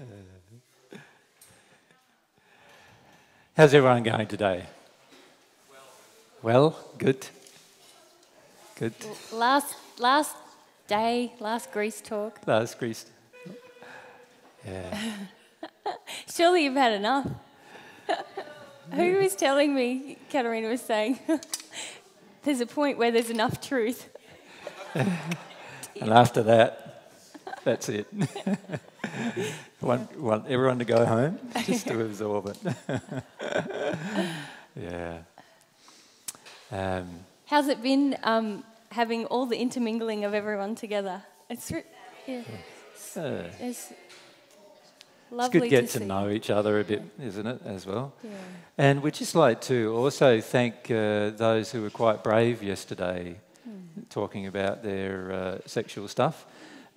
How's everyone going today? Well, good. Good. Last last day, last Greece talk. Last Greece. Yeah. Surely you've had enough. Who was telling me? Katerina was saying. there's a point where there's enough truth. and after that, that's it. want, want everyone to go home just to absorb it. yeah. Um, How's it been um, having all the intermingling of everyone together? It's, re- yeah. Uh, it's, it's good to get to, to know each other a bit, isn't it, as well? Yeah. And we'd just like to also thank uh, those who were quite brave yesterday mm. talking about their uh, sexual stuff.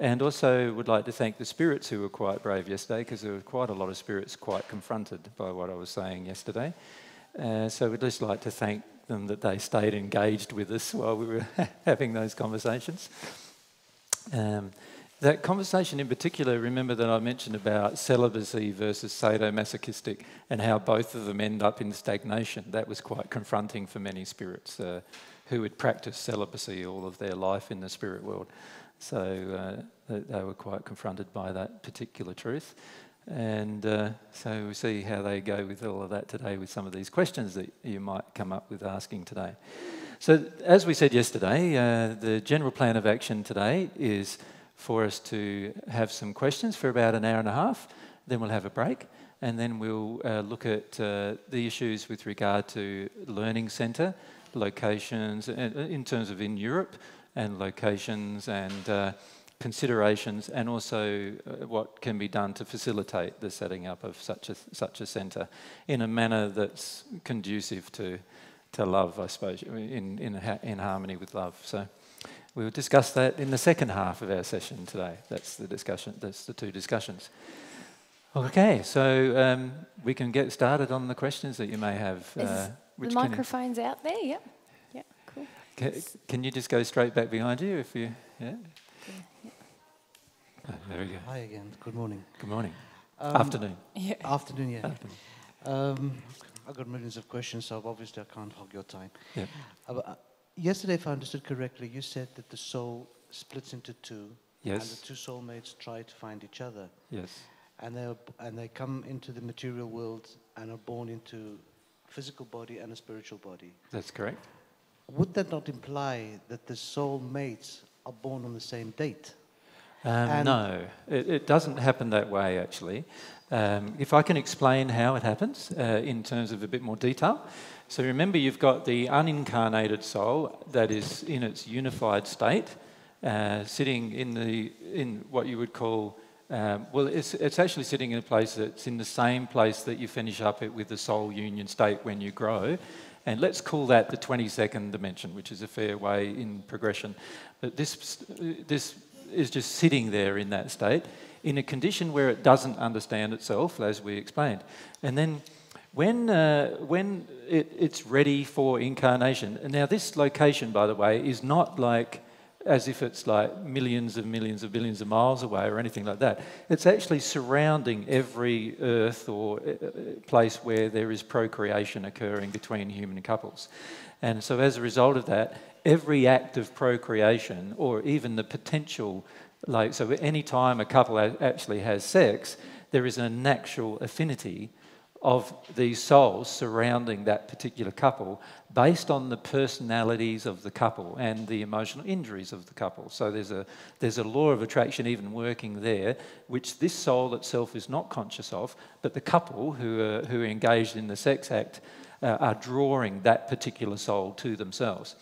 And also would like to thank the spirits who were quite brave yesterday because there were quite a lot of spirits quite confronted by what I was saying yesterday. Uh, so we'd just like to thank them that they stayed engaged with us while we were having those conversations. Um, that conversation in particular, remember that I mentioned about celibacy versus sadomasochistic and how both of them end up in stagnation. That was quite confronting for many spirits uh, who had practiced celibacy all of their life in the spirit world. So uh, they were quite confronted by that particular truth. And uh, so we'll see how they go with all of that today with some of these questions that you might come up with asking today. So, as we said yesterday, uh, the general plan of action today is for us to have some questions for about an hour and a half. Then we'll have a break, and then we'll uh, look at uh, the issues with regard to learning centre, locations, uh, in terms of in Europe, and locations and uh, considerations, and also uh, what can be done to facilitate the setting up of such a such a centre in a manner that's conducive to to love, I suppose, in in in harmony with love. So. We'll discuss that in the second half of our session today. That's the discussion. That's the two discussions. Okay, so um, we can get started on the questions that you may have. Uh, the microphone's out there. Yep. Yeah. Cool. Can, can, you just go straight back behind you if you? Yeah. Oh, there we go. Hi again. Good morning. Good morning. Um, afternoon. Yeah. Afternoon. Yeah. Afternoon. Um, I've got millions of questions, so obviously I can't hog your time. Yeah. Uh, yesterday, if I understood correctly, you said that the soul splits into two. Yes. And the two soulmates try to find each other. Yes. And they and they come into the material world and are born into physical body and a spiritual body. That's correct. Would that not imply that the soul mates are born on the same date? Um, no, it, it, doesn't happen that way actually. Um, if I can explain how it happens uh, in terms of a bit more detail. So remember, you've got the unincarnated soul that is in its unified state, uh, sitting in the in what you would call um, well, it's, it's actually sitting in a place that's in the same place that you finish up it with the soul union state when you grow. And let's call that the 22nd dimension, which is a fair way in progression. But this, this is just sitting there in that state in a condition where it doesn't understand itself, as we explained. And then when, uh, when it, it's ready for incarnation, and now this location, by the way, is not like as if it's like millions of millions of billions of miles away or anything like that. It's actually surrounding every earth or uh, uh, place where there is procreation occurring between human couples. And so, as a result of that, every act of procreation or even the potential, like, so any time a couple actually has sex, there is a natural affinity of these souls surrounding that particular couple based on the personalities of the couple and the emotional injuries of the couple. So there's a, there's a law of attraction even working there, which this soul itself is not conscious of, but the couple who are, who are engaged in the sex act uh, are drawing that particular soul to themselves.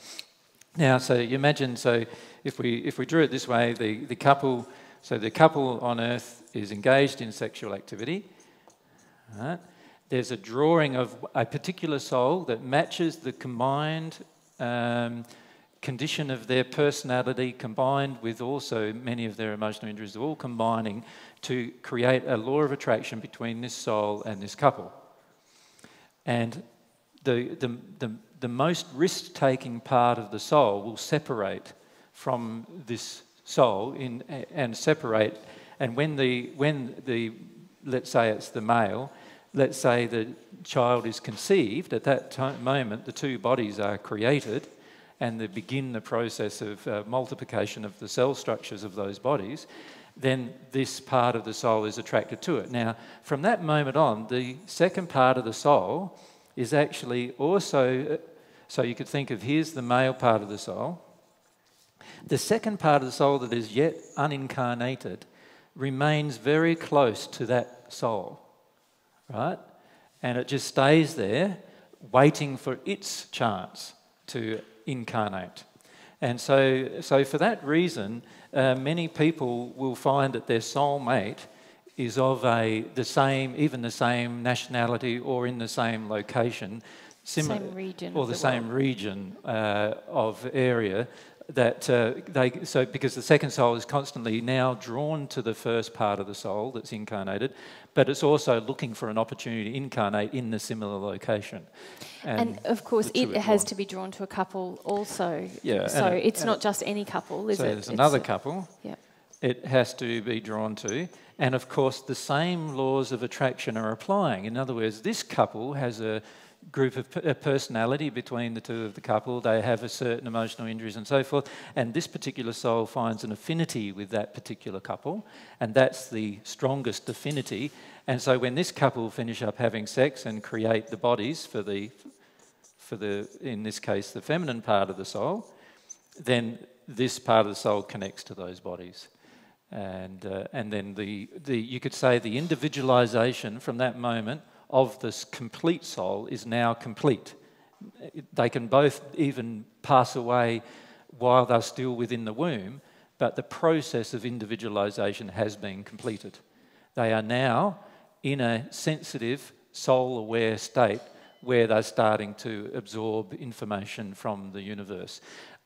Now, so you imagine, so if we, if we drew it this way, the, the couple, so the couple on earth is engaged in sexual activity. Right? there's a drawing of a particular soul that matches the combined um, condition of their personality combined with also many of their emotional injuries, all combining to create a law of attraction between this soul and this couple. And the, the, the, the most risk taking part of the soul will separate from this soul in, and separate. And when the, when the let's say it's the male, let's say the child is conceived, at that moment the two bodies are created and they begin the process of uh, multiplication of the cell structures of those bodies, then this part of the soul is attracted to it. Now, from that moment on, the second part of the soul is actually also, uh, so you could think of here's the male part of the soul. The second part of the soul that is yet unincarnated remains very close to that soul, right? And it just stays there waiting for its chance to incarnate. And so, so for that reason, uh, many people will find that their soulmate is of a the same, even the same nationality or in the same location, similar, same region or the, the same region uh, of area that uh, they so because the second soul is constantly now drawn to the first part of the soul that's incarnated but it's also looking for an opportunity to incarnate in the similar location. And, and of course it has to be drawn to a couple also. Yeah so and it's not just any couple is so it? there's another couple. Yeah. It has to be drawn to. And of course the same laws of attraction are applying. In other words this couple has a group of personality between the two of the couple. They have a certain emotional injuries and so forth. And this particular soul finds an affinity with that particular couple, and that's the strongest affinity. And so when this couple finish up having sex and create the bodies for the, for the in this case, the feminine part of the soul, then this part of the soul connects to those bodies. And, uh, and then the, the, you could say the individualization from that moment of this complete soul is now complete. They can both even pass away while they're still within the womb, but the process of individualization has been completed. They are now in a sensitive, soul aware state where they're starting to absorb information from the universe.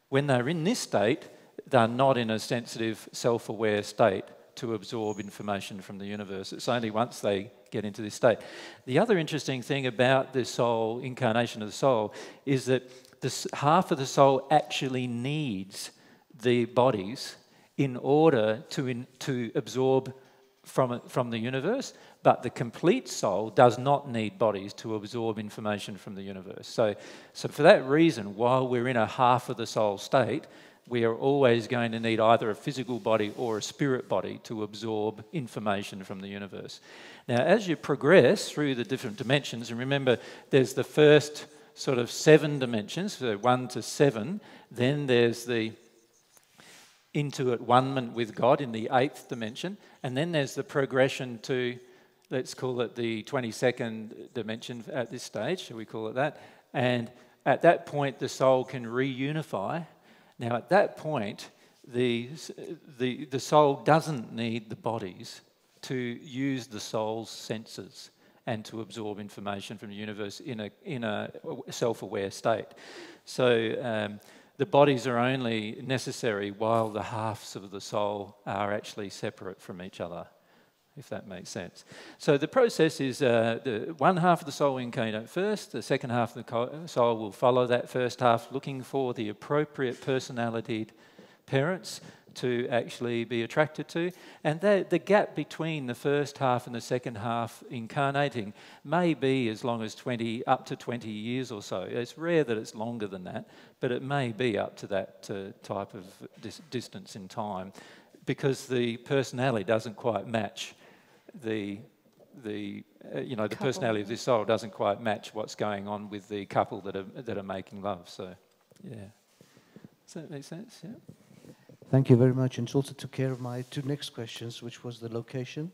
When they're in this state, they're not in a sensitive, self aware state to absorb information from the universe. It's only once they get into this state. The other interesting thing about the soul, incarnation of the soul, is that this, half of the soul actually needs the bodies in order to, in, to absorb from, from the universe, but the complete soul does not need bodies to absorb information from the universe. So, so for that reason, while we're in a half of the soul state, we are always going to need either a physical body or a spirit body to absorb information from the universe. Now, as you progress through the different dimensions, and remember there's the first sort of seven dimensions, so one to seven, then there's the into at one with God in the eighth dimension, and then there's the progression to, let's call it the 22nd dimension at this stage, shall we call it that? And at that point, the soul can reunify now, at that point, the, the, the soul doesn't need the bodies to use the soul's senses and to absorb information from the universe in a, in a self aware state. So, um, the bodies are only necessary while the halves of the soul are actually separate from each other if that makes sense. So the process is uh, the one half of the soul will incarnate first, the second half of the soul will follow that first half, looking for the appropriate personality parents to actually be attracted to. And the, the gap between the first half and the second half incarnating may be as long as 20, up to 20 years or so. It's rare that it's longer than that, but it may be up to that uh, type of dis- distance in time because the personality doesn't quite match the the uh, you know the couple. personality of this soul doesn't quite match what's going on with the couple that are that are making love. So, yeah, does that make sense? Yeah. Thank you very much, and also took care of my two next questions, which was the location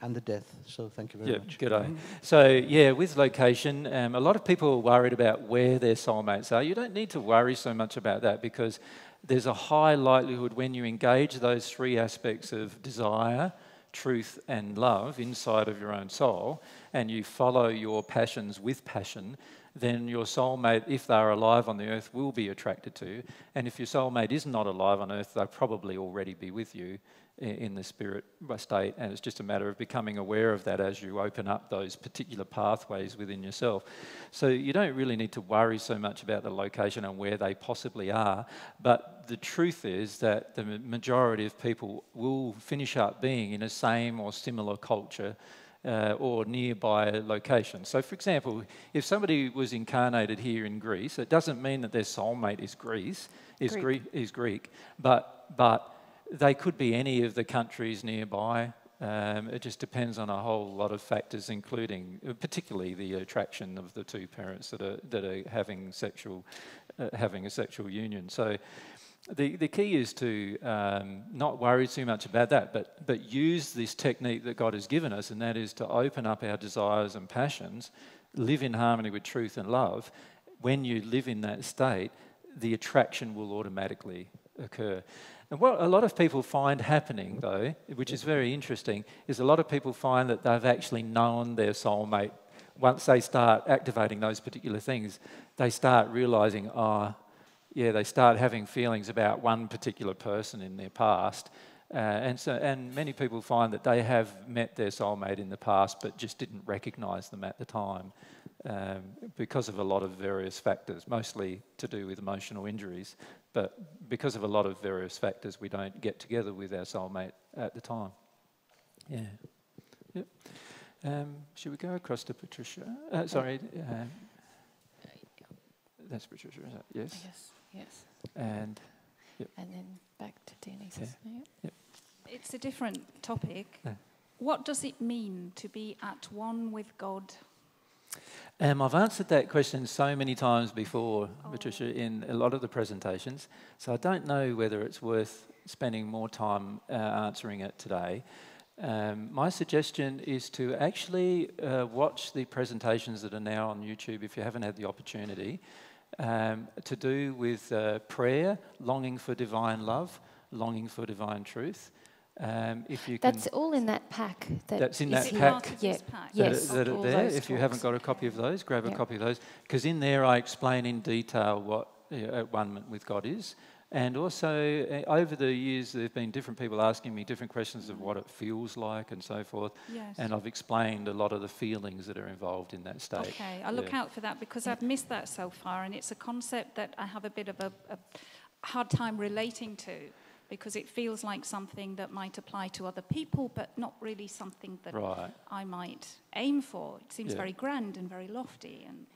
and the death. So thank you very yeah, much. Good eye. So yeah, with location, um, a lot of people are worried about where their soulmates are. You don't need to worry so much about that because there's a high likelihood when you engage those three aspects of desire truth and love inside of your own soul, and you follow your passions with passion, then your soulmate, if they're alive on the earth, will be attracted to. And if your soulmate is not alive on earth, they'll probably already be with you in the spirit state, and it's just a matter of becoming aware of that as you open up those particular pathways within yourself. So you don't really need to worry so much about the location and where they possibly are, but the truth is that the majority of people will finish up being in a same or similar culture uh, or nearby locations. So, for example, if somebody was incarnated here in Greece, it doesn't mean that their soulmate is Greece, is Greek, Greek is Greek, but but they could be any of the countries nearby. Um, it just depends on a whole lot of factors, including uh, particularly the attraction of the two parents that are that are having sexual uh, having a sexual union. So the, the key is to um, not worry too much about that, but, but use this technique that God has given us, and that is to open up our desires and passions, live in harmony with truth and love. When you live in that state, the attraction will automatically occur. And what a lot of people find happening, though, which is very interesting, is a lot of people find that they've actually known their soulmate. Once they start activating those particular things, they start realizing, oh, yeah, they start having feelings about one particular person in their past. Uh, and, so, and many people find that they have met their soulmate in the past but just didn't recognize them at the time um, because of a lot of various factors, mostly to do with emotional injuries. But because of a lot of various factors, we don't get together with our soulmate at the time. Yeah. Yep. Um, should we go across to Patricia? Uh, sorry. Uh, that's Patricia, is it? Yes. Yes. Yes. And yep. and then back to Denise. Yeah. Yep. It's a different topic. Yeah. What does it mean to be at one with God? Um, I've answered that question so many times before, oh. Patricia, in a lot of the presentations. So I don't know whether it's worth spending more time uh, answering it today. Um, my suggestion is to actually uh, watch the presentations that are now on YouTube if you haven't had the opportunity um, to do with uh, prayer, longing for divine love, longing for divine truth. Um, if you that's all in that pack. That that's in that pack. Yeah. That, yes. That are there. If talks. you haven't got a copy of those, grab a copy of those because in there I explain in detail what you know, at one with God is. And also, uh, over the years, there have been different people asking me different questions of what it feels like and so forth. Yes. And I've explained a lot of the feelings that are involved in that state. Okay, I'll look yeah. out for that because I've missed that so far, and it's a concept that I have a bit of a, a hard time relating to because it feels like something that might apply to other people, but not really something that right. I might aim for. It seems yeah. very grand and very lofty. And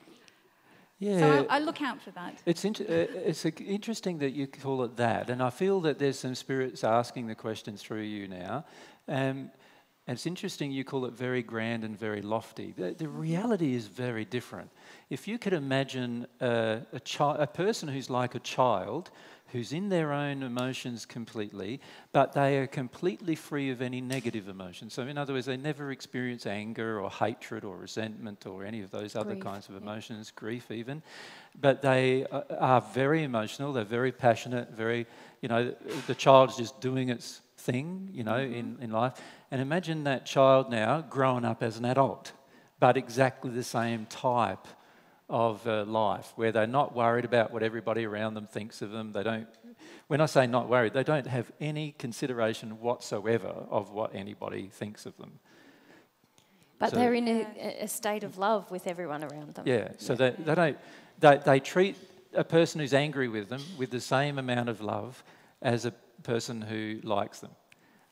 yeah. So I, I look out for that. It's, inter- uh, it's interesting that you call it that. And I feel that there's some spirits asking the question through you now. Um, and it's interesting you call it very grand and very lofty. The, the mm-hmm. reality is very different. If you could imagine a, a, chi- a person who's like a child who's in their own emotions completely, but they are completely free of any negative emotions. So, in other words, they never experience anger or hatred or resentment or any of those other kinds of emotions, yeah. grief even. But they uh, are very emotional, they're very passionate, very, you know, the child's just doing its thing, you know, mm-hmm. in, in life. And imagine that child now growing up as an adult, but exactly the same type of uh, life where they're not worried about what everybody around them thinks of them. They don't, when I say not worried, they don't have any consideration whatsoever of what anybody thinks of them. But so, they're in a, a, state of love with everyone around them. Yeah, so yeah. They, they, don't, they, they treat a person who's angry with them with the same amount of love as a person who likes them.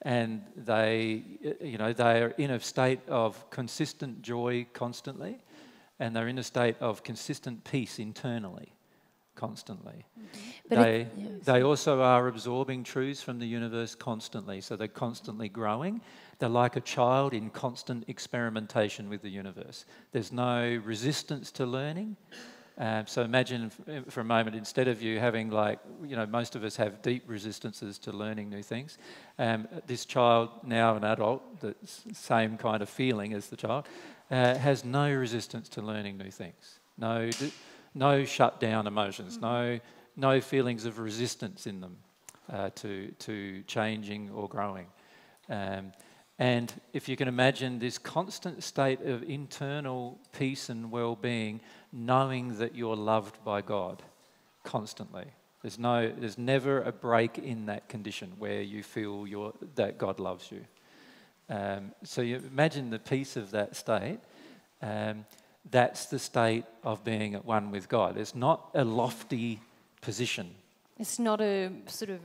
And they, you know, they are in a state of consistent joy constantly and they're in a state of consistent peace internally, constantly. Mm-hmm. They, it, yes. they also are absorbing truths from the universe constantly, so they're constantly growing. They're like a child in constant experimentation with the universe. There's no resistance to learning. Um, so imagine for a moment, instead of you having like, you know, most of us have deep resistances to learning new things. Um, this child, now an adult, the same kind of feeling as the child, uh, has no resistance to learning new things. No, no shut down emotions. No, no feelings of resistance in them uh, to to changing or growing. Um, and if you can imagine this constant state of internal peace and well-being, knowing that you're loved by God constantly. There's no, there's never a break in that condition where you feel that God loves you. Um, so you imagine the peace of that state. Um, that's the state of being at one with God. It's not a lofty position. It's not a sort of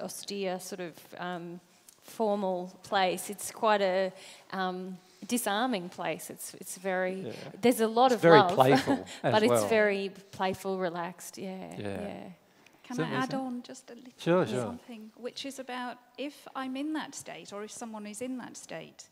austere, sort of um, formal place. It's quite a um, disarming place. It's it's very yeah. there's a lot it's of very love, playful, but well. it's very playful, relaxed. Yeah, yeah. yeah. Can I add on just a little sure, sure. something, which is about if I'm in that state or if someone is in that state,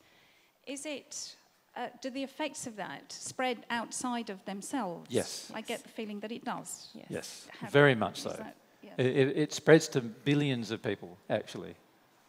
is it uh, do the effects of that spread outside of themselves? Yes. I get the feeling that it does. Yes, yes. very much so. That, yeah. it, it, spreads to billions of people, actually.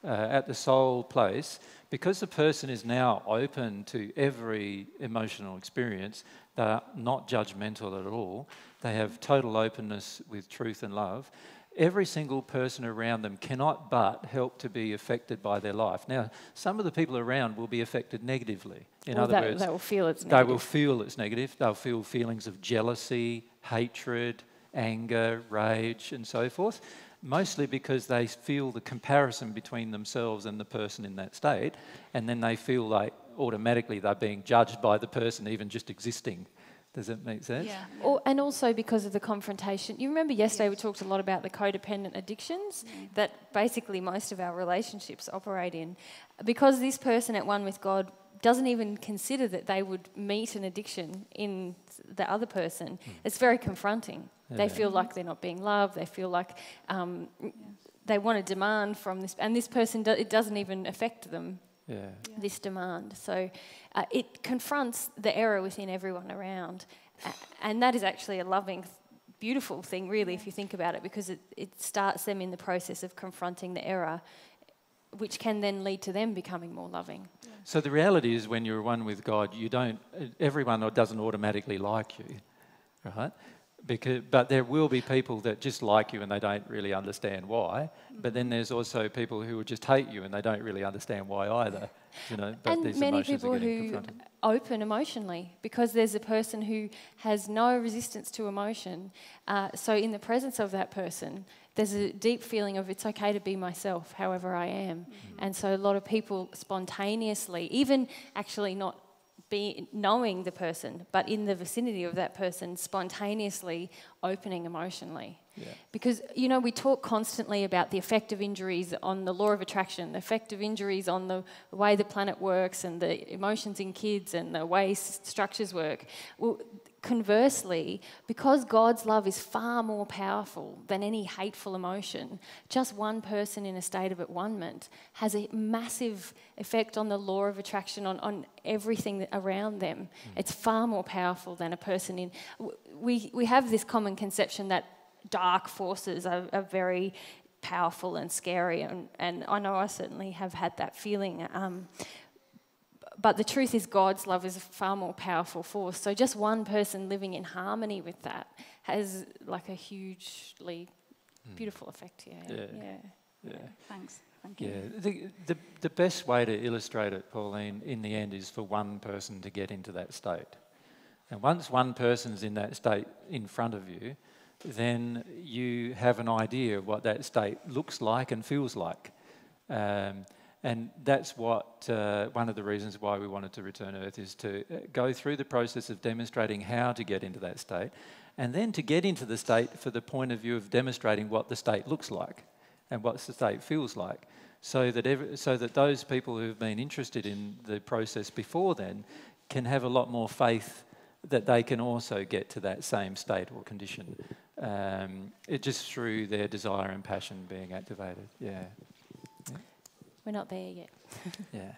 Uh, at the soul place, because the person is now open to every emotional experience, they're not judgmental at all. They have total openness with truth and love every single person around them cannot but help to be affected by their life. Now, some of the people around will be affected negatively. In well, other that, words, they will feel it's negative. They will feel it's negative. They'll feel feelings of jealousy, hatred, anger, rage, and so forth. Mostly because they feel the comparison between themselves and the person in that state, and then they feel like automatically they're being judged by the person even just existing does that make sense? Yeah. Or, and also because of the confrontation. You remember yesterday yes. we talked a lot about the codependent addictions yeah. that basically most of our relationships operate in. Because this person at one with God doesn't even consider that they would meet an addiction in the other person, mm. it's very confronting. Yeah. They feel like they're not being loved, they feel like um, yeah. they want a demand from this, and this person, do, it doesn't even affect them yeah. this demand. So uh, it confronts the error within everyone around. and that is actually a loving, beautiful thing, really, if you think about it, because it, it starts them in the process of confronting the error, which can then lead to them becoming more loving. So the reality is, when you're one with God, you don't. Everyone doesn't automatically like you, right? Because, but there will be people that just like you and they don't really understand why. But then there's also people who will just hate you and they don't really understand why either. You know, and many people who open emotionally because there's a person who has no resistance to emotion. Uh, so in the presence of that person, there's a deep feeling of it's okay to be myself, however I am. Mm-hmm. And so a lot of people spontaneously, even actually not be knowing the person, but in the vicinity of that person, spontaneously opening emotionally. Yeah. Because, you know, we talk constantly about the effect of injuries on the law of attraction, the effect of injuries on the way the planet works and the emotions in kids and the way structures work. Well, Conversely, because God's love is far more powerful than any hateful emotion, just one person in a state of at one-ment has a massive effect on the law of attraction, on, on everything around them. Mm. It's far more powerful than a person in. We, we have this common conception that dark forces are, are very powerful and scary, and, and I know I certainly have had that feeling. Um, but the truth is, God's love is a far more powerful force. So just one person living in harmony with that has like a hugely mm. beautiful effect. Yeah. Yeah. yeah. yeah. Thanks. Thank you. Yeah. The, the, the best way to illustrate it, Pauline, in the end, is for one person to get into that state. And once one person's in that state in front of you, then you have an idea of what that state looks like and feels like. Um, and that's what uh, one of the reasons why we wanted to return Earth is to uh, go through the process of demonstrating how to get into that state, and then to get into the state for the point of view of demonstrating what the state looks like and what the state feels like, so that every, so that those people who've been interested in the process before then can have a lot more faith that they can also get to that same state or condition, um, it just through their desire and passion being activated. Yeah. We're not there yet. yeah.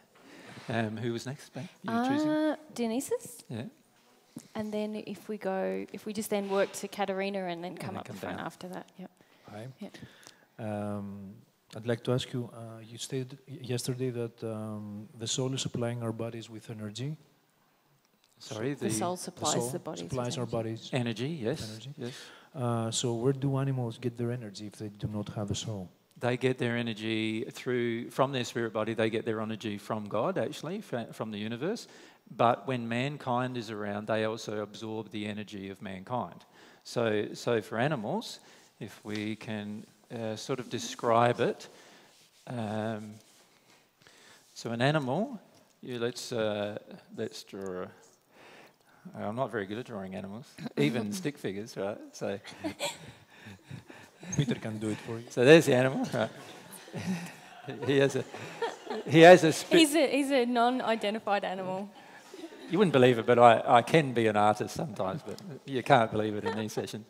Um, who was next, Ben? You uh, choosing? Dionysus. Yeah. And then if we go, if we just then work to Katerina and then come and up come the front down. after that. Yep. Hi. Yep. Um, I'd like to ask you, uh, you stated yesterday that um, the soul is supplying our bodies with energy. Sorry, the, the soul supplies the, soul the bodies. Supplies our bodies. Energy, yes. Energy. Yes. Uh, so where do animals get their energy if they do not have a soul? They get their energy through from their spirit body they get their energy from god actually from the universe but when mankind is around they also absorb the energy of mankind so so for animals if we can uh, sort of describe it um, so an animal you let's uh, let's draw a, I'm not very good at drawing animals, even stick figures, right? So Peter can do it for you. So there's the animal. He has a he has a, spi- he's a he's a non-identified animal. You wouldn't believe it, but I, I can be an artist sometimes, but you can't believe it in these sessions.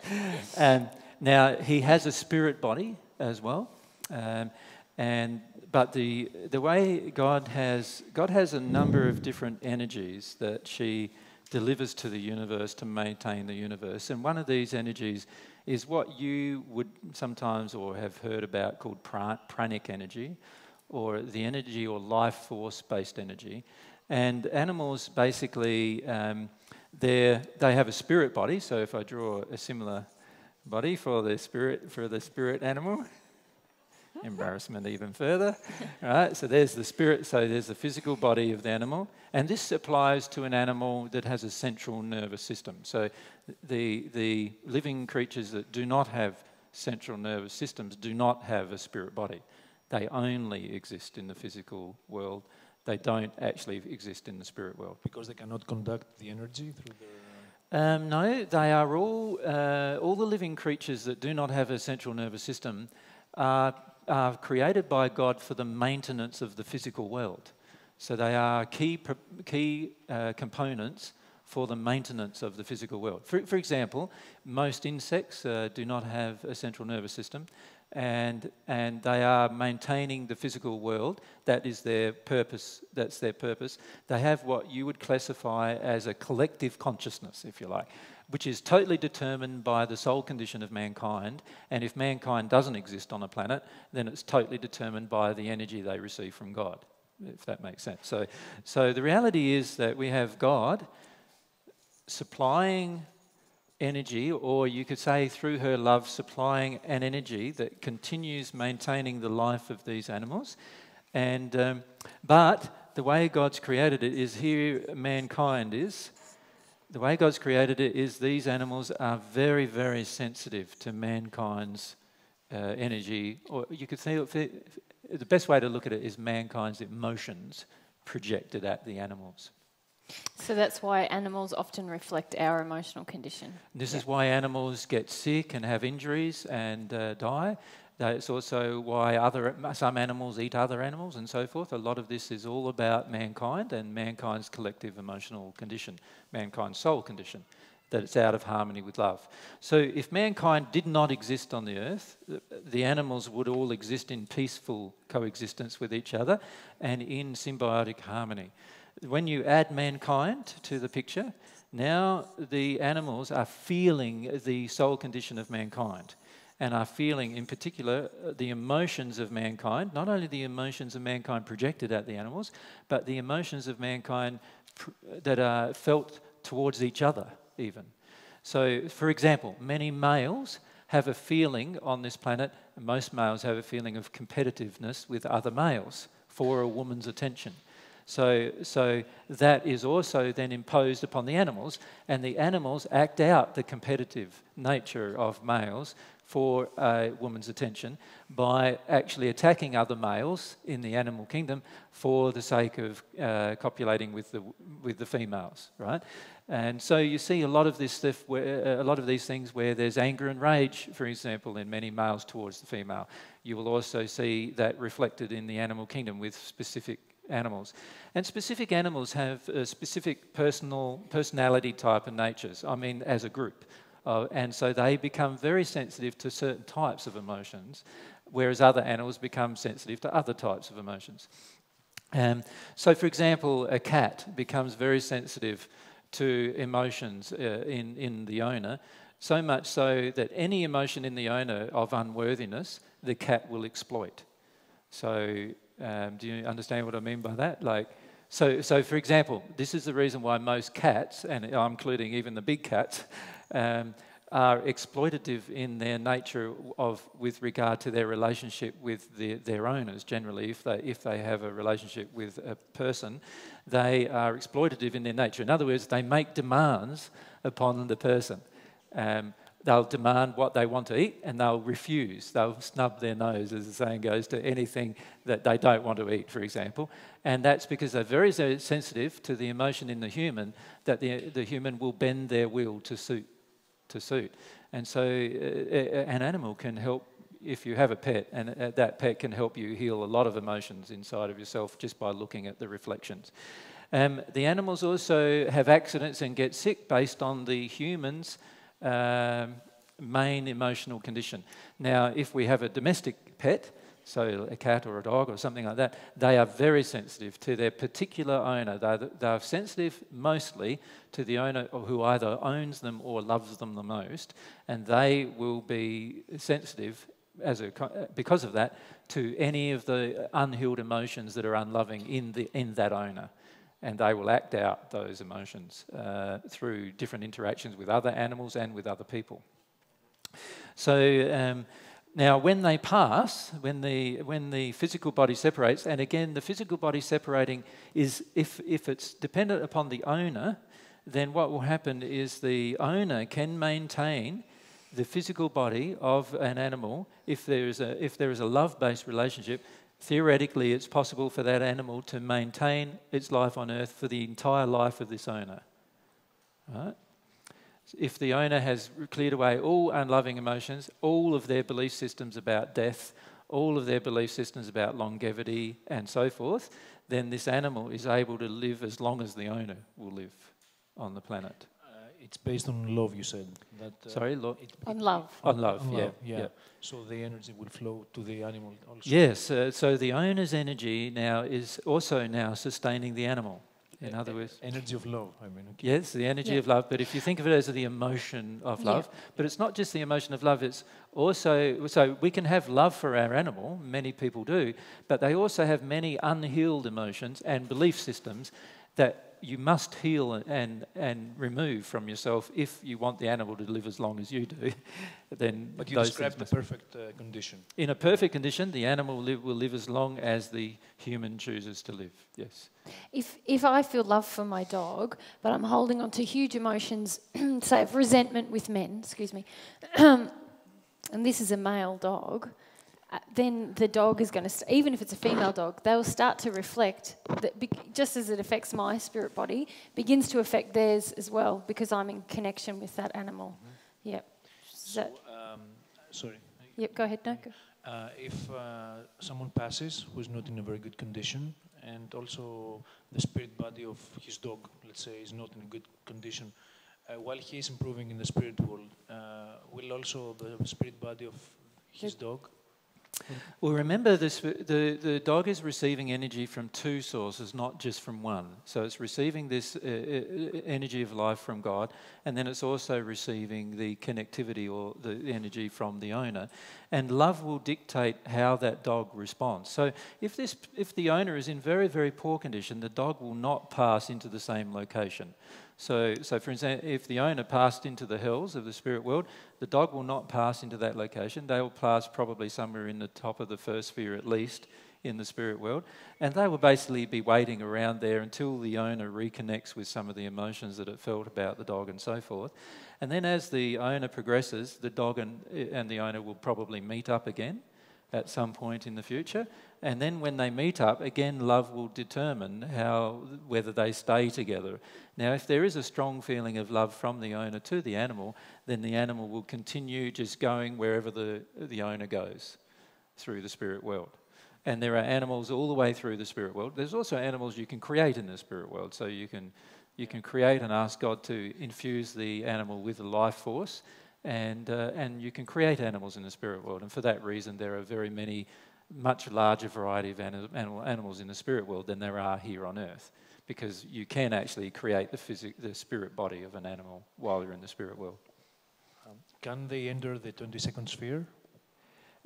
Um, now he has a spirit body as well, um, and but the the way God has God has a number of different energies that she delivers to the universe to maintain the universe, and one of these energies is what you would sometimes or have heard about called pranic energy, or the energy or life force based energy. And animals basically, um, they have a spirit body. So if I draw a similar body for the spirit for the spirit animal, embarrassment even further. right? So there's the spirit. So there's the physical body of the animal, and this applies to an animal that has a central nervous system. So the the living creatures that do not have central nervous systems do not have a spirit body. They only exist in the physical world. They don't actually exist in the spirit world. Because they cannot conduct the energy through their. Um, no, they are all, uh, all the living creatures that do not have a central nervous system are, are created by God for the maintenance of the physical world. So they are key, key uh, components for the maintenance of the physical world. For, for example, most insects uh, do not have a central nervous system and, and they are maintaining the physical world. That is their purpose. That's their purpose. They have what you would classify as a collective consciousness, if you like, which is totally determined by the soul condition of mankind. And if mankind doesn't exist on a planet, then it's totally determined by the energy they receive from God, if that makes sense. So, so the reality is that we have God supplying energy, or you could say through her love, supplying an energy that continues maintaining the life of these animals. And, um, but the way God's created it is here mankind is. The way God's created it is these animals are very, very sensitive to mankind's uh, energy, or you could say the best way to look at it is mankind's emotions projected at the animals. So that's why animals often reflect our emotional condition. This is why animals get sick and have injuries and uh, die. That's also why other, some animals eat other animals and so forth. A lot of this is all about mankind and mankind's collective emotional condition, mankind's soul condition, that it's out of harmony with love. So if mankind did not exist on the earth, the animals would all exist in peaceful coexistence with each other and in symbiotic harmony when you add mankind to the picture, now the animals are feeling the soul condition of mankind and are feeling, in particular, uh, the emotions of mankind, not only the emotions of mankind projected at the animals, but the emotions of mankind pr- uh, that are felt towards each other, even. So, for example, many males have a feeling on this planet, most males have a feeling of competitiveness with other males for a woman's attention. So, so that is also then imposed upon the animals, and the animals act out the competitive nature of males for a woman's attention by actually attacking other males in the animal kingdom for the sake of uh, copulating with the, with the females, right? And so you see a lot of this stuff, where, a lot of these things where there's anger and rage, for example, in many males towards the female. You will also see that reflected in the animal kingdom with specific animals. And specific animals have a specific personal personality type and natures, I mean, as a group. Uh, and so they become very sensitive to certain types of emotions, whereas other animals become sensitive to other types of emotions. Um, so, for example, a cat becomes very sensitive to emotions uh, in, in the owner, so much so that any emotion in the owner of unworthiness, the cat will exploit. So, um, do you understand what I mean by that? Like, so, so for example, this is the reason why most cats, and I'm including even the big cats, um, are exploitative in their nature of with regard to their relationship with the, their owners. Generally, if they if they have a relationship with a person, they are exploitative in their nature. In other words, they make demands upon the person. Um, they'll demand what they want to eat and they'll refuse. They'll snub their nose, as the saying goes, to anything that they don't want to eat, for example. And that's because they're very, sensitive to the emotion in the human that the, the human will bend their will to suit. To suit. And so uh, an animal can help if you have a pet, and uh, that pet can help you heal a lot of emotions inside of yourself just by looking at the reflections. Um, the animals also have accidents and get sick based on the humans' um, main emotional condition. Now, if we have a domestic pet, so a cat or a dog or something like that, they are very sensitive to their particular owner. They're, sensitive mostly to the owner who either owns them or loves them the most, and they will be sensitive as a, because of that to any of the unhealed emotions that are unloving in, the, in that owner. And they will act out those emotions uh, through different interactions with other animals and with other people. So, um, now, when they pass, when the, when the physical body separates, and again, the physical body separating is if, if it's dependent upon the owner, then what will happen is the owner can maintain the physical body of an animal if there is a, if there is a love based relationship. Theoretically, it's possible for that animal to maintain its life on earth for the entire life of this owner. Right? If the owner has cleared away all unloving emotions, all of their belief systems about death, all of their belief systems about longevity, and so forth, then this animal is able to live as long as the owner will live on the planet. Uh, it's based on love, you said. That, uh, Sorry, lo- it, on love. On love, on yeah, love, yeah, yeah. So the energy will flow to the animal also. Yes. Uh, so the owner's energy now is also now sustaining the animal. In other words, energy of love. I mean, okay. yes, the energy yeah. of love. But if you think of it as the emotion of love, yeah. but it's not just the emotion of love. It's also so we can have love for our animal. Many people do, but they also have many unhealed emotions and belief systems that you must heal and, and remove from yourself if you want the animal to live as long as you do. then but you describe the perfect uh, condition. In a perfect condition, the animal will live, will live as long as the human chooses to live. Yes. If if I feel love for my dog, but I'm holding on to huge emotions, say of resentment with men, excuse me, and this is a male dog uh, then the dog is going to, st- even if it's a female dog, they will start to reflect, that be- just as it affects my spirit body, begins to affect theirs as well because I'm in connection with that animal. Mm-hmm. Yep. So, um, sorry. Yep, go ahead, no. Go. Uh, if uh, someone passes who is not in a very good condition, and also the spirit body of his dog, let's say, is not in a good condition, uh, while he is improving in the spirit world, uh, will also the spirit body of his dog well, remember this the, the dog is receiving energy from two sources, not just from one. So it's receiving this uh, uh, energy of life from God, and then it's also receiving the connectivity or the energy from the owner. And love will dictate how that dog responds. So if, this, if the owner is in very, very poor condition, the dog will not pass into the same location. So, so for example, if the owner passed into the hells of the spirit world, the dog will not pass into that location. They will pass probably somewhere in the top of the first sphere at least in the spirit world. And they will basically be waiting around there until the owner reconnects with some of the emotions that it felt about the dog and so forth. And then as the owner progresses, the dog and, and the owner will probably meet up again at some point in the future. And then when they meet up, again, love will determine how, whether they stay together. Now, if there is a strong feeling of love from the owner to the animal, then the animal will continue just going wherever the, the owner goes through the spirit world. And there are animals all the way through the spirit world. There's also animals you can create in the spirit world. So you can, you can create and ask God to infuse the animal with a life force and, uh, and you can create animals in the spirit world. And for that reason, there are very many, much larger variety of animal, animals in the spirit world than there are here on earth, because you can actually create the, physic, the spirit body of an animal while you're in the spirit world. Um, can they enter the 22nd sphere?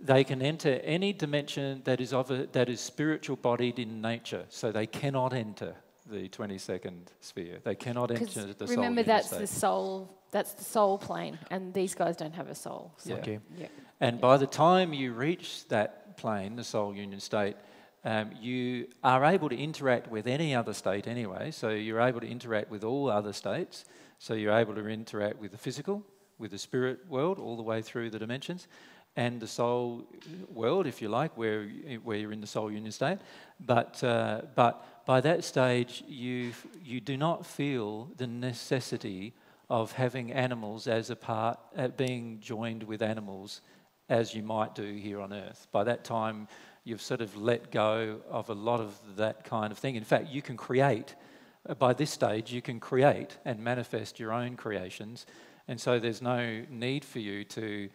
They can enter any dimension that is, of a, that is spiritual bodied in nature, so they cannot enter the 22nd sphere. They cannot enter the soul. Remember, that's state. the soul that's the soul plane, and these guys don't have a soul. So. Okay. Yeah. And by the time you reach that plane, the soul union state, um, you are able to interact with any other state anyway. So you're able to interact with all other states. So you're able to interact with the physical, with the spirit world, all the way through the dimensions, and the soul world, if you like, where, where you're in the soul union state. But, uh, but by that stage, you, you do not feel the necessity of having animals as a part, uh, being joined with animals as you might do here on earth. By that time, you've sort of let go of a lot of that kind of thing. In fact, you can create, uh, by this stage, you can create and manifest your own creations. And so there's no need for you to,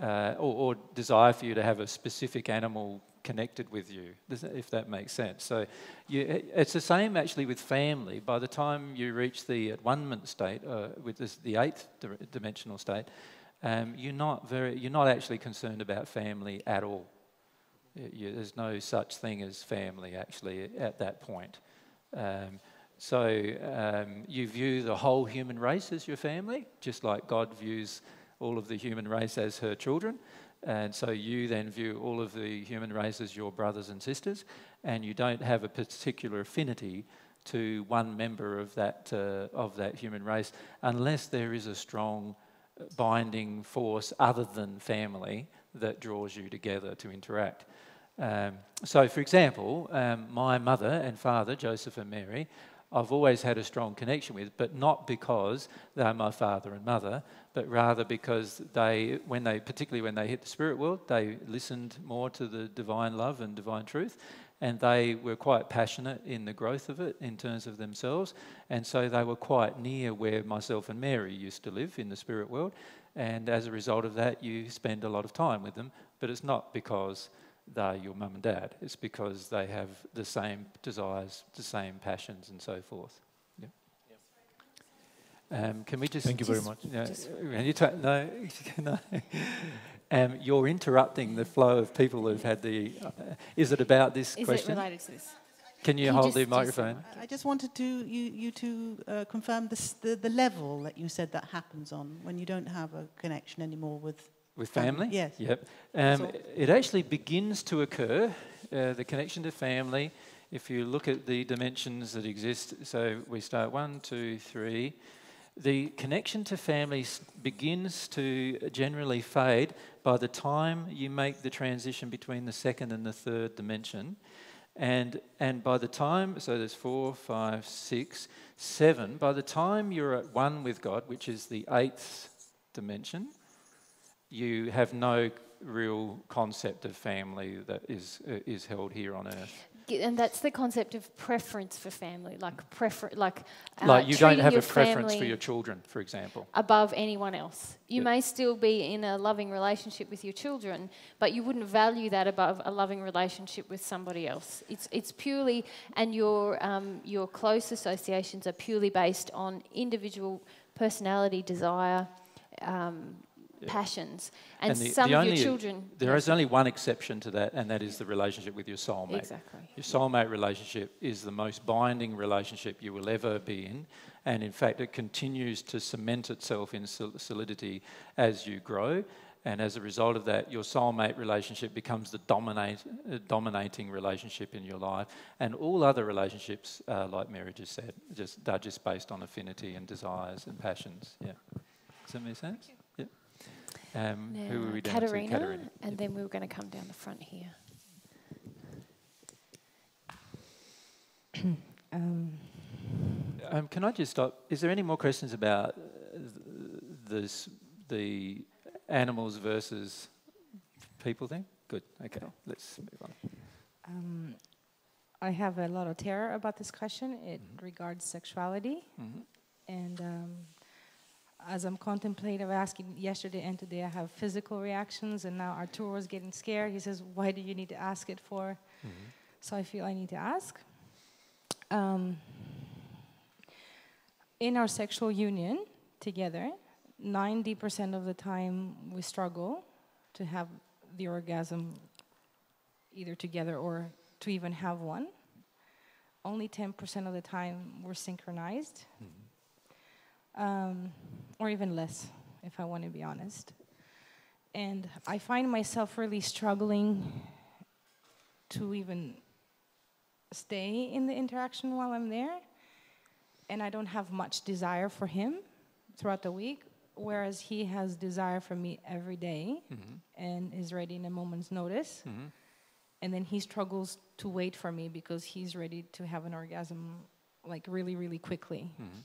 uh, or, or desire for you to have a specific animal connected with you, if that makes sense. So you, it's the same actually with family. By the time you reach the at one state, uh, with this, the eighth dimensional state, um, you're not very, you're not actually concerned about family at all. You, there's no such thing as family actually at that point. Um, so um, you view the whole human race as your family, just like God views all of the human race as her children. And so you then view all of the human race as your brothers and sisters, and you don't have a particular affinity to one member of that, uh, of that human race unless there is a strong binding force other than family that draws you together to interact. Um, so, for example, um, my mother and father, Joseph and Mary, I've always had a strong connection with, but not because they're my father and mother, but rather because they, when they, particularly when they hit the spirit world, they listened more to the divine love and divine truth, and they were quite passionate in the growth of it in terms of themselves, and so they were quite near where myself and Mary used to live in the spirit world, and as a result of that, you spend a lot of time with them, but it's not because they're your mum and dad. It's because they have the same desires, the same passions, and so forth. Yeah. Um, can we just? Thank you very much. you ta- no, no. Um, you're interrupting the flow of people who've had the. Uh, is it about this is question? Is it related to this? Can you, Can hold just, the microphone? I just wanted to you, you to uh, confirm this, the, the level that you said that happens on when you don't have a connection anymore with with family? Yes. Yep. Um, it actually begins to occur, uh, the connection to family, if you look at the dimensions that exist. So we start one, two, three. The connection to family begins to generally fade by the time you make the transition between the second and the third dimension. And, and by the time, so there's four, five, six, seven, by the time you're at one with God, which is the eighth dimension, you have no real concept of family that is uh, is held here on earth. And that's the concept of preference for family, like prefer, like uh, like you don't have a preference for your children, for example, above anyone else. You yep. may still be in a loving relationship with your children, but you wouldn't value that above a loving relationship with somebody else. It's it's purely, and your um, your close associations are purely based on individual personality, desire. Um, passions. And, and the, some the of only, your children. There is only one exception to that, and that is the relationship with your soulmate. Exactly. Your soulmate relationship is the most binding relationship you will ever be in. And in fact, it continues to cement itself in solidity as you grow. And as a result of that, your soulmate relationship becomes the dominate, uh, dominating relationship in your life. And all other relationships, uh, like Mary just said, just, they're just based on affinity and desires and passions. Yeah. Does that make sense? Um, now, who were we down Katerina, to? Katerina. And yep. then we were going to come down the front here. um. Um, can I just stop? Is there any more questions about uh, this, the animals versus people thing? Good. Okay, let's move on. Um, I have a lot of terror about this question. It mm-hmm. regards sexuality, mm-hmm. and um, as I'm contemplative asking yesterday and today, I have physical reactions, and now Arturo is getting scared. He says, Why do you need to ask it for? Mm-hmm. So I feel I need to ask. Um, in our sexual union together, 90% of the time we struggle to have the orgasm either together or to even have one. Only 10% of the time we're synchronized. Mm-hmm. Um, or even less, if I want to be honest. And I find myself really struggling to even stay in the interaction while I'm there. And I don't have much desire for him throughout the week, whereas he has desire for me every day mm-hmm. and is ready in a moment's notice. Mm-hmm. And then he struggles to wait for me because he's ready to have an orgasm like really, really quickly. Mm-hmm.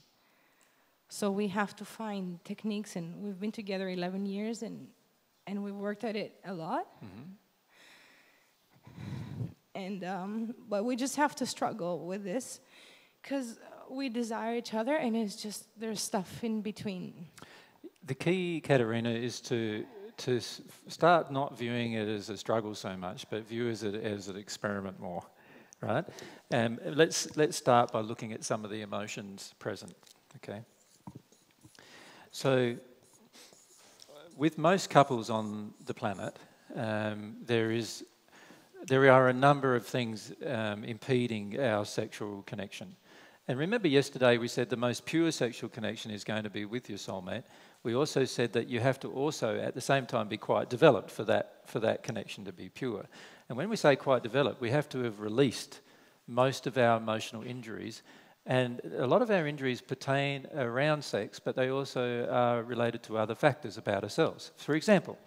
So we have to find techniques, and we've been together 11 years, and and we worked at it a lot. Mm-hmm. And um, but we just have to struggle with this because we desire each other, and it's just there's stuff in between. The key, Katerina, is to to start not viewing it as a struggle so much, but view it as an experiment more, right? And um, let's let's start by looking at some of the emotions present. Okay. So, with most couples on the planet, um, there is there are a number of things um, impeding our sexual connection. And remember, yesterday we said the most pure sexual connection is going to be with your soulmate. We also said that you have to also, at the same time, be quite developed for that, for that connection to be pure. And when we say quite developed, we have to have released most of our emotional injuries. And a lot of our injuries pertain around sex, but they also are related to other factors about ourselves. For example,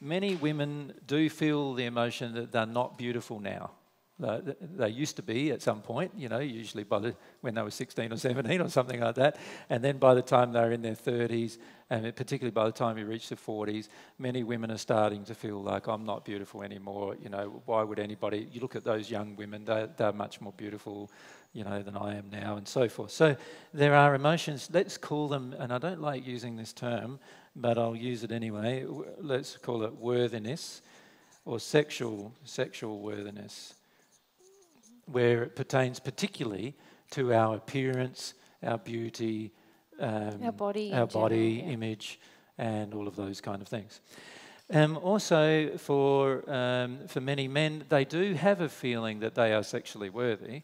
many women do feel the emotion that they're not beautiful now. They used to be at some point, you know, usually by the, when they were 16 or 17 or something like that. And then by the time they're in their 30s, and particularly by the time you reach the 40s, many women are starting to feel like, I'm not beautiful anymore. You know, why would anybody? You look at those young women, they're, they're much more beautiful, you know, than I am now, and so forth. So there are emotions, let's call them, and I don't like using this term, but I'll use it anyway. Let's call it worthiness or sexual, sexual worthiness where it pertains particularly to our appearance, our beauty, um, our body, our body general, yeah. image, and all of those kind of things. Um, also, for um, for many men, they do have a feeling that they are sexually worthy,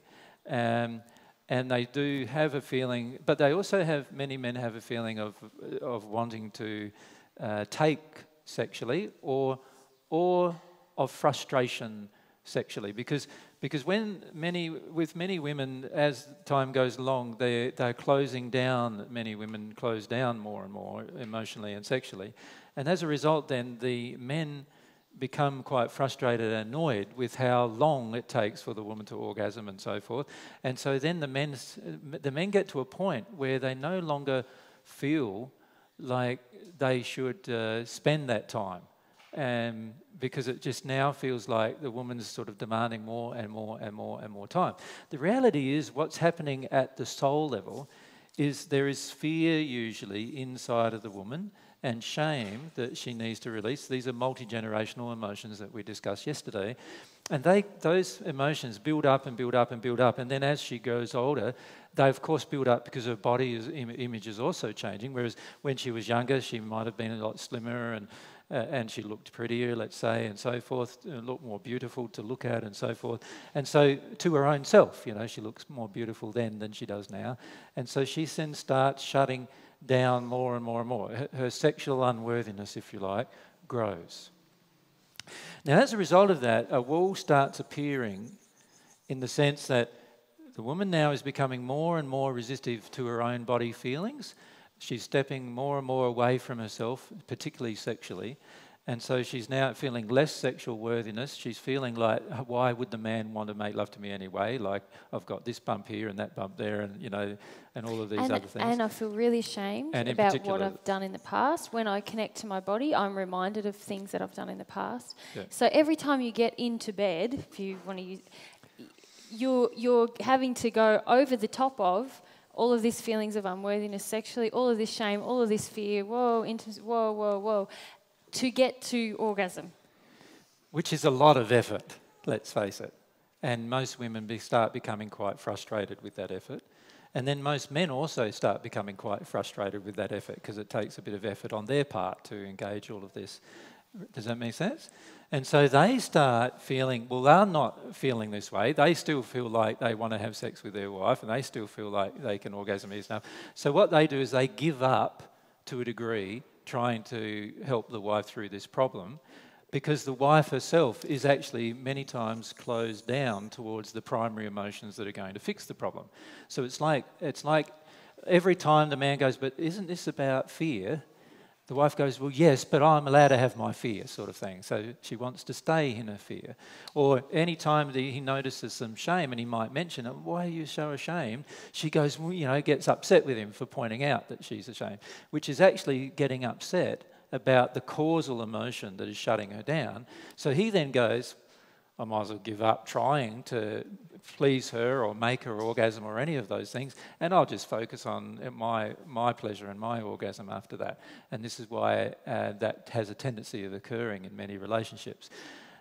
um, and they do have a feeling, but they also have many men have a feeling of of wanting to uh, take sexually or or of frustration sexually because because when many, with many women, as time goes along, they're, they're closing down, many women close down more and more emotionally and sexually. And as a result, then the men become quite frustrated and annoyed with how long it takes for the woman to orgasm and so forth. And so then the men, the men get to a point where they no longer feel like they should uh, spend that time um, because it just now feels like the woman's sort of demanding more and more and more and more time. The reality is, what's happening at the soul level is there is fear usually inside of the woman and shame that she needs to release. These are multi generational emotions that we discussed yesterday. And they, those emotions build up and build up and build up. And then as she grows older, they of course build up because her body is, image is also changing. Whereas when she was younger, she might have been a lot slimmer and uh, and she looked prettier, let's say, and so forth, uh, looked more beautiful to look at, and so forth. And so, to her own self, you know, she looks more beautiful then than she does now. And so, she then starts shutting down more and more and more. Her, sexual unworthiness, if you like, grows. Now, as a result of that, a wall starts appearing in the sense that the woman now is becoming more and more resistive to her own body feelings she's stepping more and more away from herself, particularly sexually. And so she's now feeling less sexual worthiness. She's feeling like, why would the man want to make love to me anyway? Like, I've got this bump here and that bump there, and you know, and all of these and, other things. And I feel really ashamed about what I've done in the past. When I connect to my body, I'm reminded of things that I've done in the past. Yeah. So every time you get into bed, if you want to use, you're you're having to go over the top of all of these feelings of unworthiness sexually, all of this shame, all of this fear, whoa, intimacy, whoa, whoa, whoa, to get to orgasm. Which is a lot of effort, let's face it. And most women be, start becoming quite frustrated with that effort. And then most men also start becoming quite frustrated with that effort because it takes a bit of effort on their part to engage all of this. Does that make sense? And so they start feeling, well, they're not feeling this way. They still feel like they want to have sex with their wife and they still feel like they can orgasm easy enough. So what they do is they give up to a degree trying to help the wife through this problem because the wife herself is actually many times closed down towards the primary emotions that are going to fix the problem. So it's like, it's like every time the man goes, but isn't this about fear? The wife goes, Well, yes, but I'm allowed to have my fear, sort of thing. So she wants to stay in her fear. Or any time he notices some shame and he might mention it, Why are you so ashamed? She goes, well, You know, gets upset with him for pointing out that she's ashamed, which is actually getting upset about the causal emotion that is shutting her down. So he then goes, I might as well give up trying to please her or make her orgasm or any of those things, and I'll just focus on my, my pleasure and my orgasm after that. And this is why uh, that has a tendency of occurring in many relationships.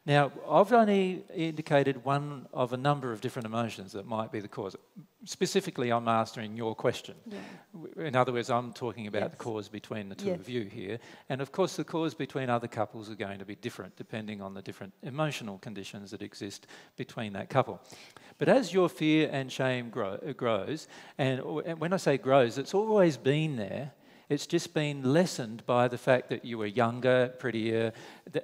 Now, I've only indicated one of a number of different emotions that might be the cause. Specifically, I'm answering your question. Yeah. In other words, I'm talking about yes. the cause between the two yes. of you here. And of course, the cause between other couples are going to be different depending on the different emotional conditions that exist between that couple. But as your fear and shame grow, grows, and when I say grows, it's always been there it's just been lessened by the fact that you were younger, prettier,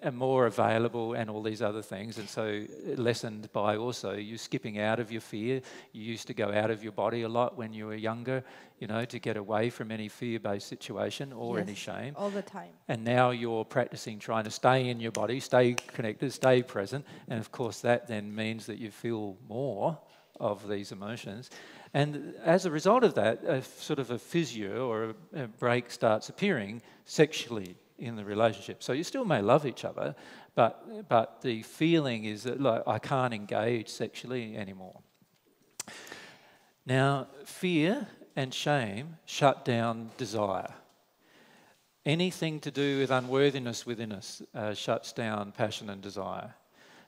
and more available, and all these other things. And so, uh, lessened by also you skipping out of your fear. You used to go out of your body a lot when you were younger, you know, to get away from any fear based situation or yes, any shame. All the time. And now you're practicing trying to stay in your body, stay connected, stay present. And of course, that then means that you feel more of these emotions. And as a result of that, a sort of a fissure or a, break starts appearing sexually in the relationship. So you still may love each other, but, but the feeling is that like, I can't engage sexually anymore. Now, fear and shame shut down desire. Anything to do with unworthiness within us uh, shuts down passion and desire.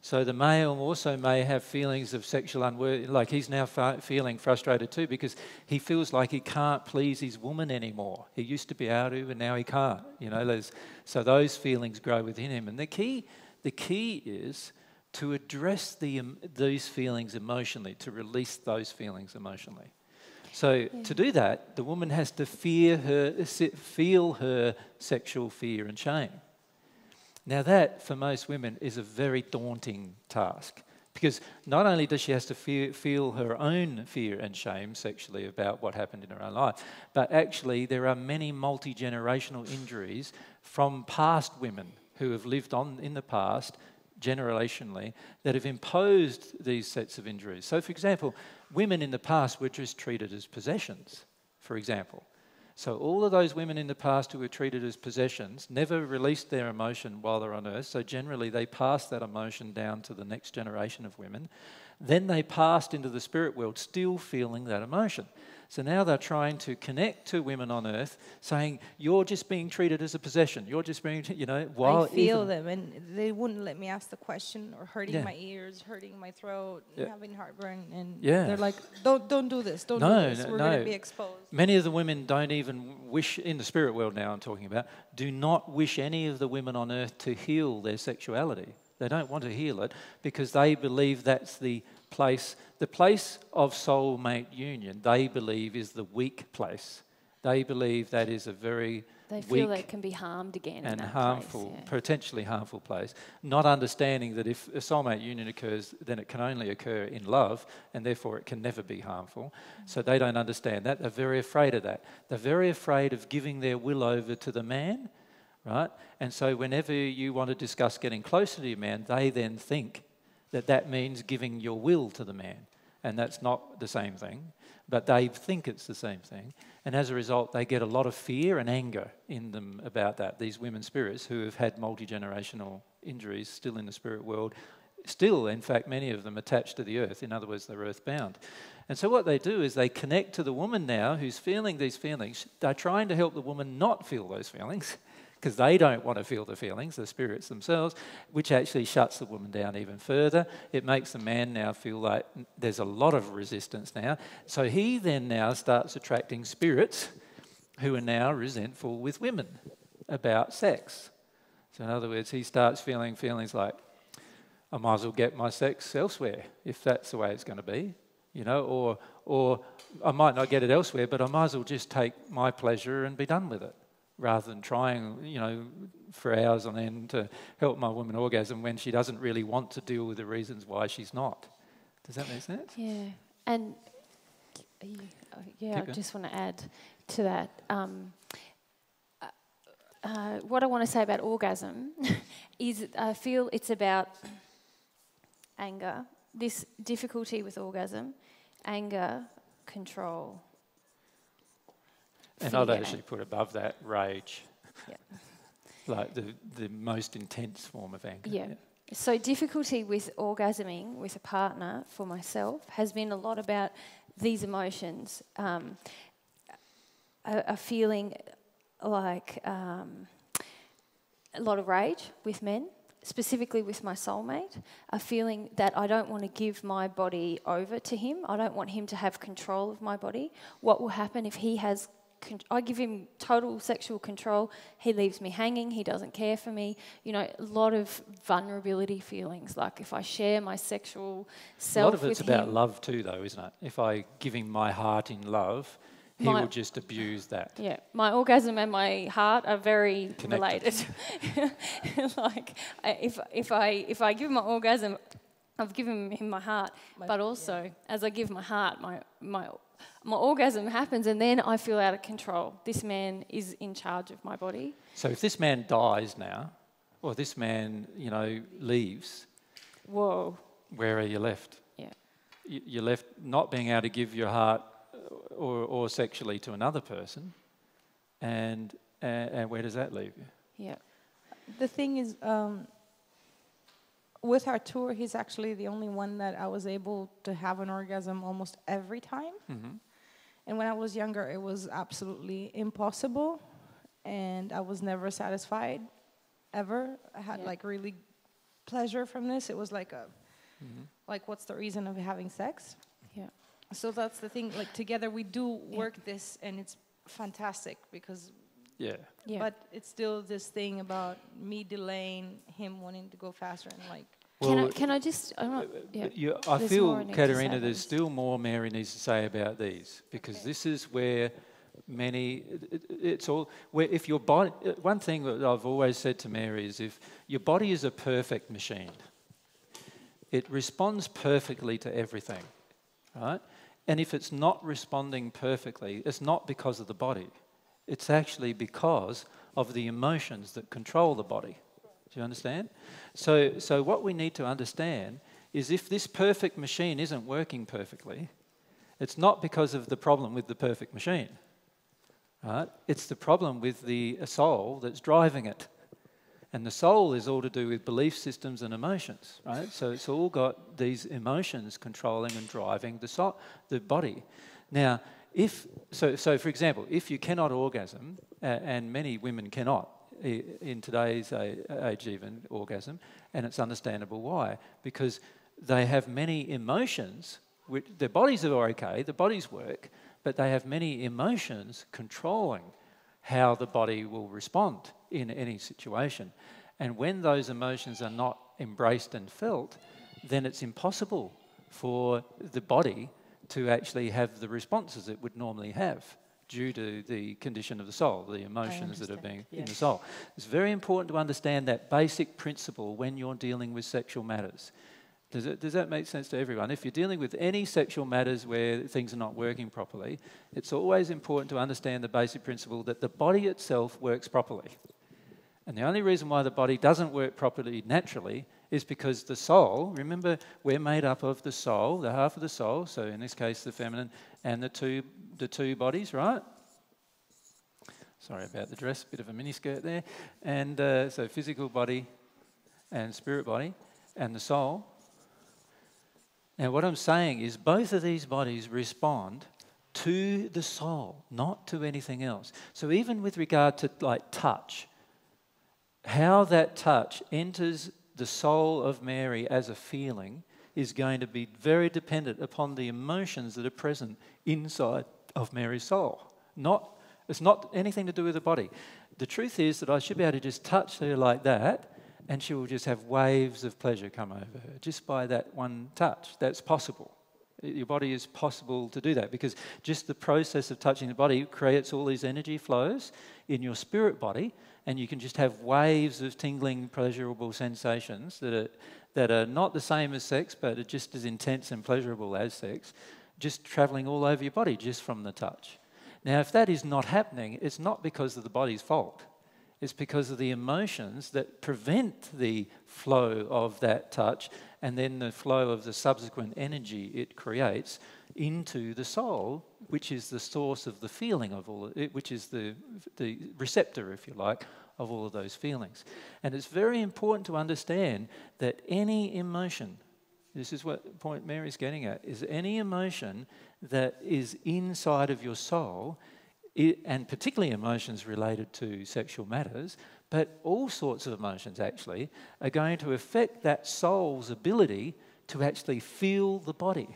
So the male also may have feelings of sexual unworthiness, like he's now feeling frustrated too because he feels like he can't please his woman anymore. He used to be able to, and now he can't. You know, so those feelings grow within him. And the key, the key is to address the, um, these feelings emotionally, to release those feelings emotionally. So yeah. to do that, the woman has to fear her, feel her sexual fear and shame. Now, that for most women is a very daunting task because not only does she have to feel, feel her own fear and shame sexually about what happened in her own life, but actually there are many multi generational injuries from past women who have lived on in the past generationally that have imposed these sets of injuries. So, for example, women in the past were just treated as possessions, for example. So, all of those women in the past who were treated as possessions never released their emotion while they're on earth. So, generally, they passed that emotion down to the next generation of women. Then they passed into the spirit world still feeling that emotion. So now they're trying to connect to women on earth, saying, You're just being treated as a possession. You're just being, you know, while. I feel them, and they wouldn't let me ask the question, or hurting yeah. my ears, hurting my throat, yeah. having heartburn. And yeah. they're like, Don't, don't do this. Don't no, do this. We're no. going to be exposed. Many of the women don't even wish, in the spirit world now I'm talking about, do not wish any of the women on earth to heal their sexuality. They don't want to heal it because they believe that's the place, the place of soulmate union, they believe is the weak place. They believe that is a very they feel they can be harmed again and harmful, place, yeah. potentially harmful place. Not understanding that if a soulmate union occurs, then it can only occur in love, and therefore it can never be harmful. Mm-hmm. So they don't understand that. They're very afraid of that. They're very afraid of giving their will over to the man, right? And so whenever you want to discuss getting closer to your man, they then think that that means giving your will to the man. And that's not the same thing, but they think it's the same thing. And as a result, they get a lot of fear and anger in them about that. These women spirits who have had multi generational injuries still in the spirit world, still, in fact, many of them attached to the earth. In other words, they're earthbound. And so, what they do is they connect to the woman now who's feeling these feelings. They're trying to help the woman not feel those feelings because they don't want to feel the feelings, the spirits themselves, which actually shuts the woman down even further. It makes the man now feel like there's a lot of resistance now. So he then now starts attracting spirits who are now resentful with women about sex. So, in other words, he starts feeling feelings like, I might as well get my sex elsewhere if that's the way it's going to be, you know, or, or I might not get it elsewhere, but I might as well just take my pleasure and be done with it rather than trying, you know, for hours on end to help my woman orgasm when she doesn't really want to deal with the reasons why she's not. Does that make sense? Yeah, and yeah, I just want to add to that. Um, uh, uh, what I want to say about orgasm is I feel it's about anger, this difficulty with orgasm, anger, control, and I'd actually put above that rage. Yeah. like the, the most intense form of anger. Yeah. yeah. So, difficulty with orgasming with a partner for myself has been a lot about these emotions. Um, a, a, feeling like um, a lot of rage with men, specifically with my soulmate, a feeling that I don't want to give my body over to him. I don't want him to have control of my body. What will happen if he has I give him total sexual control. He leaves me hanging. He doesn't care for me. You know, a lot of vulnerability feelings. Like if I share my sexual self, a lot of it's about him, love too, though, isn't it? If I give him my heart in love, he my, will just abuse that. Yeah, my orgasm and my heart are very Connected. related. like if if I if I give my orgasm, I've given him my heart, my, but also yeah. as I give my heart, my my my orgasm happens, and then I feel out of control. This man is in charge of my body. So if this man dies now, or this man, you know, leaves, whoa, where are you left? Yeah, you're left not being able to give your heart or, or sexually to another person, and, and, and where does that leave you? Yeah. The thing is, um, with Artur, he's actually the only one that I was able to have an orgasm almost every time. Mm-hmm. And when I was younger, it was absolutely impossible, and I was never satisfied, ever. I had yeah. like really pleasure from this. It was like a, mm-hmm. like what's the reason of having sex? Yeah. So that's the thing. Like together we do work yeah. this, and it's fantastic because. Yeah. yeah. But it's still this thing about me delaying him wanting to go faster and like. Well, can I, can I just? I'm not, yeah. you, I feel, Katerina, there's still more Mary needs to say about these because okay. this is where many. It, it's all where if your body. One thing that I've always said to Mary is if your body is a perfect machine, it responds perfectly to everything, right? And if it's not responding perfectly, it's not because of the body. It's actually because of the emotions that control the body. Do you understand? So, so what we need to understand is if this perfect machine isn't working perfectly, it's not because of the problem with the perfect machine. Right? It's the problem with the soul that's driving it. And the soul is all to do with belief systems and emotions, right? So it's all got these emotions controlling and driving the, soul, the body. Now, if, so, so for example, if you cannot orgasm, uh, and many women cannot in today's age even, orgasm, and it's understandable why. Because they have many emotions, which their bodies are okay, the bodies work, but they have many emotions controlling how the body will respond in any situation. And when those emotions are not embraced and felt, then it's impossible for the body to actually have the responses it would normally have due to the condition of the soul, the emotions that are being in the soul. It's very important to understand that basic principle when you're dealing with sexual matters. Does, it, does that make sense to everyone? If you're dealing with any sexual matters where things are not working properly, it's always important to understand the basic principle that the body itself works properly. And the only reason why the body doesn't work properly naturally is because the soul, remember, we're made up of the soul, the half of the soul, so in this case the feminine, and the two, the two bodies, right? Sorry about the dress, bit of a miniskirt there. And uh, so physical body and spirit body and the soul. Now, what I'm saying is both of these bodies respond to the soul, not to anything else. So, even with regard to like touch, how that touch enters the soul of Mary as a feeling is going to be very dependent upon the emotions that are present inside of Mary's soul. Not, it's not anything to do with the body. The truth is that I should be able to just touch her like that and she will just have waves of pleasure come over her just by that one touch. That's possible. Your body is possible to do that because just the process of touching the body creates all these energy flows in your spirit body, and you can just have waves of tingling, pleasurable sensations that are, that are not the same as sex, but are just as intense and pleasurable as sex, just traveling all over your body just from the touch. Now, if that is not happening, it's not because of the body's fault. It's because of the emotions that prevent the flow of that touch and then the flow of the subsequent energy it creates into the soul, which is the source of the feeling of all it, which is the, the receptor, if you like, of all of those feelings. And it's very important to understand that any emotion, this is what point Mary's getting at, is any emotion that is inside of your soul, it, and particularly emotions related to sexual matters, but all sorts of emotions actually are going to affect that soul's ability to actually feel the body.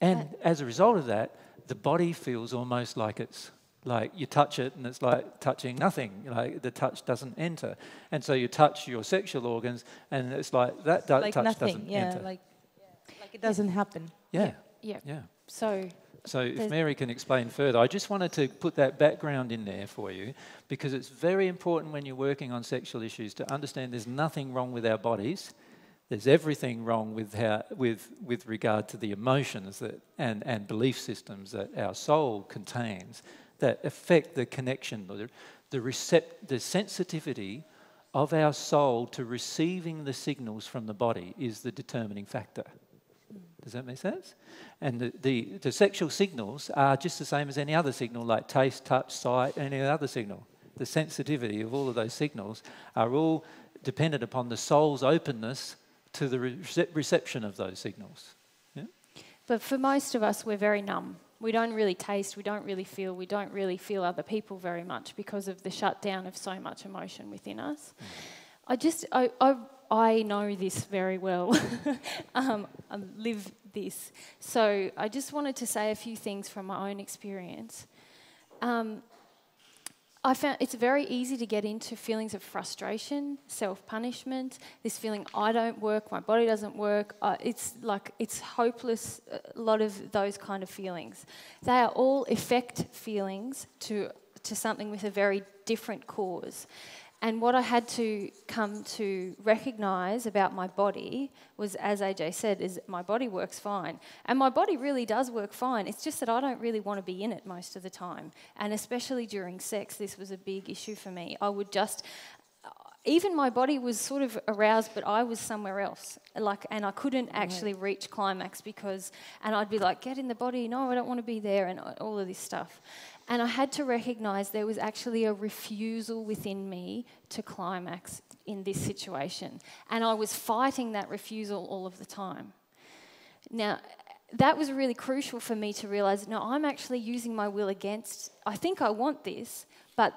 And as a result of that, the body feels almost like it's like you touch it and it's like touching nothing like the touch doesn't enter and so you touch your sexual organs and it's like that do- like touch nothing. doesn't yeah, enter like yeah, like it doesn't happen. yeah Yeah. yeah So so if Mary can explain further, I just wanted to put that background in there for you because it's very important when you're working on sexual issues to understand there's nothing wrong with our bodies. There's everything wrong with, how, with, with regard to the emotions that, and, and belief systems that our soul contains that affect the connection, the, the, recept, the sensitivity of our soul to receiving the signals from the body is the determining factor. Does that make sense? And the, the, the, sexual signals are just the same as any other signal, like taste, touch, sight, any other signal. The sensitivity of all of those signals are all dependent upon the soul's openness to the rece- reception of those signals. Yeah? But for most of us, we're very numb. We don't really taste, we don't really feel, we don't really feel other people very much because of the shutdown of so much emotion within us. Mm. I just, I, I, I know this very well. um, I live this. So I just wanted to say a few things from my own experience. Um, I found it's very easy to get into feelings of frustration, self punishment, this feeling I don't work, my body doesn't work. Uh, it's like it's hopeless, a lot of those kind of feelings. They are all effect feelings to, to something with a very different cause. And what I had to come to recognize about my body was, as AJ said, is my body works fine. And my body really does work fine. It's just that I don't really want to be in it most of the time. And especially during sex, this was a big issue for me. I would just, even my body was sort of aroused, but I was somewhere else. Like, and I couldn't mm-hmm. actually reach climax because, and I'd be like, get in the body. No, I don't want to be there, and all of this stuff. And I had to recognize there was actually a refusal within me to climax in this situation. And I was fighting that refusal all of the time. Now, that was really crucial for me to realize no, I'm actually using my will against, I think I want this, but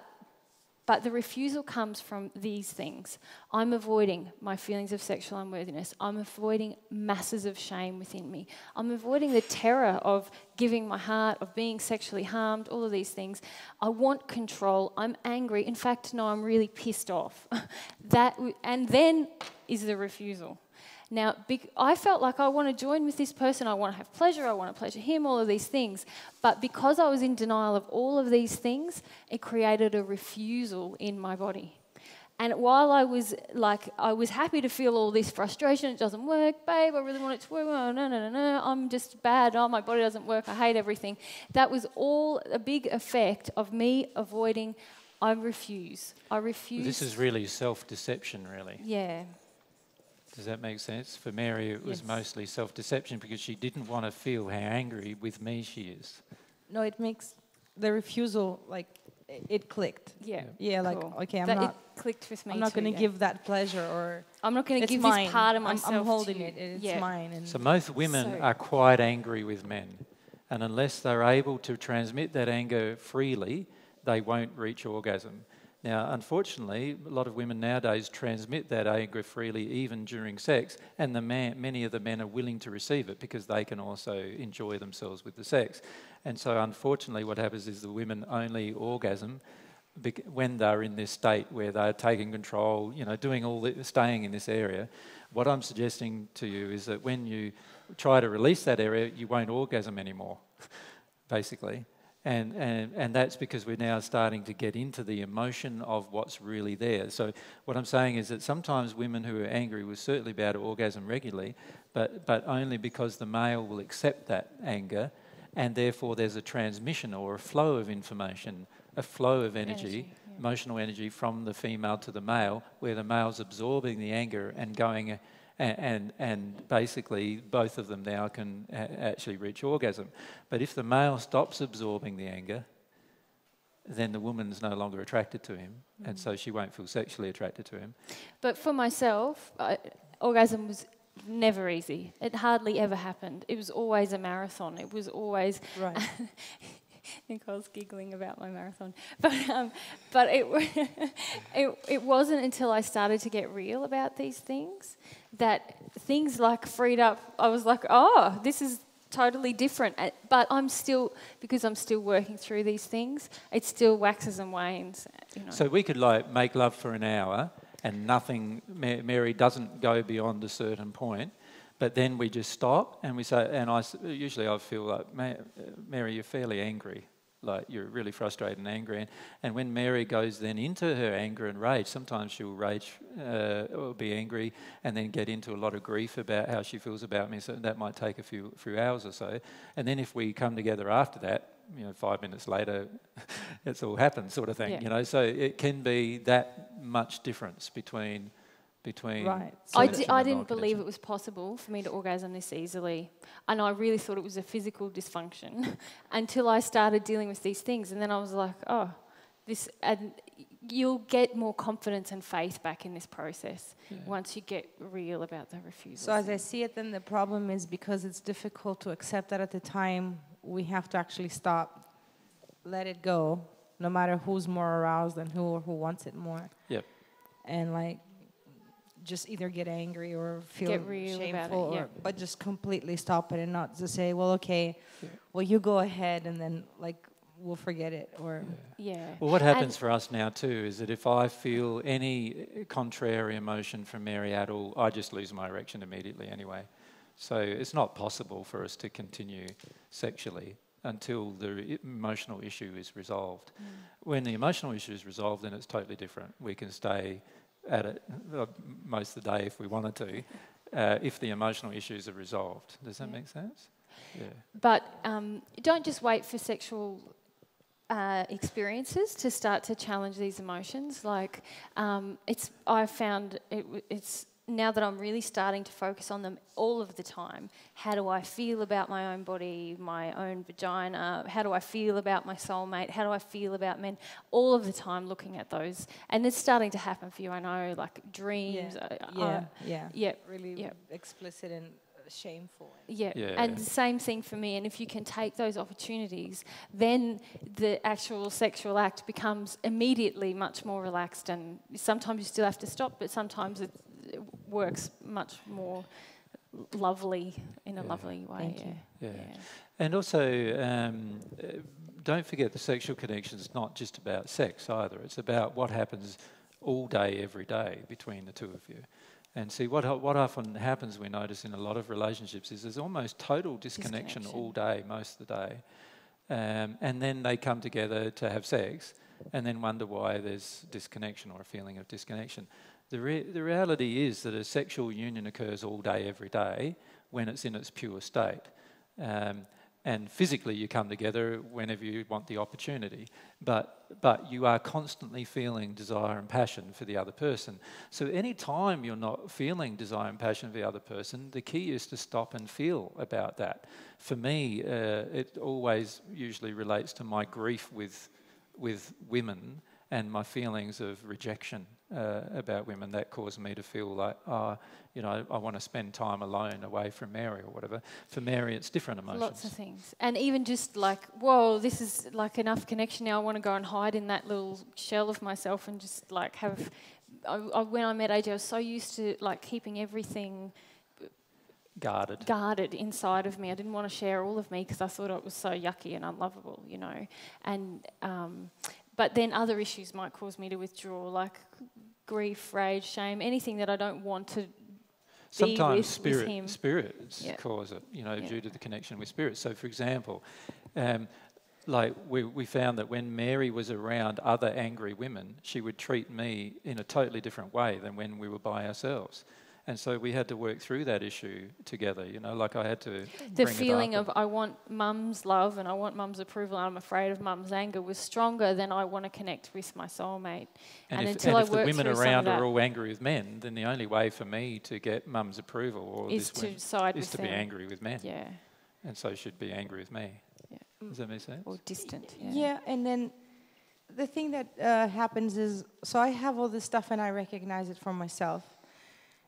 but the refusal comes from these things. I'm avoiding my feelings of sexual unworthiness. I'm avoiding masses of shame within me. I'm avoiding the terror of giving my heart, of being sexually harmed, all of these things. I want control. I'm angry. In fact, no, I'm really pissed off. that and then is the refusal. Now, I felt like I want to join with this person, I want to have pleasure, I want to pleasure him, all of these things. But because I was in denial of all of these things, it created a refusal in my body. And while I was like, I was happy to feel all this frustration, it doesn't work, babe, I really want it to work, oh, no, no, no, no, I'm just bad, oh, my body doesn't work, I hate everything. That was all a big effect of me avoiding, I refuse. I refuse. This is really self deception, really. Yeah. Does that make sense? For Mary, it was yes. mostly self deception because she didn't want to feel how angry with me she is. No, it makes the refusal like it clicked. Yeah. Yeah, like cool. okay, I'm that not clicked with me. I'm not going to yeah. give that pleasure or I'm not going to give mine. this part of myself. I'm, I'm holding to, it. It's yeah. mine. so most women so. are quite angry with men, and unless they're able to transmit that anger freely, they won't reach orgasm. Now, unfortunately, a lot of women nowadays transmit that anger freely even during sex, and the man, many of the men are willing to receive it because they can also enjoy themselves with the sex. And so, unfortunately, what happens is the women only orgasm when they're in this state where they're taking control, you know, doing all the, staying in this area. What I'm suggesting to you is that when you try to release that area, you won't orgasm anymore, basically. And, and, and that's because we're now starting to get into the emotion of what's really there. So, what I'm saying is that sometimes women who are angry will certainly be able to orgasm regularly, but, but only because the male will accept that anger, and therefore there's a transmission or a flow of information, a flow of energy, energy yeah. emotional energy from the female to the male, where the male's absorbing the anger and going. And, and, and basically, both of them now can actually reach orgasm. But if the male stops absorbing the anger, then the woman's no longer attracted to him, mm. and so she won't feel sexually attracted to him. But for myself, I, orgasm was never easy. It hardly ever happened. It was always a marathon. It was always. Right. Nicole's giggling about my marathon, but um, but it, it it wasn't until I started to get real about these things that things like freed up. I was like, oh, this is totally different. But I'm still, because I'm still working through these things, it still waxes and wanes. You know. So we could like make love for an hour and nothing, Mary doesn't go beyond a certain point, but then we just stop and we say, and I usually I feel like, Mary, you're fairly angry like you're really frustrated and angry. And, and when Mary goes then into her anger and rage, sometimes she'll rage uh, or be angry and then get into a lot of grief about how she feels about me. So that might take a few, few hours or so. And then if we come together after that, you know, five minutes later, it's all happened, sort of thing. Yeah. You know, so it can be that much difference between between. Right. I, didn't believe it was possible for me to orgasm this easily. And I really thought it was a physical dysfunction until I started dealing with these things. And then I was like, oh, this. And you'll get more confidence and faith back in this process yeah. once you get real about the refusal. So, as I see it, then the problem is because it's difficult to accept that at the time, we have to actually stop, let it go, no matter who's more aroused and who or who wants it more. Yep. And like just either get angry or feel shameful, it, yeah. or, but just completely stop it and not just say, well, okay, yeah. well, you go ahead and then like we'll forget it or yeah. yeah. Well, what happens and for us now too is that if I feel any contrary emotion from Mary Adel, I just lose my erection immediately anyway. So it's not possible for us to continue sexually until the emotional issue is resolved. Mm. When the emotional issue is resolved, then it's totally different. We can stay at it uh, most of the day if we wanted to, uh, if the emotional issues are resolved. Does that yeah. make sense? Yeah. But um, don't just wait for sexual uh, experiences to start to challenge these emotions. Like um, it's, I found it, it's now that I'm really starting to focus on them all of the time, how do I feel about my own body, my own vagina? How do I feel about my soulmate? How do I feel about men? All of the time looking at those. And it's starting to happen for you, I know, like dreams. Yeah, uh, yeah, uh, yeah. yeah. Really yeah. explicit and shameful. Yeah. yeah. and the same thing for me. And if you can take those opportunities, then the actual sexual act becomes immediately much more relaxed. And sometimes you still have to stop, but sometimes it, works much more lovely in a yeah. lovely way. Yeah. yeah. yeah. And also, um, don't forget the sexual connection is not just about sex either. It's about what happens all day, every day between the two of you. And see, what, what often happens, we notice in a lot of relationships, is there's almost total disconnection, disconnection. all day, most of the day. Um, and then they come together to have sex and then wonder why there's disconnection or a feeling of disconnection. The, re- the reality is that a sexual union occurs all day, every day, when it's in its pure state. Um, and physically, you come together whenever you want the opportunity. But, but you are constantly feeling desire and passion for the other person. So, any time you're not feeling desire and passion for the other person, the key is to stop and feel about that. For me, uh, it always usually relates to my grief with, with women and my feelings of rejection uh, about women that caused me to feel like, oh, you know, I, I want to spend time alone away from Mary or whatever. For Mary, it's different emotions. Lots of things. And even just like, whoa, this is like enough connection now. I want to go and hide in that little shell of myself and just like have. I, I, when I met AJ, I was so used to like keeping everything guarded guarded inside of me. I didn't want to share all of me because I thought it was so yucky and unlovable, you know. And um, but then other issues might cause me to withdraw, like grief, rage, shame, anything that I don't want to Sometimes with, spirit, with spirits yep. cause it, you know, yep. due to the connection with spirits. So, for example, um, like we, we found that when Mary was around other angry women, she would treat me in a totally different way than when we were by ourselves. And so we had to work through that issue together, you know, like I had to. The feeling of I want mum's love and I want mum's approval and I'm afraid of mum's anger was stronger than I want to connect with my soulmate. And, and if, until and if I the women around are all angry with men, then the only way for me to get mum's approval or is to side is to them. be angry with men. Yeah. And so she'd be angry with me. Yeah. Does that make sense? Or distant. Yeah. Yeah, and then the thing that uh, happens is so I have all this stuff and I recognize it for myself.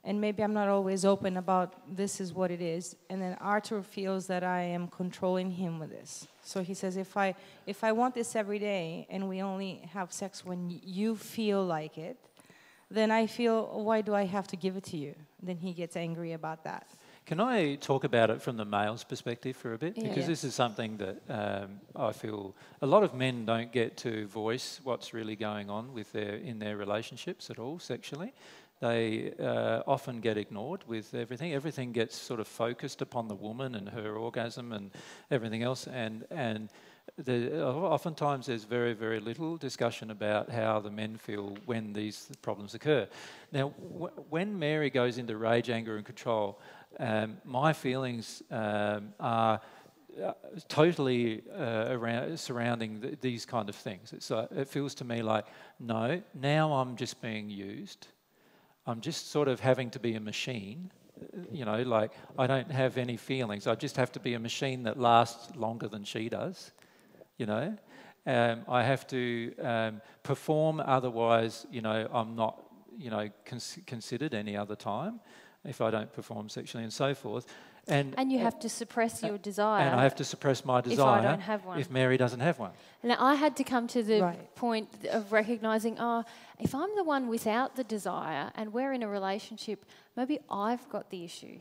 And maybe I'm not always open about this is what it is. And then Arthur feels that I am controlling him with this. So he says, if I, if I want this every day and we only have sex when you feel like it, then I feel, why do I have to give it to you? Then he gets angry about that. Can I talk about it from the male's perspective for a bit? Yeah, because this is something that um, I feel a lot of men don't get to voice what's really going on with their in their relationships at all sexually. They uh, often get ignored with everything. Everything gets sort of focused upon the woman and her orgasm and everything else, and and the, oftentimes there's very, very little discussion about how the men feel when these problems occur. Now, when Mary goes into rage, anger, and control, um, my feelings um, are uh, totally uh, around surrounding th- these kind of things. So it feels to me like, no, now I'm just being used. I'm just sort of having to be a machine. You know, like I don't have any feelings. I just have to be a machine that lasts longer than she does. You know, um, I have to um, perform. Otherwise, you know, I'm not, you know, cons- considered any other time if I don't perform sexually and so forth. And, and you have to suppress your desire. And I have to suppress my desire if I don't have one. If Mary doesn't have one. Now, I had to come to the right. point of recognizing, oh, if I'm the one without the desire and we're in a relationship, maybe I've got the issue.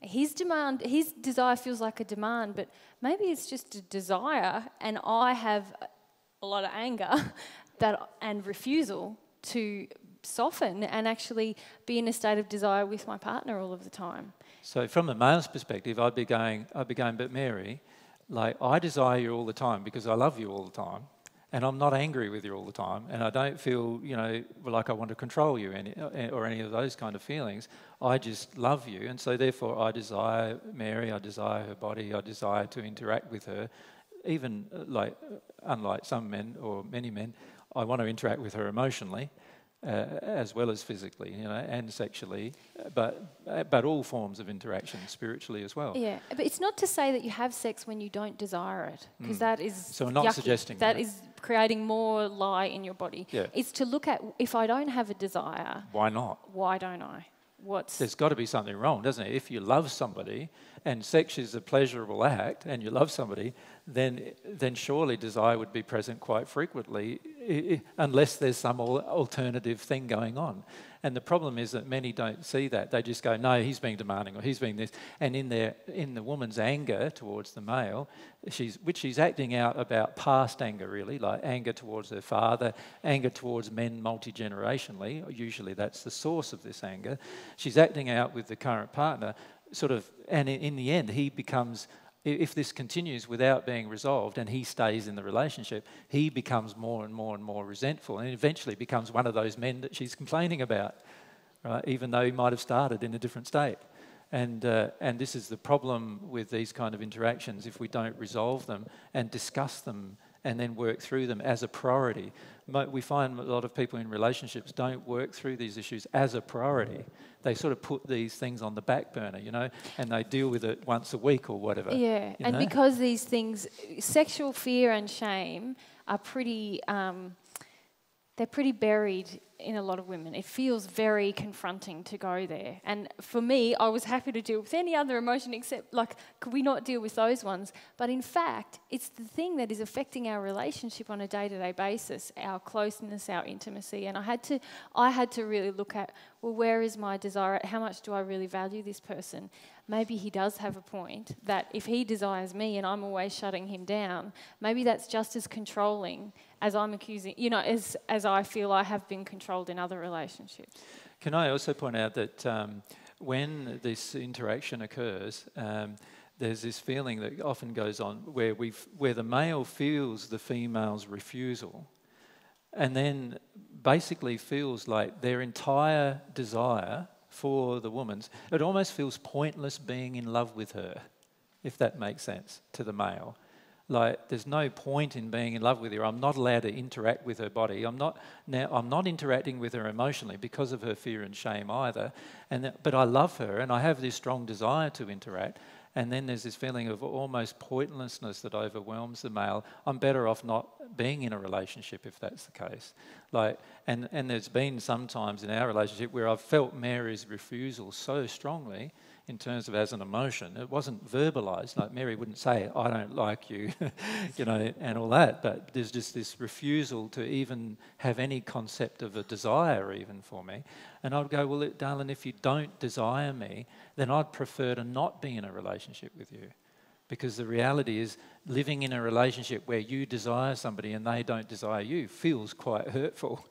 His demand, his desire feels like a demand, but maybe it's just a desire, and I have a lot of anger that and refusal to soften and actually be in a state of desire with my partner all of the time. So from a male's perspective, I'd be going, I'd be going, but Mary, like I desire you all the time because I love you all the time, and I'm not angry with you all the time, and I don't feel, you know, like I want to control you any, eh, or any of those kind of feelings. I just love you, and so therefore I desire Mary, I desire her body, I desire to interact with her, even like, unlike some men or many men, I want to interact with her emotionally uh, as well as physically, you know, and sexually, but uh, but all forms of interaction, spiritually as well. Yeah, but it's not to say that you have sex when you don't desire it, because mm. that is so we're not yucky. suggesting that, that is creating more lie in your body. Yeah. it's to look at if I don't have a desire, why not? Why don't I? What's there's got to be something wrong, doesn't it? If you love somebody and sex is a pleasurable act, and you love somebody, then then surely desire would be present quite frequently unless there's some alternative thing going on. And the problem is that many don't see that. They just go, no, he's being demanding or he's being this. And in, their, in the woman's anger towards the male, she's, which she's acting out about past anger, really, like anger towards her father, anger towards men multi generationally. Usually that's the source of this anger. She's acting out with the current partner, sort of, and in the end, he becomes if this continues without being resolved and he stays in the relationship, he becomes more and more and more resentful and eventually becomes one of those men that she's complaining about, right? Even though he might have started in a different state. And, uh, and this is the problem with these kind of interactions if we don't resolve them and discuss them and then work through them as a priority. We find a lot of people in relationships don't work through these issues as a priority. They sort of put these things on the back burner, you know, and they deal with it once a week or whatever. Yeah, and know? because these things, sexual fear and shame, are pretty. Um, they're pretty buried in a lot of women. It feels very confronting to go there. And for me, I was happy to deal with any other emotion except, like, could we not deal with those ones? But in fact, it's the thing that is affecting our relationship on a day to day basis, our closeness, our intimacy. And I had to, I had to really look at, well, where is my desire? How much do I really value this person? Maybe he does have a point that if he desires me and I'm always shutting him down, maybe that's just as controlling as I'm accusing, you know, as, as I feel I have been controlled in other relationships. Can I also point out that um, when this interaction occurs, um, there's this feeling that often goes on where, we where the male feels the female's refusal and then basically feels like their entire desire for the woman, it almost feels pointless being in love with her, if that makes sense to the male. Like, there's no point in being in love with her. I'm not allowed to interact with her body. I'm not now. I'm not interacting with her emotionally because of her fear and shame either. And but I love her, and I have this strong desire to interact. And then there's this feeling of almost pointlessness that overwhelms the male. I'm better off not being in a relationship if that's the case. Like, and, and there's been sometimes in our relationship where I've felt Mary's refusal so strongly in terms of as an emotion. It wasn't verbalized. Like Mary wouldn't say, I don't like you, you know, and all that. But there's just this refusal to even have any concept of a desire, even for me. And I'd go, Well, darling, if you don't desire me, then I'd prefer to not be in a relationship with you. Because the reality is, living in a relationship where you desire somebody and they don't desire you feels quite hurtful.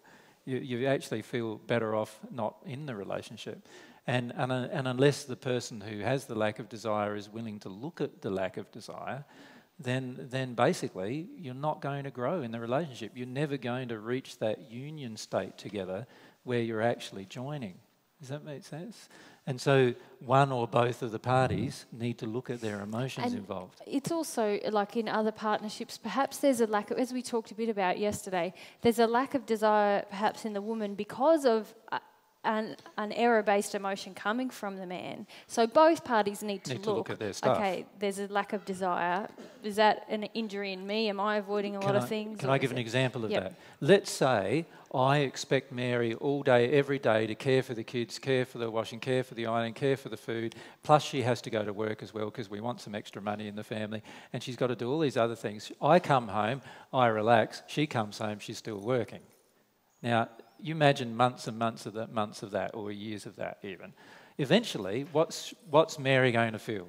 You, you actually feel better off not in the relationship. And, and, uh, and unless the person who has the lack of desire is willing to look at the lack of desire, then, then basically you're not going to grow in the relationship. You're never going to reach that union state together where you're actually joining. Does that make sense? And so one or both of the parties need to look at their emotions and involved. It's also like in other partnerships, perhaps there's a lack of, as we talked a bit about yesterday, there's a lack of desire perhaps in the woman because of uh, an, an error based emotion coming from the man. So both parties need to, need look, to look at their stuff. Okay, there's a lack of desire. Is that an injury in me? Am I avoiding a can lot I, of things? Can I give an example of yep. that? Let's say I expect Mary all day, every day to care for the kids, care for the washing, care for the ironing, care for the food. Plus, she has to go to work as well because we want some extra money in the family. And she's got to do all these other things. I come home, I relax. She comes home, she's still working. Now, you imagine months and months of that, months of that, or years of that even. Eventually, what's, what's Mary going to feel?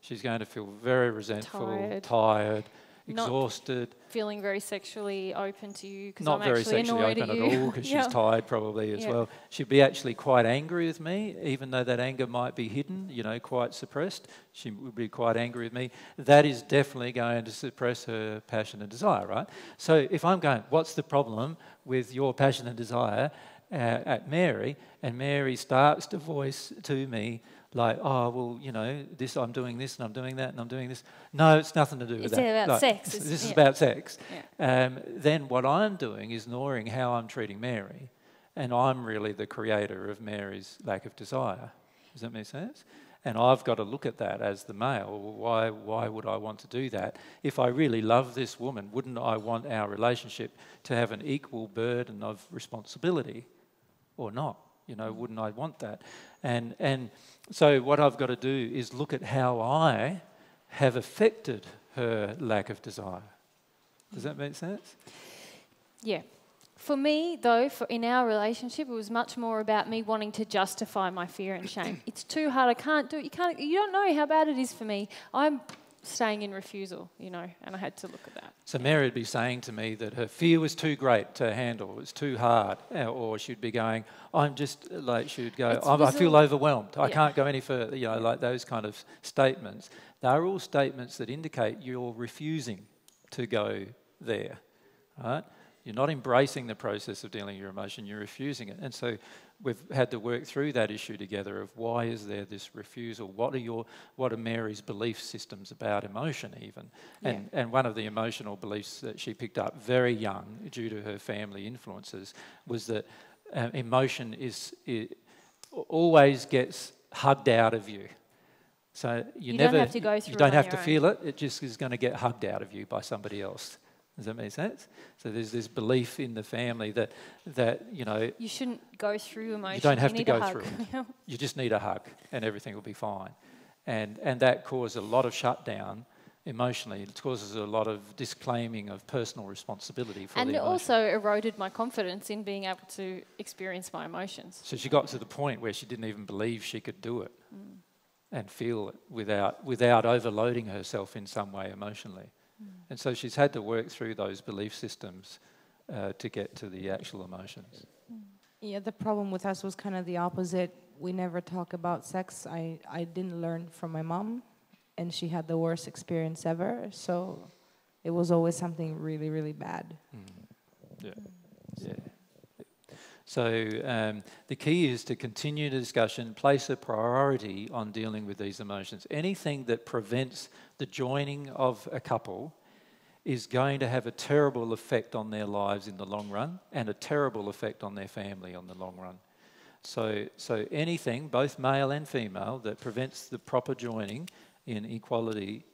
She's going to feel very resentful, tired, tired exhausted. feeling very sexually open to you because Not I'm very actually sexually open at, at all because yeah. she's tired probably as yeah. well. She'd be actually quite angry with me, even though that anger might be hidden, you know, quite suppressed. She would be quite angry with me. That is definitely going to suppress her passion and desire, right? So if I'm going, what's the problem with your passion and desire uh, at Mary? And Mary starts to voice to me like, oh, well, you know, this I'm doing this and I'm doing that and I'm doing this. No, it's nothing to do with it's that. About like, sex. This it's, is about sex. Yeah. Um, then what I'm doing is ignoring how I'm treating Mary, and I'm really the creator of Mary's lack of desire. Does that make sense? And I've got to look at that as the male. Why, why would I want to do that? If I really love this woman, wouldn't I want our relationship to have an equal burden of responsibility or not? You know, wouldn't I want that? And, and so what I've got to do is look at how I have affected her lack of desire. Does that make sense? Yeah. For me, though, for in our relationship, it was much more about me wanting to justify my fear and shame. it's too hard. I can't do it. You can't. You don't know how bad it is for me. I'm staying in refusal, you know, and I had to look at that. So Mary would be saying to me that her fear was too great to handle, it was too hard, uh, or she'd be going, "I'm just like," she would go, "I feel overwhelmed. I can't go any further." You know, like those kind of statements. They're all statements that indicate you're refusing to go there, right? You're not embracing the process of dealing with your emotion, you're refusing it. And so we've had to work through that issue together of why is there this refusal? What are your what are Mary's belief systems about emotion even? And yeah. and one of the emotional beliefs that she picked up very young due to her family influences was that uh, emotion is always gets hugged out of you. So you, you never don't have to go through you don't have to feel it. It just is going to get hugged out of you by somebody else. Does that make sense? So there's this belief in the family that that you know you shouldn't go through emotion. You don't have you to go through it. You just need a hug, and everything will be fine. And and that causes a lot of shutdown emotionally. It causes a lot of disclaiming of personal responsibility for and it also eroded my confidence in being able to experience my emotions. So she got to the point where she didn't even believe she could do it mm. and feel it without without overloading herself in some way emotionally. And so she's had to work through those belief systems uh, to get to the actual emotions. Yeah, the problem with us was kind of the opposite. We never talk about sex. I, I didn't learn from my mom, and she had the worst experience ever. So it was always something really, really bad. Mm. Yeah. Yeah. So um, the key is to continue the discussion, place a priority on dealing with these emotions. Anything that prevents the joining of a couple is going to have a terrible effect on their lives in the long run and a terrible effect on their family on the long run. So, so anything, both male and female, that prevents the proper joining in equality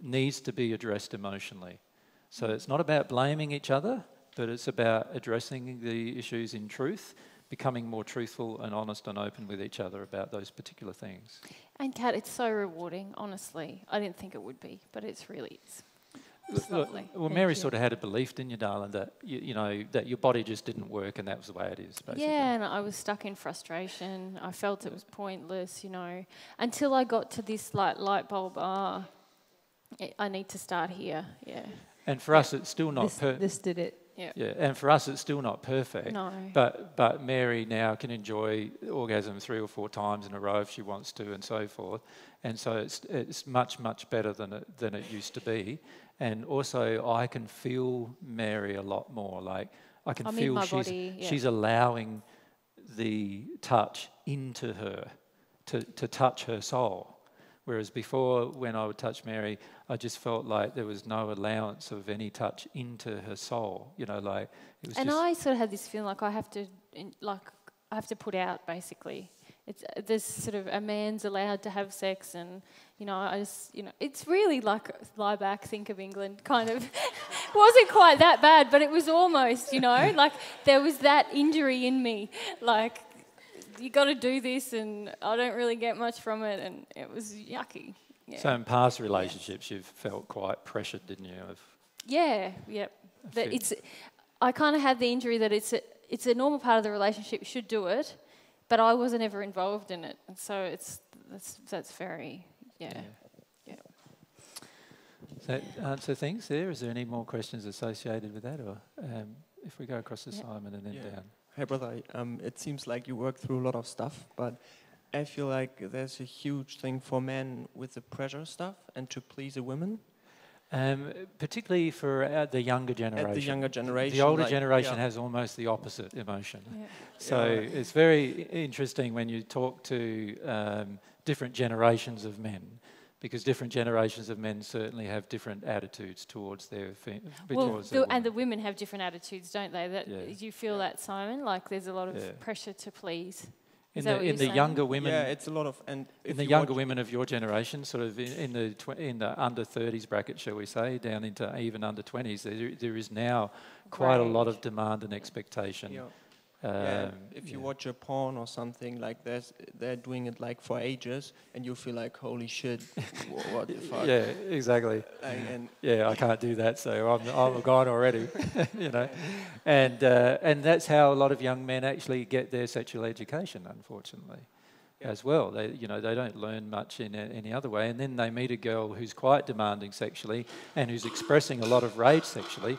needs to be addressed emotionally. So it's not about blaming each other, but it's about addressing the issues in truth, becoming more truthful and honest and open with each other about those particular things. And Kat, it's so rewarding, honestly. I didn't think it would be, but it's really is. It's well, well Mary you. sort of had a belief, didn't you, darling, that you, you, know that your body just didn't work, and that was the way it is. Basically. Yeah, and I was stuck in frustration. I felt it was pointless, you know, until I got to this like light bulb. Ah, I need to start here. Yeah. And for us, it's still not. This, per- this did it. Yeah. Yeah, and for us, it's still not perfect. No. But but Mary now can enjoy orgasm three or four times in a row if she wants to, and so forth. And so it's it's much much better than it than it used to be. And also, I can feel Mary a lot more. Like I can I'm feel she's body, yeah. she's allowing the touch into her to to touch her soul. Whereas before, when I would touch Mary, I just felt like there was no allowance of any touch into her soul. You know, like it was. And I sort of had this feeling like I have to, like, I have to put out basically. It's uh, there's sort of a man's allowed to have sex, and you know, I just, you know, it's really like lie back, think of England kind of. wasn't quite that bad, but it was almost, you know, like there was that injury in me, like you got to do this, and I don't really get much from it, and it was yucky. Yeah. So in past relationships, you've felt quite pressured, didn't you? Of yeah, yep. That it's, I kind of had the injury that it's a, it's a normal part of the relationship. You should do it, but I wasn't ever involved in it, and so it's that's that's very yeah. yeah. Does that answer things there? Is there any more questions associated with that, or um, if we go across to Simon and then yeah. down? Hey, brother. Um, it seems like you work through a lot of stuff, but I feel like there's a huge thing for men with the pressure stuff and to please a woman. Um, particularly for uh, the younger generation. At the younger generation. The older like, generation yeah. has almost the opposite emotion. Yeah. So yeah. it's very interesting when you talk to um, different generations of men because different generations of men certainly have different attitudes towards their fe- well, towards the, and the women have different attitudes, don't they? That yeah. you feel that Simon, like there's a lot of yeah. pressure to please. Is in the, in the younger women, yeah, it's a lot of and in the younger women of your generation, sort of in, in the tw- in the under thirties bracket, shall we say, down into even under twenties, there, there is now quite a lot of demand and expectation. Yeah yeah, um, if you yeah. watch a porn or something like this, they're doing it like for ages, and you feel like, holy shit, what the fuck? Yeah, exactly. and yeah, I can't do that, so I'm I'm gone already, you know, and uh, and that's how a lot of young men actually get their sexual education, unfortunately. Yeah. As well, they you know they don't learn much in a, any other way, and then they meet a girl who's quite demanding sexually and who's expressing a lot of rage sexually,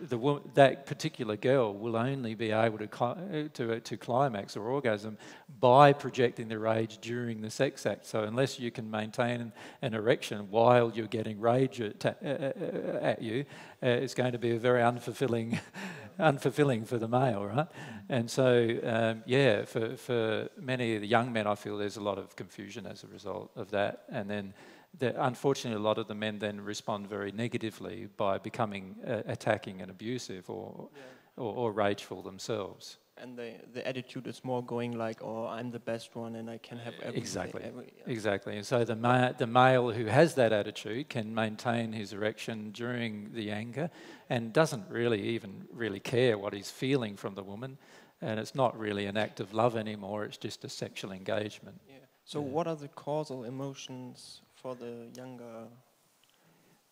the, that particular girl will only be able to, to, to climax or orgasm by projecting the rage during the sex act. So, unless you can maintain an erection while you're getting rage at, at you, uh, it's going to be a very unfulfilling, unfulfilling for the male, right? And so, um, yeah, for, for many of the young men, I feel there's a lot of confusion as a result of that. And then the, unfortunately, a lot of the men then respond very negatively by becoming uh, attacking and abusive or, yeah. or, or, rageful themselves. And the, the attitude is more going like, oh, I'm the best one and I can have everything. Exactly. Every, yeah. Exactly. And so the, ma- the male who has that attitude can maintain his erection during the anger and doesn't really even really care what he's feeling from the woman. And it's not really an act of love anymore, it's just a sexual engagement. Yeah. So, what are the causal emotions for the younger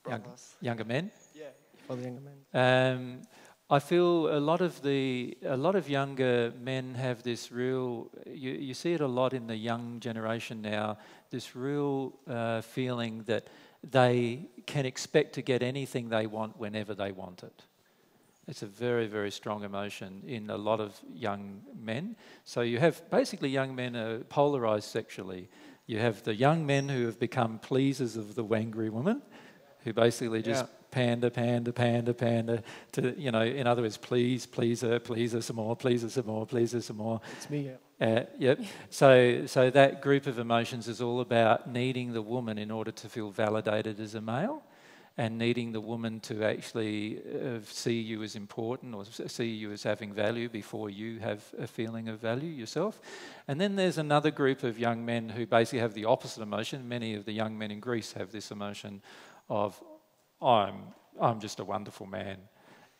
brothers. Young, younger men? Yeah, for the younger men. Um, I feel a lot of the a lot of younger men have this real. You, you see it a lot in the young generation now. This real uh, feeling that they can expect to get anything they want whenever they want it. It's a very, very strong emotion in a lot of young men. So you have basically young men are polarized sexually. You have the young men who have become pleasers of the wangry woman, who basically just yeah. panda, panda, panda, panda. To you know, in other words, please, please her, please her some more, please her some more, please her some more. It's me. Yeah. Uh, yep. So, so that group of emotions is all about needing the woman in order to feel validated as a male and needing the woman to actually uh, see you as important or see you as having value before you have a feeling of value yourself. And then there's another group of young men who basically have the opposite emotion. Many of the young men in Greece have this emotion of, I'm, I'm just a wonderful man.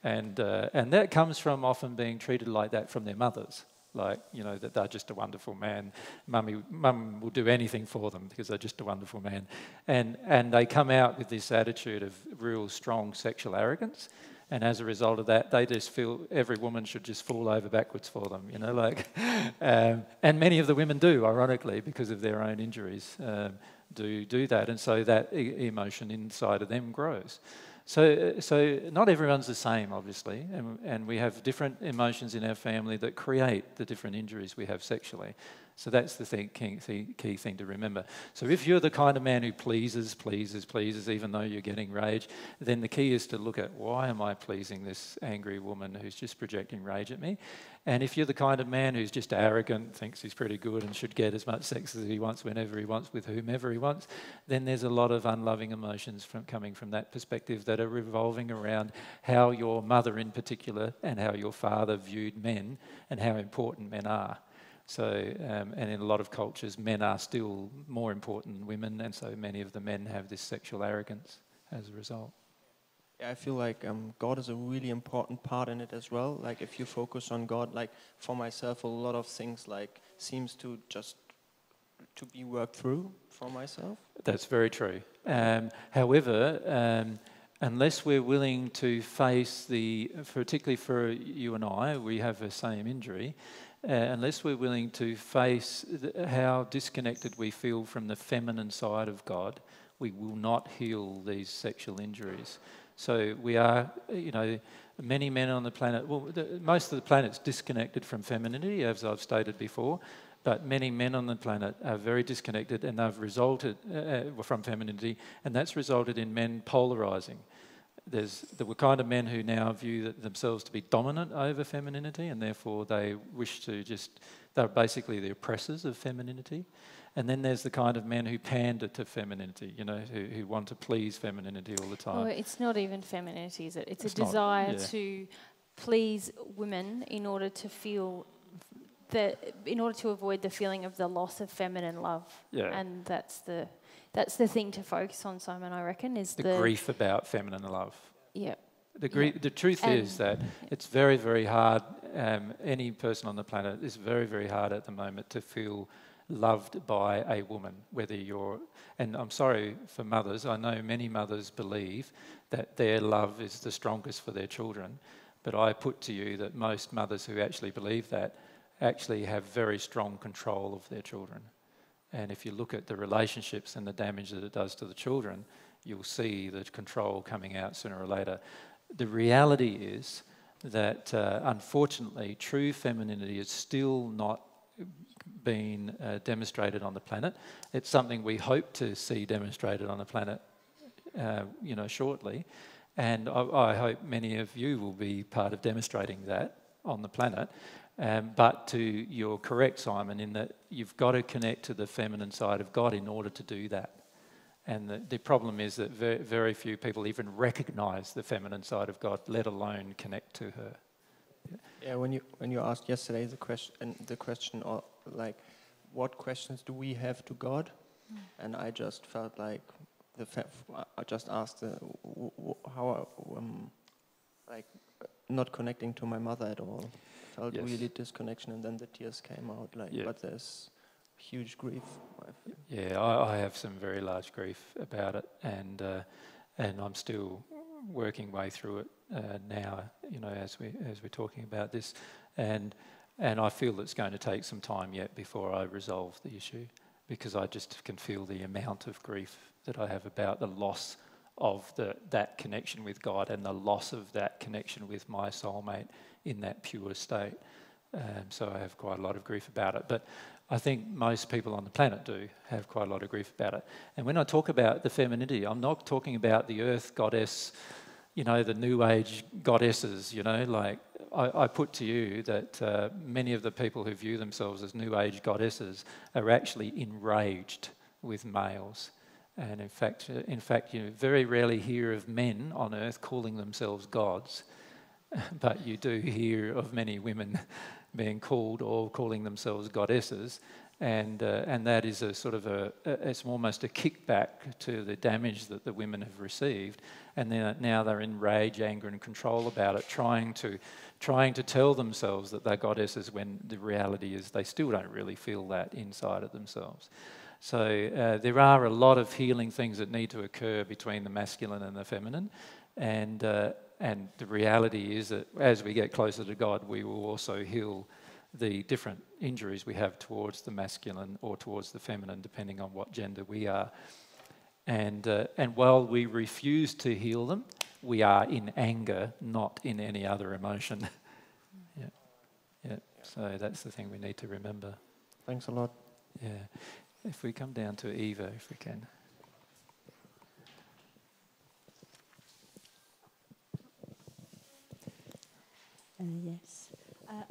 And, uh, and that comes from often being treated like that from their mothers like you know that they're just a wonderful man. Mummy, mum will do anything for them because they're just a wonderful man, and and they come out with this attitude of real strong sexual arrogance, and as a result of that, they just feel every woman should just fall over backwards for them, you know, like, um, and many of the women do, ironically, because of their own injuries, um, do do that, and so that e- emotion inside of them grows. So, uh, so not everyone's the same, obviously, and, and we have different emotions in our family that create the different injuries we have sexually. So that's the thing, key, key thing to remember. So if you're the kind of man who pleases, pleases, pleases, even though you're getting rage, then the key is to look at why am I pleasing this angry woman who's just projecting rage at me? And if you're the kind of man who's just arrogant, thinks he's pretty good and should get as much sex as he wants whenever he wants with whomever he wants, then there's a lot of unloving emotions from coming from that perspective that are revolving around how your mother in particular and how your father viewed men and how important men are. So, um, and in a lot of cultures, men are still more important than women, and so many of the men have this sexual arrogance as a result. Yeah, I feel like um, God is a really important part in it as well. Like if you focus on God, like for myself, a lot of things like seems to just to be worked through for myself. That's very true. Um, however, um, unless we're willing to face the, particularly for you and I, we have the same injury uh, unless we're willing to face how disconnected we feel from the feminine side of God, we will not heal these sexual injuries. So we are, you know, many men on the planet, well, the, most of the planet's disconnected from femininity, as I've stated before, but many men on the planet are very disconnected and they've resulted uh, uh from femininity, and that's resulted in men polarizing there's the kind of men who now view themselves to be dominant over femininity, and therefore they wish to just they're basically the oppressors of femininity. And then there's the kind of men who pander to femininity, you know, who, who want to please femininity all the time. Well, it's not even femininity, is it? It's, it's a desire not, yeah. to please women in order to feel that, in order to avoid the feeling of the loss of feminine love. Yeah. And that's the that's the thing to focus on, Simon. I reckon is the, the grief about feminine love. Yeah. The, gr- the truth and is that it's very, very hard. Um, any person on the planet is very, very hard at the moment to feel loved by a woman, whether you're, and I'm sorry for mothers, I know many mothers believe that their love is the strongest for their children, but I put to you that most mothers who actually believe that actually have very strong control of their children. And if you look at the relationships and the damage that it does to the children, you'll see the control coming out sooner or later. The reality is that uh, unfortunately, true femininity is still not been uh, demonstrated on the planet. It's something we hope to see demonstrated on the planet, uh, you know, shortly. And I, I, hope many of you will be part of demonstrating that on the planet. Um, but to you're correct, Simon, in that you've got to connect to the feminine side of God in order to do that. And the, the problem is that very, very few people even recognize the feminine side of God, let alone connect to her. Yeah, yeah when you when you asked yesterday the question, the question, or like, what questions do we have to God? Mm. And I just felt like the I just asked uh, how um, like not connecting to my mother at all felt yes. really disconnection, and then the tears came out. Like, yeah. but there's huge grief. Yeah, I, I, have some very large grief about it, and uh, and I'm still working way through it uh, now. You know, as we as we're talking about this, and and I feel it's going to take some time yet before I resolve the issue, because I just can feel the amount of grief that I have about the loss of the, that connection with God and the loss of that connection with my soulmate in that pure state. Um, so I have quite a lot of grief about it. But I think most people on the planet do have quite a lot of grief about it. And when I talk about the femininity, I'm not talking about the earth goddess you know, the New Age goddesses, you know, like I, I put to you that uh, many of the people who view themselves as New Age goddesses are actually enraged with males. And in fact, in fact, you very rarely hear of men on earth calling themselves gods, but you do hear of many women being called or calling themselves goddesses and uh, and that is a sort of a, it's almost a kickback to the damage that the women have received, and then now they're in rage, anger, and control about it, trying to trying to tell themselves that they're goddesses when the reality is they still don't really feel that inside of themselves. So uh, there are a lot of healing things that need to occur between the masculine and the feminine, and uh, and the reality is that as we get closer to God, we will also heal the different injuries we have towards the masculine or towards the feminine, depending on what gender we are. And, uh, and while we refuse to heal them, we are in anger, not in any other emotion. yeah. yeah. So that's the thing we need to remember. Thanks a lot. Yeah. If we come down to Eva, if we can. Yes. Uh,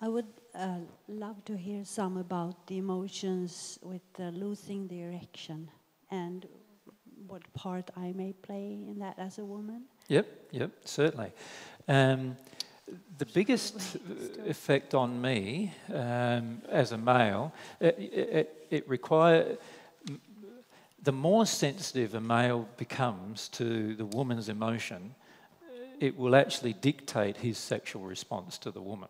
I would uh, love to hear some about the emotions with uh, losing the erection and what part I may play in that as a woman. Yep, yep, certainly. Um, the biggest effect on me um, as a male, it, it, it requires the more sensitive a male becomes to the woman's emotion, it will actually dictate his sexual response to the woman.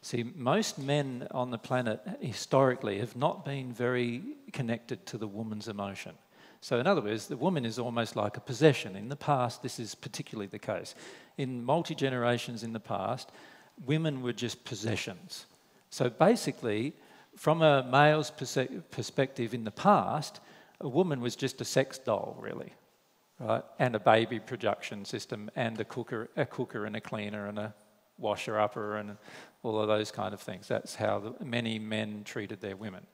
See, most men on the planet historically have not been very connected to the woman's emotion. So, in other words, the woman is almost like a possession. In the past, this is particularly the case. In multi generations in the past, women were just possessions. So, basically, from a male's perspective in the past, a woman was just a sex doll, really, right? And a baby production system, and a cooker, a cooker, and a cleaner, and a washer upper, and all of those kind of things. That's how the, many men treated their women.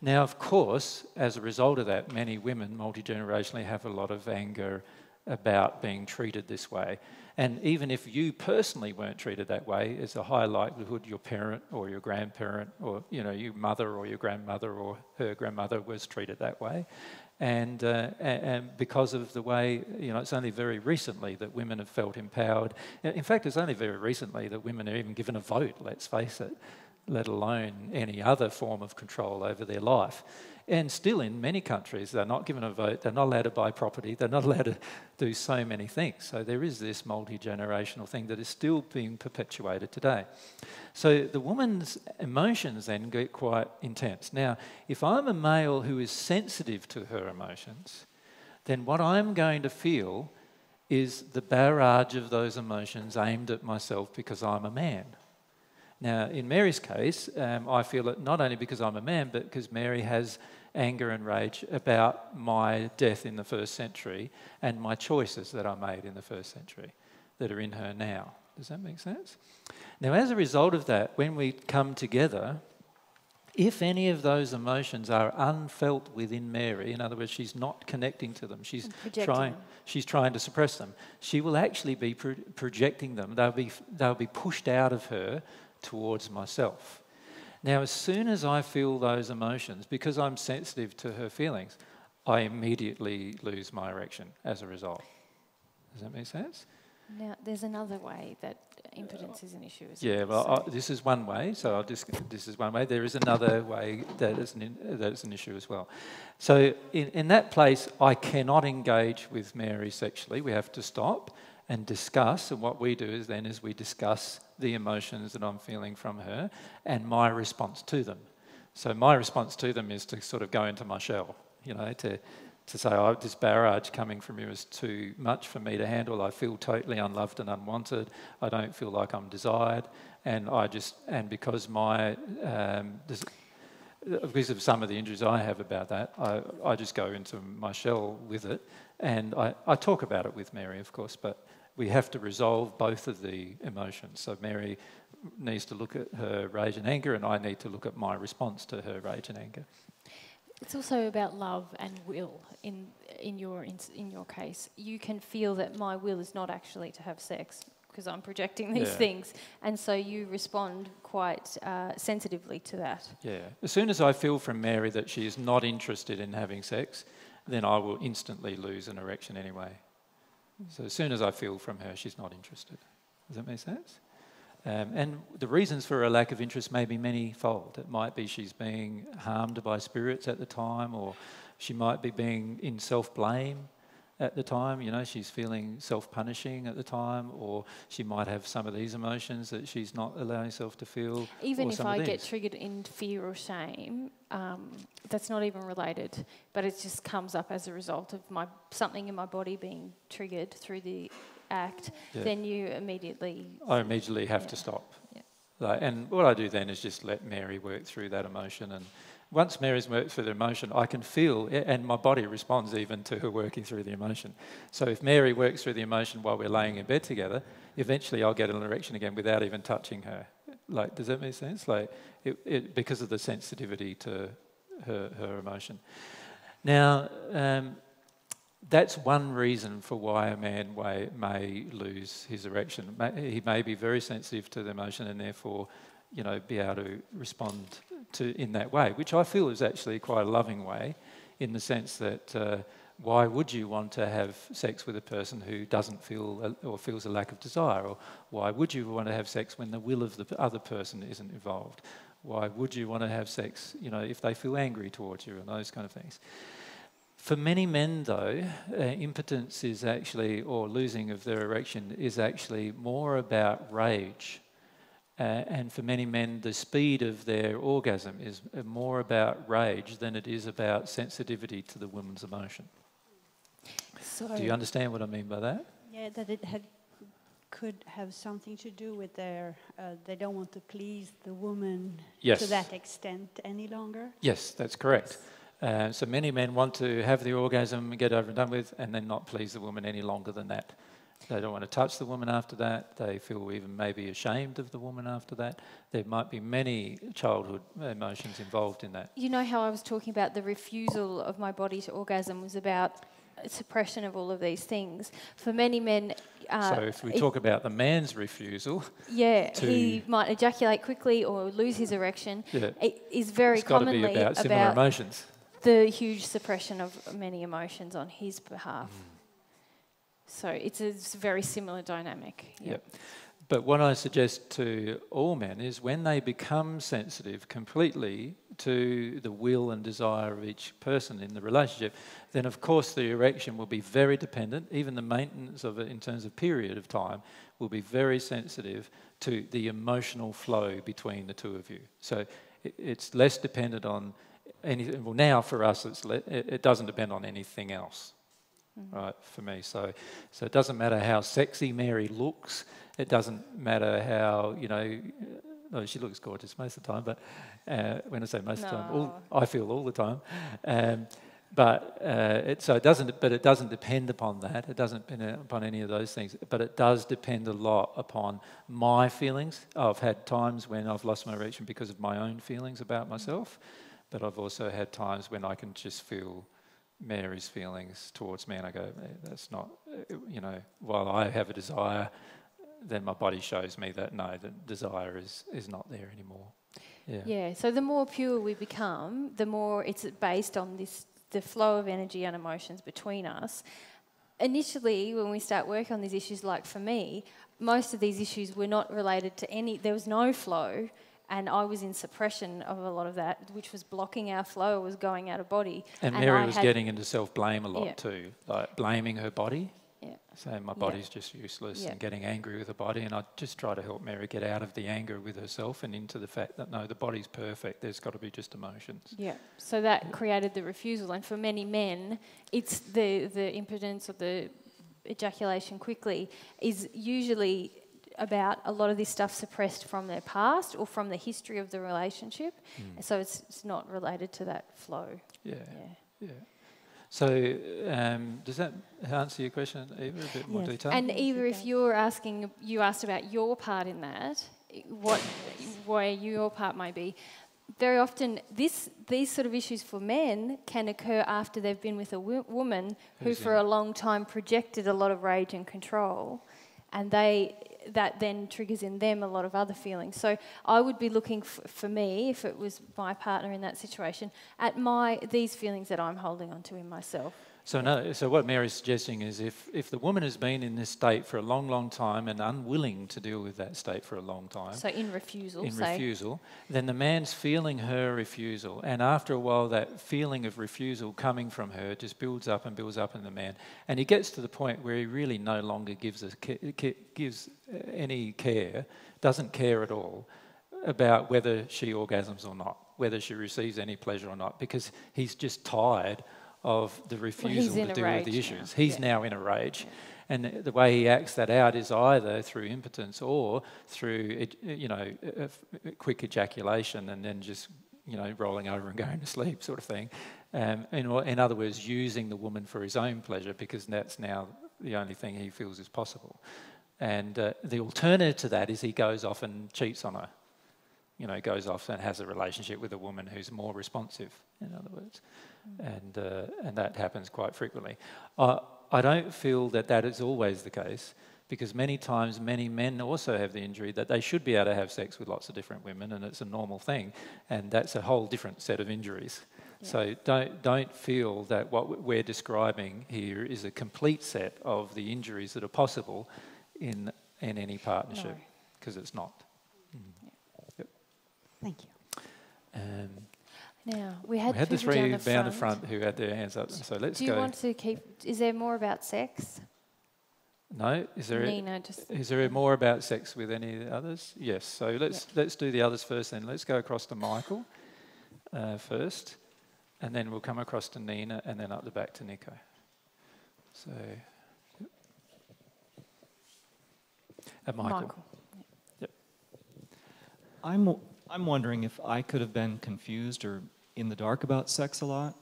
Now, of course, as a result of that, many women multi generationally have a lot of anger about being treated this way. And even if you personally weren't treated that way, it's a high likelihood your parent or your grandparent or you know your mother or your grandmother or her grandmother was treated that way. And, uh, and because of the way, you know, it's only very recently that women have felt empowered. In fact, it's only very recently that women are even given a vote, let's face it, let alone any other form of control over their life. And still, in many countries, they're not given a vote, they're not allowed to buy property, they're not allowed to do so many things. So there is this multi generational thing that is still being perpetuated today. So the woman's emotions then get quite intense. Now, if I'm a male who is sensitive to her emotions, then what I'm going to feel is the barrage of those emotions aimed at myself because I'm a man. Now, in Mary's case, um, I feel it not only because I'm a man, but because Mary has anger and rage about my death in the first century and my choices that I made in the first century that are in her now. Does that make sense? Now, as a result of that, when we come together, if any of those emotions are unfelt within Mary, in other words, she's not connecting to them, she's trying, she's trying to suppress them, she will actually be pro- projecting them. They'll be, they'll be pushed out of her towards myself. Now, as soon as I feel those emotions, because I'm sensitive to her feelings, I immediately lose my erection as a result. Does that make sense? Now, there's another way that impotence is an issue. yeah, well, I, this is one way. So I'll just, this is one way. There is another way that is an, that is an issue as well. So in, in that place, I cannot engage with Mary sexually. We have to stop and discuss. And what we do is then is we discuss the emotions that I'm feeling from her and my response to them. So my response to them is to sort of go into my shell, you know, to to say, oh, this barrage coming from you is too much for me to handle. I feel totally unloved and unwanted. I don't feel like I'm desired, and I just and because my um, this, because of some of the injuries I have about that, I, I just go into my shell with it, and I, I talk about it with Mary, of course, but we have to resolve both of the emotions. So Mary needs to look at her rage and anger, and I need to look at my response to her rage and anger. It's also about love and will. In in your in, in your case, you can feel that my will is not actually to have sex because I'm projecting these yeah. things, and so you respond quite uh, sensitively to that. Yeah. As soon as I feel from Mary that she is not interested in having sex, then I will instantly lose an erection anyway. So as soon as I feel from her she's not interested. Does that make sense? Um, and the reasons for a lack of interest may be many-fold. It might be she's being harmed by spirits at the time, or she might be being in self-blame at the time. You know, she's feeling self-punishing at the time, or she might have some of these emotions that she's not allowing herself to feel. Even if I get triggered in fear or shame, um, that's not even related, but it just comes up as a result of my something in my body being triggered through the act, yeah. then you immediately. I immediately have yeah. to stop. Yeah. Like, and what I do then is just let Mary work through that emotion. And once Mary's worked through the emotion, I can feel, and my body responds even to her working through the emotion. So if Mary works through the emotion while we're laying in bed together, eventually I'll get an erection again without even touching her. Like, does that make sense? Like, it, it, because of the sensitivity to her, her emotion. Now, um, that's one reason for why a man may, may lose his erection. He may be very sensitive to the emotion and therefore, you know, be able to respond to in that way, which I feel is actually quite a loving way, in the sense that uh, why would you want to have sex with a person who doesn't feel a, or feels a lack of desire, or why would you want to have sex when the will of the other person isn't involved? Why would you want to have sex, you know, if they feel angry towards you and those kind of things? For many men, though, uh, impotence is actually, or losing of their erection, is actually more about rage. Uh, and for many men, the speed of their orgasm is more about rage than it is about sensitivity to the woman's emotion. So do you understand what I mean by that? Yeah, that it had could have something to do with their uh, they don't want to please the woman yes. to that extent any longer. Yes, that's correct. Uh, so many men want to have the orgasm, get over and done with, and then not please the woman any longer than that. They don't want to touch the woman after that. They feel even maybe ashamed of the woman after that. There might be many childhood emotions involved in that. You know how I was talking about the refusal of my body to orgasm was about suppression of all of these things. For many men, uh, so if we talk about the man's refusal, yeah, he might ejaculate quickly or lose his erection. Yeah. It is very it's commonly about similar about emotions the huge suppression of many emotions on his behalf. Mm. So it's a, very similar dynamic. Yep. yep. But what I suggest to all men is when they become sensitive completely to the will and desire of each person in the relationship, then of course the erection will be very dependent, even the maintenance of it in terms of period of time will be very sensitive to the emotional flow between the two of you. So it's less dependent on anything. Well, now for us, it doesn't depend on anything else, mm-hmm. right? For me, so so it doesn't matter how sexy Mary looks. It doesn't matter how you know. Oh, she looks gorgeous most of the time, but uh, when I say most no. of the time, all, I feel all the time. Um, but uh, it, so it doesn't. But it doesn't depend upon that. It doesn't depend upon any of those things. But it does depend a lot upon my feelings. I've had times when I've lost my erection because of my own feelings about myself. But I've also had times when I can just feel Mary's feelings towards me, and I go, eh, that's not, eh, you know, while I have a desire, then my body shows me that no, the desire is, is not there anymore. Yeah. yeah. So the more pure we become, the more it's based on this the flow of energy and emotions between us. Initially, when we start working on these issues, like for me, most of these issues were not related to any. There was no flow and I was in suppression of a lot of that, which was blocking our flow, was going out of body. And, and Mary I was getting into self blame a lot yeah. too, like blaming her body. Yeah. Saying my body's yeah. just useless and getting angry with the body. And I just try to help Mary get out of the anger with herself and into the fact that no, the body's perfect. There's got to be just emotions. Yeah. So that created the refusal. And for many men, it's the, the impotence or the ejaculation quickly is usually about a lot of this stuff suppressed from their past or from the history of the relationship. Mm. So it's, it's not related to that flow. Yeah. Yeah. yeah. So, um, does that answer your question, Eva, a bit more detail? And Eva, if you're asking, you asked about your part in that, what, where your part might be. very often this these sort of issues for men can occur after they've been with a w- woman who Who's for in? a long time projected a lot of rage and control and they that then triggers in them a lot of other feelings. So i would be looking f- for me if it was my partner in that situation at my these feelings that i'm holding onto in myself So no, so what Mary's suggesting is if, if the woman has been in this state for a long, long time and unwilling to deal with that state for a long time, so in refusal in refusal, then the man's feeling her refusal, and after a while, that feeling of refusal coming from her just builds up and builds up in the man, and he gets to the point where he really no longer gives a, gives any care, doesn't care at all about whether she orgasms or not, whether she receives any pleasure or not, because he's just tired of the refusal in to deal with the now. issues. He's Yeah. now in a rage. And the- the way he acts that out is either through impotence or through, you know, quick ejaculation and then just, you know, rolling over and going to sleep, sort of thing. Um, in, in other words, using the woman for his own pleasure because that's now the only thing he feels is possible. And uh, the alternative to that is he goes off and cheats on her. You know, goes off and has a relationship with a woman who's more responsive, in other words. And, uh, and that happens quite frequently. Uh, I don't feel that that is always the case because many times many men also have the injury that they should be able to have sex with lots of different women and it's a normal thing and that's a whole different set of injuries. So don't, don't feel that what we're describing here is a complete set of the injuries that are possible in, in any partnership No. because it's not. Thank you. Um, now we had, we had the people three down the down the front. front who had their hands up. So let's go. do you go. want to keep is there more about sex No, is there? nina just Is there more about sex with any others? Yes. So let's let's do the others first. Then let's go across to Michael uh, first, and then we'll come across to Nina, and then up the back to Nico. So, uh, Michael. Michael. I'm, I'm wondering if I could have been confused or in the dark about sex a lot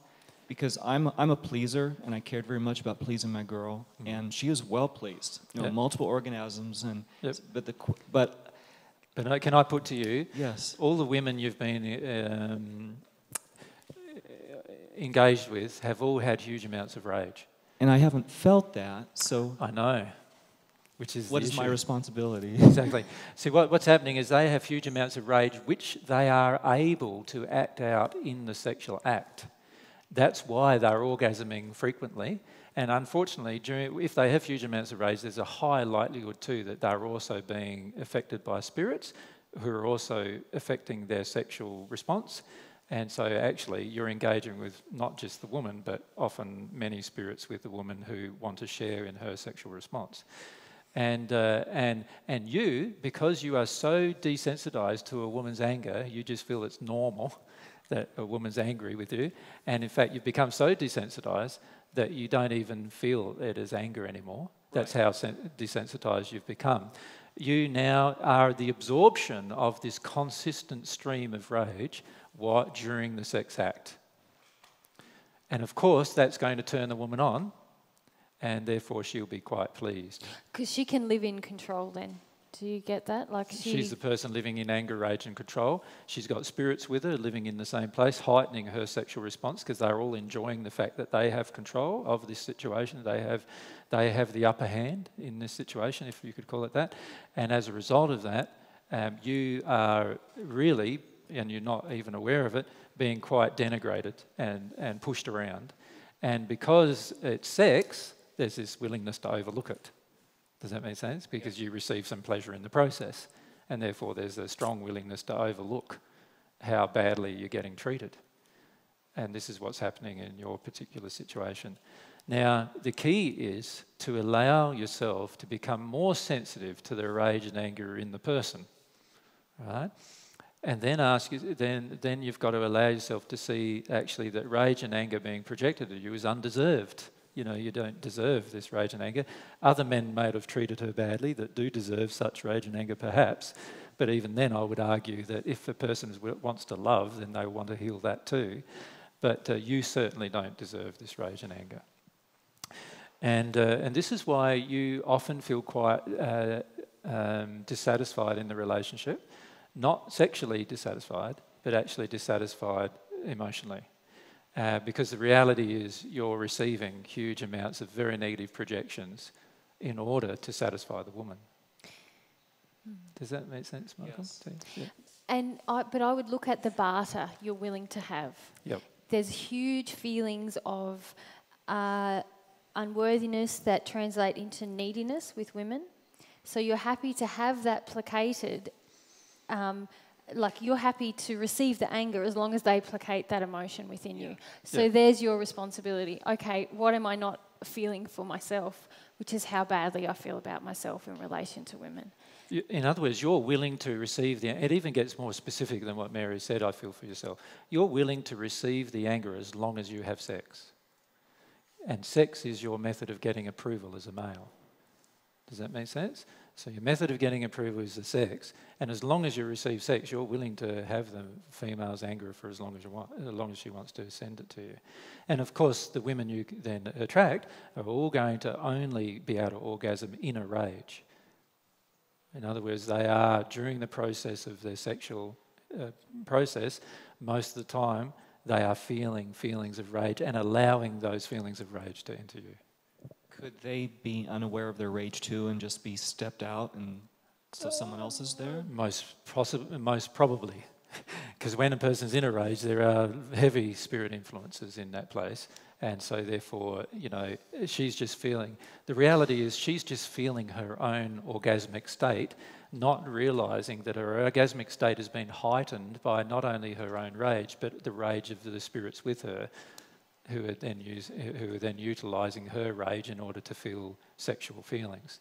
because I'm, I'm a pleaser and I cared very much about pleasing my girl and she is well pleased. You know, Yep. multiple orgasms and Yep. but the but But uh, can I put to you, yes. all the women you've been um, engaged with have all had huge amounts of rage. And I haven't felt that, so I know, which is what the my responsibility? exactly. See, what, what's happening is they have huge amounts of rage, which they are able to act out in the sexual act. That's why they're orgasming frequently. And unfortunately, during, if they have huge amounts of rage, there's a high likelihood too that they're also being affected by spirits who are also affecting their sexual response. And so, actually, you're engaging with not just the woman, but often many spirits with the woman who want to share in her sexual response. And, uh, and, and you, because you are so desensitized to a woman's anger, you just feel it's normal that a woman's angry with you. And in fact, you've become so desensitized that you don't even feel it as anger anymore. That's how sen- desensitized you've become. You now are the absorption of this consistent stream of rage what, during the sex act. And of course, that's going to turn the woman on, and therefore she'll be quite pleased. because she can live in control then do you get that like she She's the person living in anger, rage, and control. She's got spirits with her living in the same place, heightening her sexual response because they're all enjoying the fact that they have control of this situation. They have, they have the upper hand in this situation, if you could call it that. And as a result of that, um, you are really, and you're not even aware of it, being quite denigrated and, and pushed around. And because it's sex, there's this willingness to overlook it. Does that make sense? Because you receive some pleasure in the process, and therefore there's a strong willingness to overlook how badly you're getting treated. And this is what's happening in your particular situation. Now, the key is to allow yourself to become more sensitive to the rage and anger in the person, right? And then ask, then, then you've got to allow yourself to see actually that rage and anger being projected at you is undeserved. You know, you don't deserve this rage and anger. Other men may have treated her badly that do deserve such rage and anger, perhaps. But even then, I would argue that if a person wants to love, then they want to heal that too. But uh, you certainly don't deserve this rage and anger. And, uh, and this is why you often feel quite uh, um, dissatisfied in the relationship. Not sexually dissatisfied, but actually dissatisfied emotionally. Uh, because the reality is you're receiving huge amounts of very negative projections in order to satisfy the woman. Mm. Does that make sense, Michael? Yes. Yeah. And I, but I would look at the barter you're willing to have. Yep. There's huge feelings of uh, unworthiness that translate into neediness with women. So you're happy to have that placated. Um, like you're happy to receive the anger as long as they placate that emotion within yeah. you. So yeah. there's your responsibility. Okay, what am I not feeling for myself? Which is how badly I feel about myself in relation to women. In other words, you're willing to receive the. It even gets more specific than what Mary said. I feel for yourself. You're willing to receive the anger as long as you have sex, and sex is your method of getting approval as a male. Does that make sense? So your method of getting approval is the sex, and as long as you receive sex, you're willing to have the female's anger for as long as you want, as long as she wants to send it to you. And of course, the women you then attract are all going to only be able to orgasm in a rage. In other words, they are during the process of their sexual uh, process, most of the time they are feeling feelings of rage and allowing those feelings of rage to enter you. Could they be unaware of their rage too and just be stepped out and so someone else is there? Most, possi- most probably. Because when a person's in a rage, there are heavy spirit influences in that place. And so, therefore, you know, she's just feeling. The reality is, she's just feeling her own orgasmic state, not realizing that her orgasmic state has been heightened by not only her own rage, but the rage of the spirits with her who are then use, who are then utilizing her rage in order to feel sexual feelings,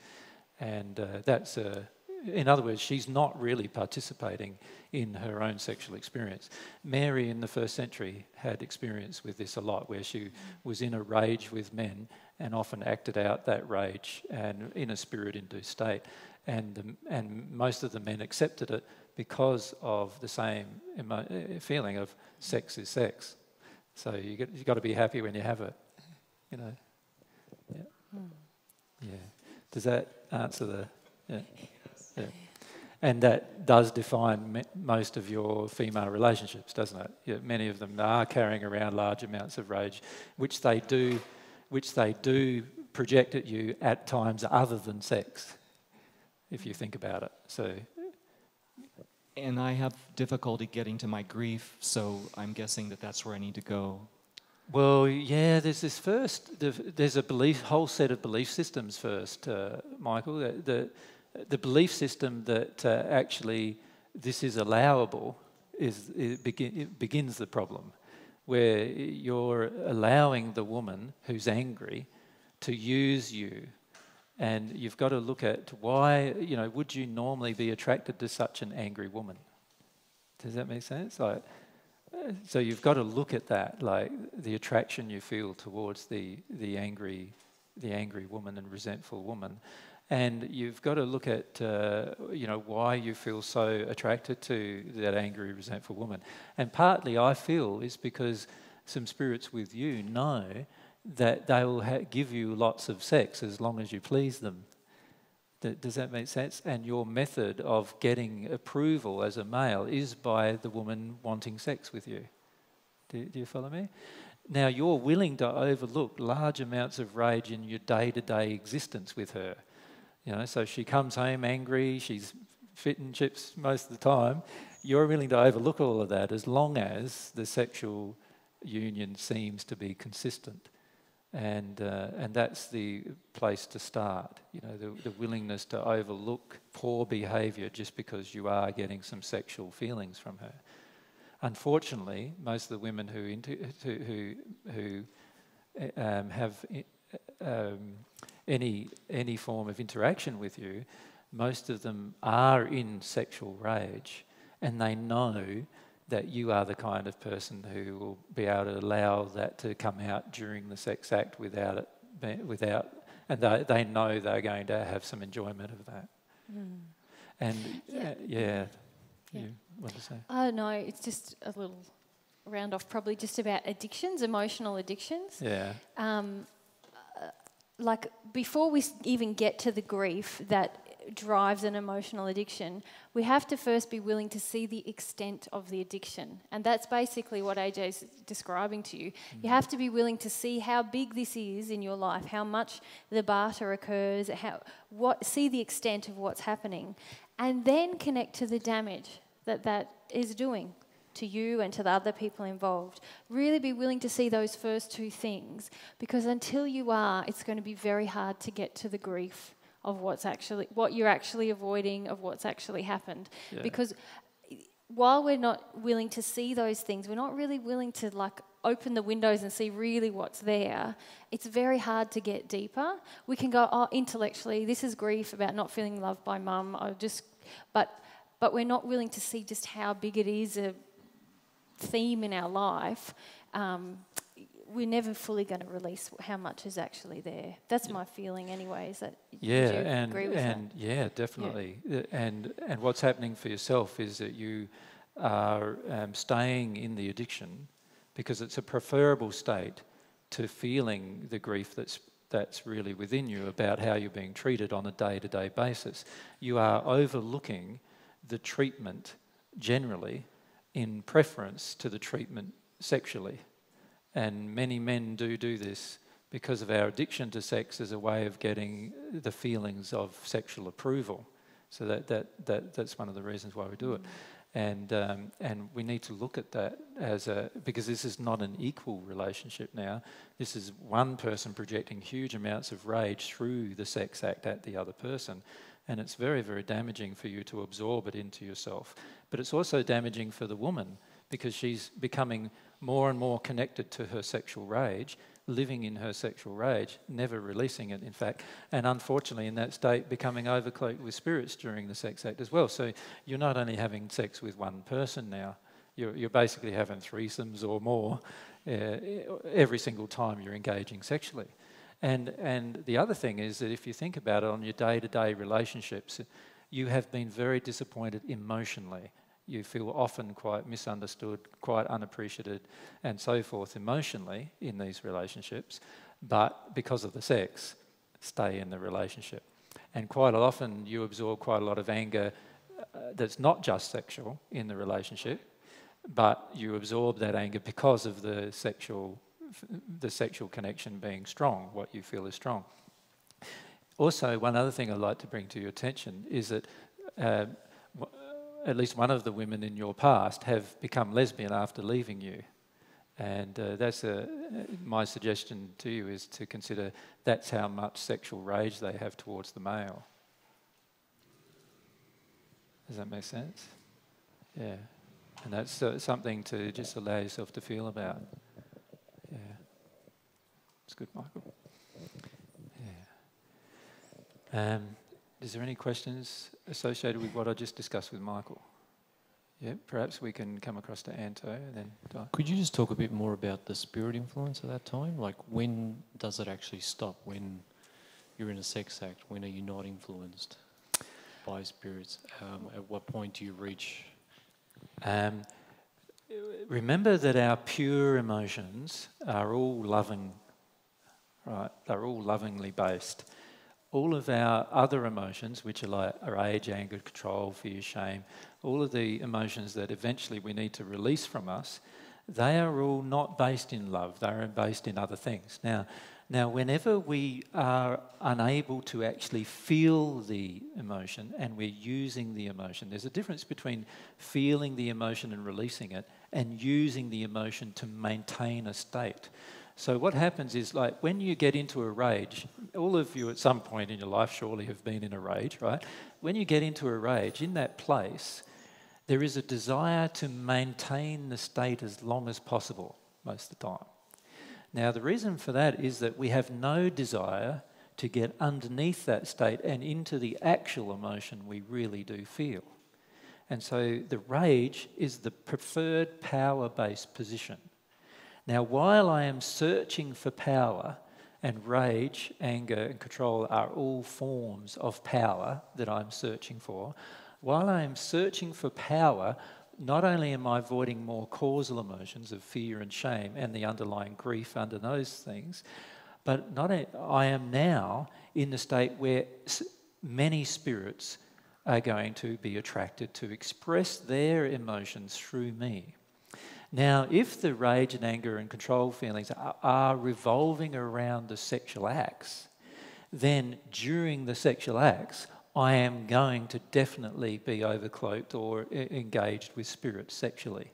and uh, that's a in other words, she's not really participating in her own sexual experience. Mary in the first century had experience with this a lot, where she was in a rage with men and often acted out that rage and in a spirit-induced state. And, the, and most of the men accepted it because of the same emo- feeling of sex is sex. So you get, you've got to be happy when you have it, you know. Yeah. Mm. Yeah. Does that answer the? Yeah. yeah. And that does define most of your female relationships, doesn't it? Yeah, many of them are carrying around large amounts of rage, which they do, which they do project at you at times other than sex, if you think about it. So and I have difficulty getting to my grief, so I'm guessing that that's where I need to go. Well, yeah, there's this first, there's a belief, whole set of belief systems first, uh, Michael. The, the, belief system that uh, actually this is allowable is it, begin, it begins the problem, where you're allowing the woman who's angry to use you and you've got to look at why, you know, would you normally be attracted to such an angry woman? Does that make sense? Like, so you've got to look at that, like the attraction you feel towards the, the angry, the angry woman and resentful woman, and you've got to look at, uh, you know, why you feel so attracted to that angry, resentful woman. And partly, I feel, is because some spirits with you know that they will give you lots of sex as long as you please them. does that make sense? And your method of getting approval as a male is by the woman wanting sex with you. Do, do you follow me? Now, you're willing to overlook large amounts of rage in your day to day existence with her. You know, so she comes home angry, she's fitting chips most of the time. You're willing to overlook all of that as long as the sexual union seems to be consistent and uh, and that's the place to start. You know, the, the willingness to overlook poor behaviour just because you are getting some sexual feelings from her. Unfortunately, most of the women who into, who who um, have um, any any form of interaction with you, most of them are in sexual rage, and they know that you are the kind of person who will be able to allow that to come out during the sex act without it, without, and they, they know they're going to have some enjoyment of that. Mm. And yeah, uh, yeah, yeah. you want to say? Oh no, it's just a little round off, probably just about addictions, emotional addictions. Yeah. Um, uh, like before we even get to the grief that drives an emotional addiction, we have to first be willing to see the extent of the addiction. And that's basically what AJ's describing to you. Mm-hmm. You have to be willing to see how big this is in your life, how much the barter occurs, how, what, see the extent of what's happening, and then connect to the damage that that is doing to you and to the other people involved. Really be willing to see those first two things because until you are, it's going to be very hard to get to the grief of what's actually what you're actually avoiding of what's actually happened. Yeah. because while we're not willing to see those things we're not really willing to like open the windows and see really what's there. It's very hard to get deeper. We can go oh intellectually this is grief about not feeling loved by mum. I just but but we're not willing to see just how big it is a theme in our life um, we're never fully going to release how much is actually there. That's my feeling, anyway. Is that yeah, and and that? yeah, definitely. Yeah. And and what's happening for yourself is that you are um, staying in the addiction because it's a preferable state to feeling the grief that's that's really within you about how you're being treated on a day-to-day basis. You are overlooking the treatment generally in preference to the treatment sexually. And many men do do this because of our addiction to sex as a way of getting the feelings of sexual approval. So that, that, that, that's one of the reasons why we do it. And, um, and we need to look at that as a, because this is not an equal relationship now. This is one person projecting huge amounts of rage through the sex act at the other person. And it's very, very damaging for you to absorb it into yourself. But it's also damaging for the woman because she's becoming more and more connected to her sexual rage, living in her sexual rage, never releasing it, in fact, and unfortunately, in that state, becoming overcloaked with spirits during the sex act as well. So you're not only having sex with one person now, you're, you're basically having threesomes or more uh, every single time you're engaging sexually. And, and the other thing is that if you think about it on your day to day relationships, you have been very disappointed emotionally you feel often quite misunderstood, quite unappreciated, and so forth emotionally in these relationships, but because of the sex, stay in the relationship. And quite often, you absorb quite a lot of anger uh, that's not just sexual in the relationship, but you absorb that anger because of the sexual, the sexual connection being strong, what you feel is strong. Also, one other thing I'd like to bring to your attention is that uh, at least one of the women in your past have become lesbian after leaving you. And uh, that's a, my suggestion to you is to consider that's how much sexual rage they have towards the male. Does that make sense? Yeah. And that's uh, something to just allow yourself to feel about. Yeah. It's good, Michael. Yeah. Um, is there any questions associated with what I just discussed with Michael? Yeah, perhaps we can come across to Anto and then. Di. Could you just talk a bit more about the spirit influence at that time? Like, when does it actually stop? When you're in a sex act, when are you not influenced by spirits? Um, at what point do you reach? Um, remember that our pure emotions are all loving, right? They're all lovingly based all of our other emotions, which are like rage, anger, control, fear, shame, all of the emotions that eventually we need to release from us, they are all not based in love. They are based in other things. Now, now, whenever we are unable to actually feel the emotion and we're using the emotion, there's a difference between feeling the emotion and releasing it and using the emotion to maintain a state. So what happens is like when you get into a rage, all of you at some point in your life surely have been in a rage, right? When you get into a rage, in that place, there is a desire to maintain the state as long as possible most of the time. Now, the reason for that is that we have no desire to get underneath that state and into the actual emotion we really do feel. And so the rage is the preferred power based position. Now, while I am searching for power, and rage, anger, and control are all forms of power that I'm searching for, while I am searching for power, not only am I avoiding more causal emotions of fear and shame and the underlying grief under those things, but not a, I am now in the state where many spirits are going to be attracted to express their emotions through me. Now, if the rage and anger and control feelings are, are revolving around the sexual acts, then during the sexual acts, I am going to definitely be overcloaked or engaged with spirits sexually.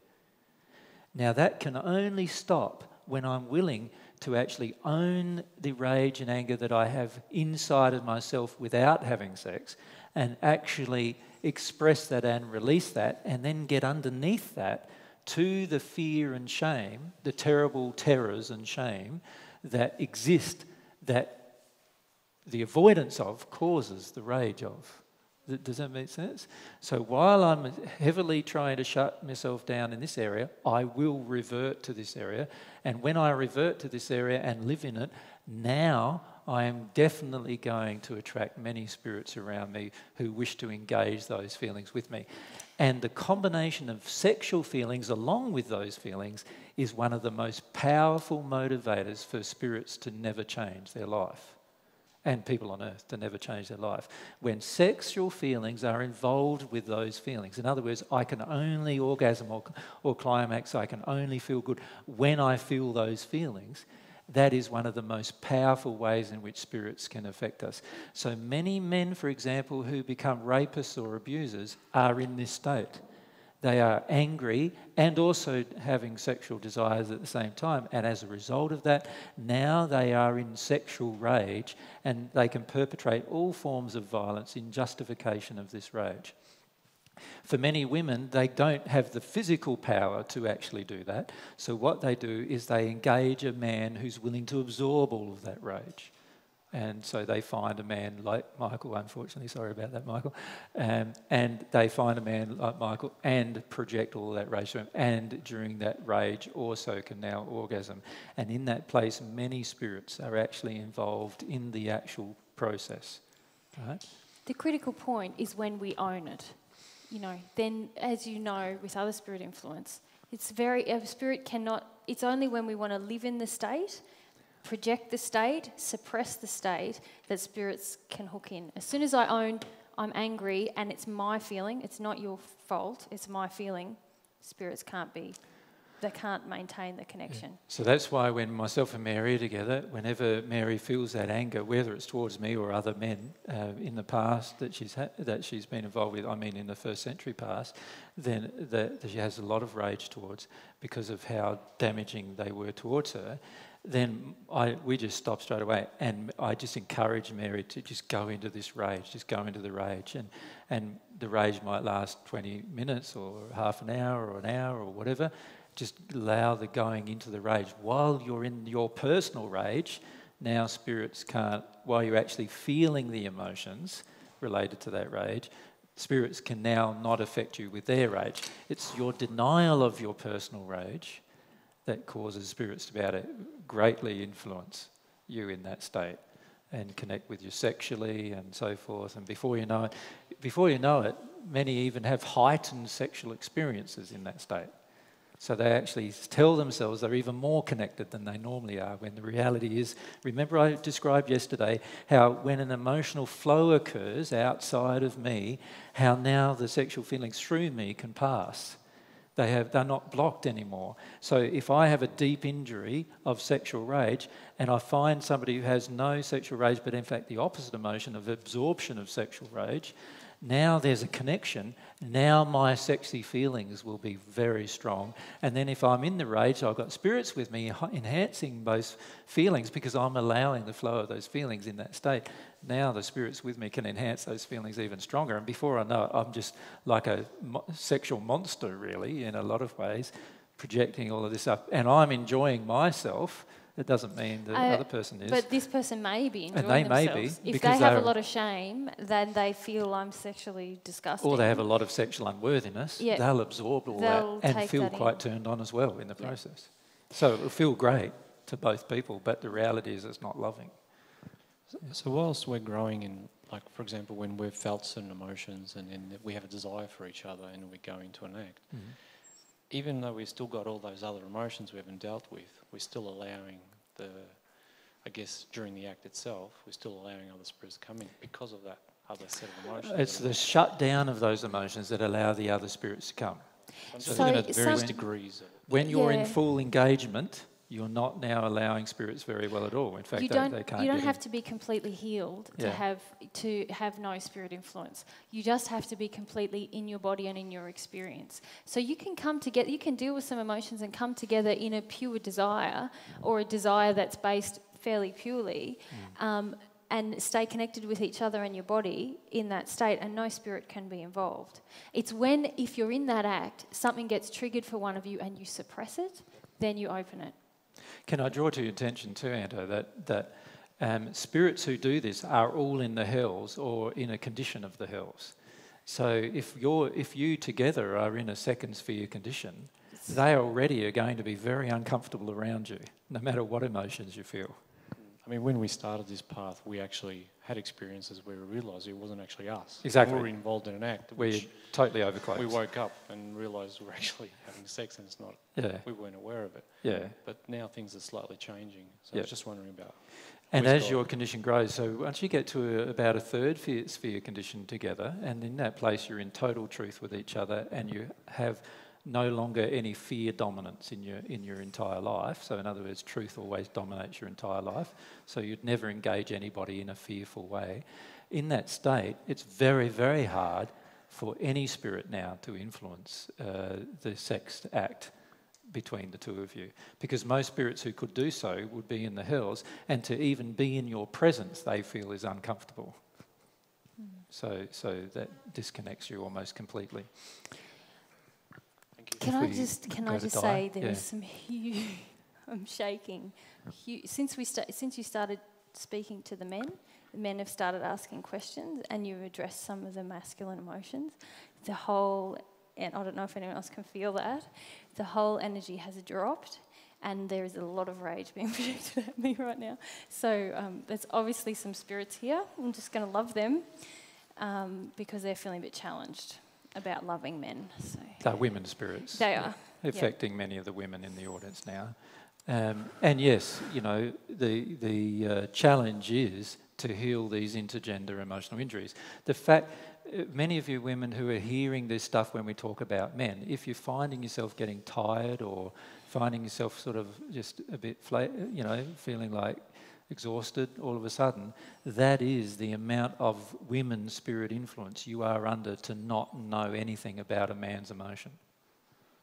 Now, that can only stop when I'm willing to actually own the rage and anger that I have inside of myself without having sex and actually express that and release that and then get underneath that to the fear and shame, the terrible terrors and shame that exist that the avoidance of causes the rage of. Does that make sense? So while I'm heavily trying to shut myself down in this area, I will revert to this area. And when I revert to this area and live in it, now I am definitely going to attract many spirits around me who wish to engage those feelings with me. And the combination of sexual feelings along with those feelings is one of the most powerful motivators for spirits to never change their life and people on earth to never change their life. When sexual feelings are involved with those feelings, in other words, I can only orgasm or, or climax, I can only feel good when I feel those feelings that is one of the most powerful ways in which spirits can affect us. So many men, for example, who become rapists or abusers are in this state. They are angry and also having sexual desires at the same time. And as a result of that, now they are in sexual rage and they can perpetrate all forms of violence in justification of this rage. For many women, they don't have the physical power to actually do that. So, what they do is they engage a man who's willing to absorb all of that rage. And so they find a man like Michael, unfortunately, sorry about that, Michael. Um, and they find a man like Michael and project all that rage to him. And during that rage, also can now orgasm. And in that place, many spirits are actually involved in the actual process. Right? The critical point is when we own it you know, then as you know with other spirit influence, it's very, a spirit cannot, it's only when we want to live in the state, project the state, suppress the state, that spirits can hook in. As soon as I own, I'm angry and it's my feeling, it's not your fault, it's my feeling, spirits can't be they can't maintain the connection. Yeah. So that's why when myself and Mary are together, whenever Mary feels that anger, whether it's towards me or other men uh, in the past that she's ha- that she's been involved with, I mean in the first century past, then that she has a lot of rage towards because of how damaging they were towards her. Then I, we just stop straight away, and I just encourage Mary to just go into this rage, just go into the rage, and and the rage might last 20 minutes or half an hour or an hour or whatever, just allow the going into the rage. While you're in your personal rage, now spirits can't, while you're actually feeling the emotions related to that rage, spirits can now not affect you with their rage. It's your denial of your personal rage that causes spirits to be able to greatly influence you in that state and connect with you sexually and so forth. And before you know it, before you know it, many even have heightened sexual experiences in that state. So they actually tell themselves they're even more connected than they normally are, when the reality is, remember I described yesterday how when an emotional flow occurs outside of me, how now the sexual feelings through me can pass. They have, they're not blocked anymore. So if I have a deep injury of sexual rage and I find somebody who has no sexual rage, but in fact the opposite emotion of absorption of sexual rage, now there's a connection. Now my sexy feelings will be very strong. And then if I'm in the rage, I've got spirits with me enhancing those feelings because I'm allowing the flow of those feelings in that state. Now the spirits with me can enhance those feelings even stronger. And before I know it, I'm just like a sexual monster, really, in a lot of ways, projecting all of this up. And I'm enjoying myself it doesn't mean that the uh, other person is. But this person may be enjoying and they themselves. May be, if they have a lot of shame, then they feel I'm sexually disgusting. Or they have a lot of sexual unworthiness. Yeah. They'll absorb all they'll that and feel that quite in. turned on as well in the yeah. process. So it will feel great to both people, but the reality is it's not loving. So, so whilst we're growing in, like for example, when we've felt certain emotions and then we have a desire for each other and we go into an act, mm-hmm even though we've still got all those other emotions we haven't dealt with, we're still allowing the, I guess, during the act itself, we're still allowing other spirits to come in because of that other set of emotions. It's the shutdown of those emotions that allow the other spirits to come. So, so at various degrees. When you're yeah. in full engagement, you're not now allowing spirits very well at all. In fact, you they, don't, they can't. You don't have in. to be completely healed yeah. to have to have no spirit influence. You just have to be completely in your body and in your experience. So you can come together. You can deal with some emotions and come together in a pure desire or a desire that's based fairly purely. Mm. Um, and stay connected with each other and your body in that state, and no spirit can be involved. It's when, if you're in that act, something gets triggered for one of you and you suppress it, then you open it. Can I draw to your attention too, Anto, that, that um, spirits who do this are all in the hells or in a condition of the hells. So if, you're, if you together are in a second sphere condition, they already are going to be very uncomfortable around you, no matter what emotions you feel. I mean, when we started this path, we actually had experiences where we realised it wasn't actually us. Exactly. We were involved in an act. We totally overcloaked. We woke up and realised we were actually having sex and it's not, yeah. we weren't aware of it. Yeah. But now things are slightly changing. So yeah. I was just wondering about. And as your condition grows, so once you get to a, about a third sphere condition together, and in that place you're in total truth with each other and you have no longer any fear dominance in your in your entire life. So in other words, truth always dominates your entire life. So you'd never engage anybody in a fearful way. In that state, it's very very hard for any spirit now to influence uh, the sex act between the two of you because most spirits who could do so would be in the hells and to even be in your presence they feel is uncomfortable mm. so so that disconnects you almost completely can I just can I just say there yeah. is some huge. I'm shaking. Huge, since we sta- since you started speaking to the men, the men have started asking questions, and you've addressed some of the masculine emotions. The whole, and I don't know if anyone else can feel that. The whole energy has dropped, and there is a lot of rage being projected at me right now. So um, there's obviously some spirits here. I'm just going to love them um, because they're feeling a bit challenged about loving men. So. They're women spirits. They are. Affecting yep. many of the women in the audience now. Um, and yes, you know, the, the uh, challenge is to heal these intergender emotional injuries. The fact, uh, many of you women who are hearing this stuff when we talk about men, if you're finding yourself getting tired or finding yourself sort of just a bit, fla- you know, feeling like exhausted all of a sudden, that is the amount of women's spirit influence you are under to not know anything about a man's emotion.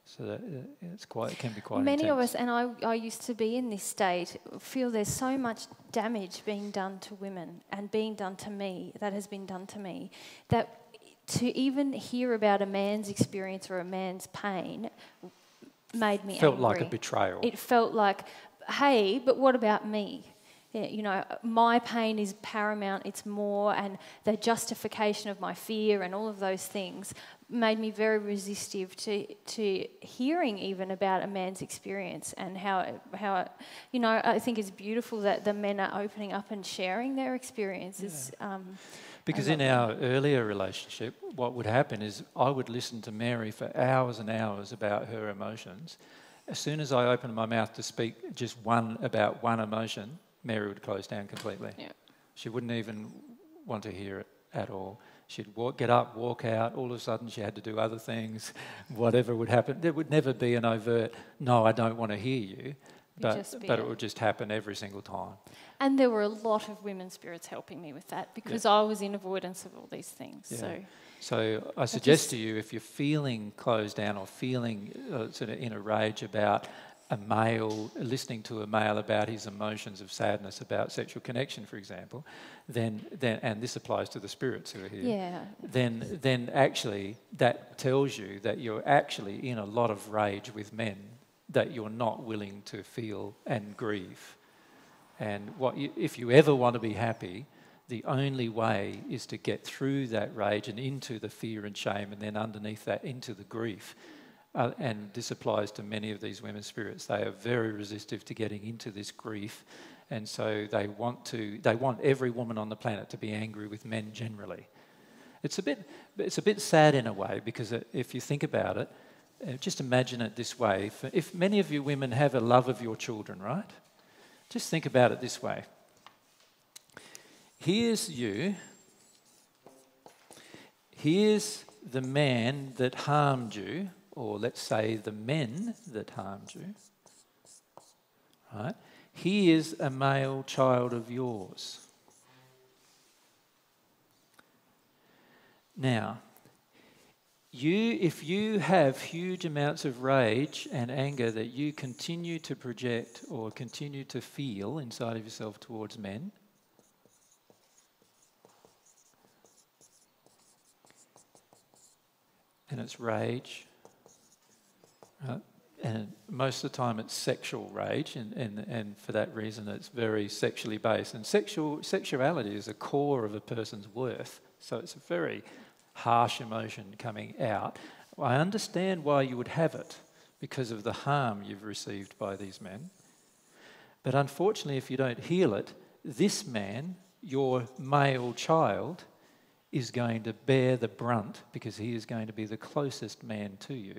So that, uh, it's quite, it can be quite. Many intense. of us, and I, I used to be in this state, feel there's so much damage being done to women and being done to me that has been done to me that to even hear about a man's experience or a man's pain made me felt angry. like a betrayal. It felt like, hey, but what about me? You know, my pain is paramount, it's more, and the justification of my fear and all of those things made me very resistive to, to hearing even about a man's experience and how, how you know, I think it's beautiful that the men are opening up and sharing their experiences. Yeah. Um, because in our earlier relationship, what would happen is I would listen to Mary for hours and hours about her emotions. As soon as I opened my mouth to speak just one about one emotion, Mary would close down completely. Yeah. She wouldn't even want to hear it at all. She'd walk, get up, walk out. All of a sudden, she had to do other things. Whatever would happen, there would never be an overt "No, I don't want to hear you," but but it would just happen every single time. And there were a lot of women spirits helping me with that because yeah. I was in avoidance of all these things. Yeah. So. So I suggest to you, if you're feeling closed down or feeling uh, sort of in a rage about a male, listening to a male about his emotions of sadness about sexual connection, for example, then, then and this applies to the spirits who are here, yeah. then, then actually that tells you that you're actually in a lot of rage with men that you're not willing to feel and grieve. And what you, if you ever want to be happy, the only way is to get through that rage and into the fear and shame, and then underneath that, into the grief uh, and this applies to many of these women's spirits. They are very resistive to getting into this grief, and so they want to. They want every woman on the planet to be angry with men generally. It's a bit. It's a bit sad in a way because if you think about it, uh, just imagine it this way: if, if many of you women have a love of your children, right? Just think about it this way. Here's you here's the man that harmed you, or let's say the men that harmed you, right? He is a male child of yours. Now, you, if you have huge amounts of rage and anger that you continue to project or continue to feel inside of yourself towards men, and it's rage, right? and most of the time it's sexual rage, and, and, and for that reason it's very sexually based. And sexual, sexuality is a core of a person's worth, so it's a very harsh emotion coming out. I understand why you would have it because of the harm you've received by these men. But unfortunately, if you don't heal it, this man, your male child, is going to bear the brunt because he is going to be the closest man to you.